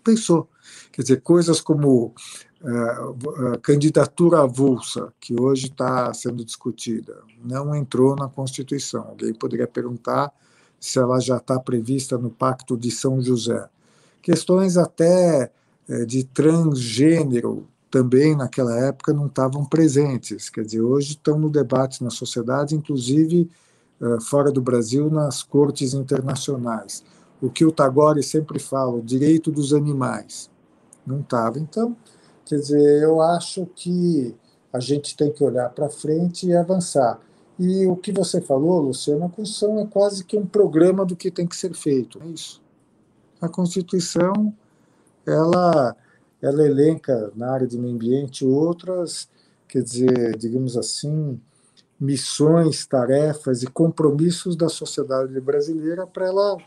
Pensou. Quer dizer, coisas como uh, candidatura avulsa, que hoje está sendo discutida, não entrou na Constituição. Alguém poderia perguntar se ela já está prevista no Pacto de São José Questões até é, de transgênero também naquela época não estavam presentes. Quer dizer, hoje estão no debate na sociedade, inclusive fora do Brasil, nas cortes internacionais. O que o Tagore sempre fala, o direito dos animais. Não estava. Então, quer dizer, eu acho que a gente tem que olhar para frente e avançar. E o que você falou, Luciano, a Constituição é quase que um programa do que tem que ser feito. É isso. A Constituição, ela, ela elenca na área de meio ambiente outras, quer dizer, digamos assim, missões, tarefas e compromissos da sociedade brasileira para ela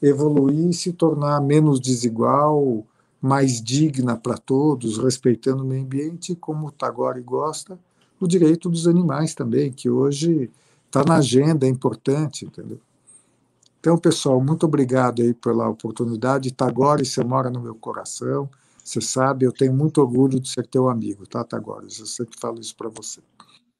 evoluir e se tornar menos desigual, mais digna para todos, respeitando o meio ambiente, como o Tagore gosta, o direito dos animais também, que hoje está na agenda, é importante, entendeu? Então, pessoal, muito obrigado aí pela oportunidade. Tagore, você mora no meu coração. Você sabe, eu tenho muito orgulho de ser teu amigo, tá, Tagore? Eu sempre falo isso para você.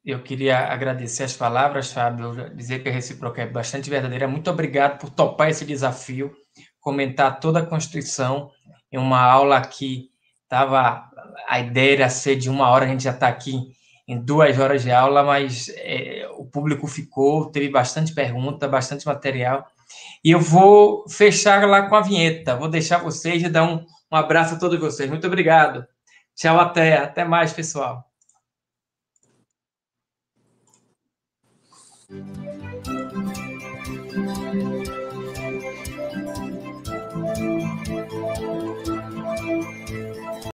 Eu queria agradecer as palavras, Fábio, dizer que a recíproca é bastante verdadeira. Muito obrigado por topar esse desafio, comentar toda a Constituição em uma aula que estava. A ideia era ser de uma hora, a gente já está aqui em duas horas de aula, mas é, o público ficou, teve bastante pergunta, bastante material. E eu vou fechar lá com a vinheta. Vou deixar vocês e dar um, um abraço a todos vocês. Muito obrigado. Tchau, até. Até mais, pessoal. Thank you.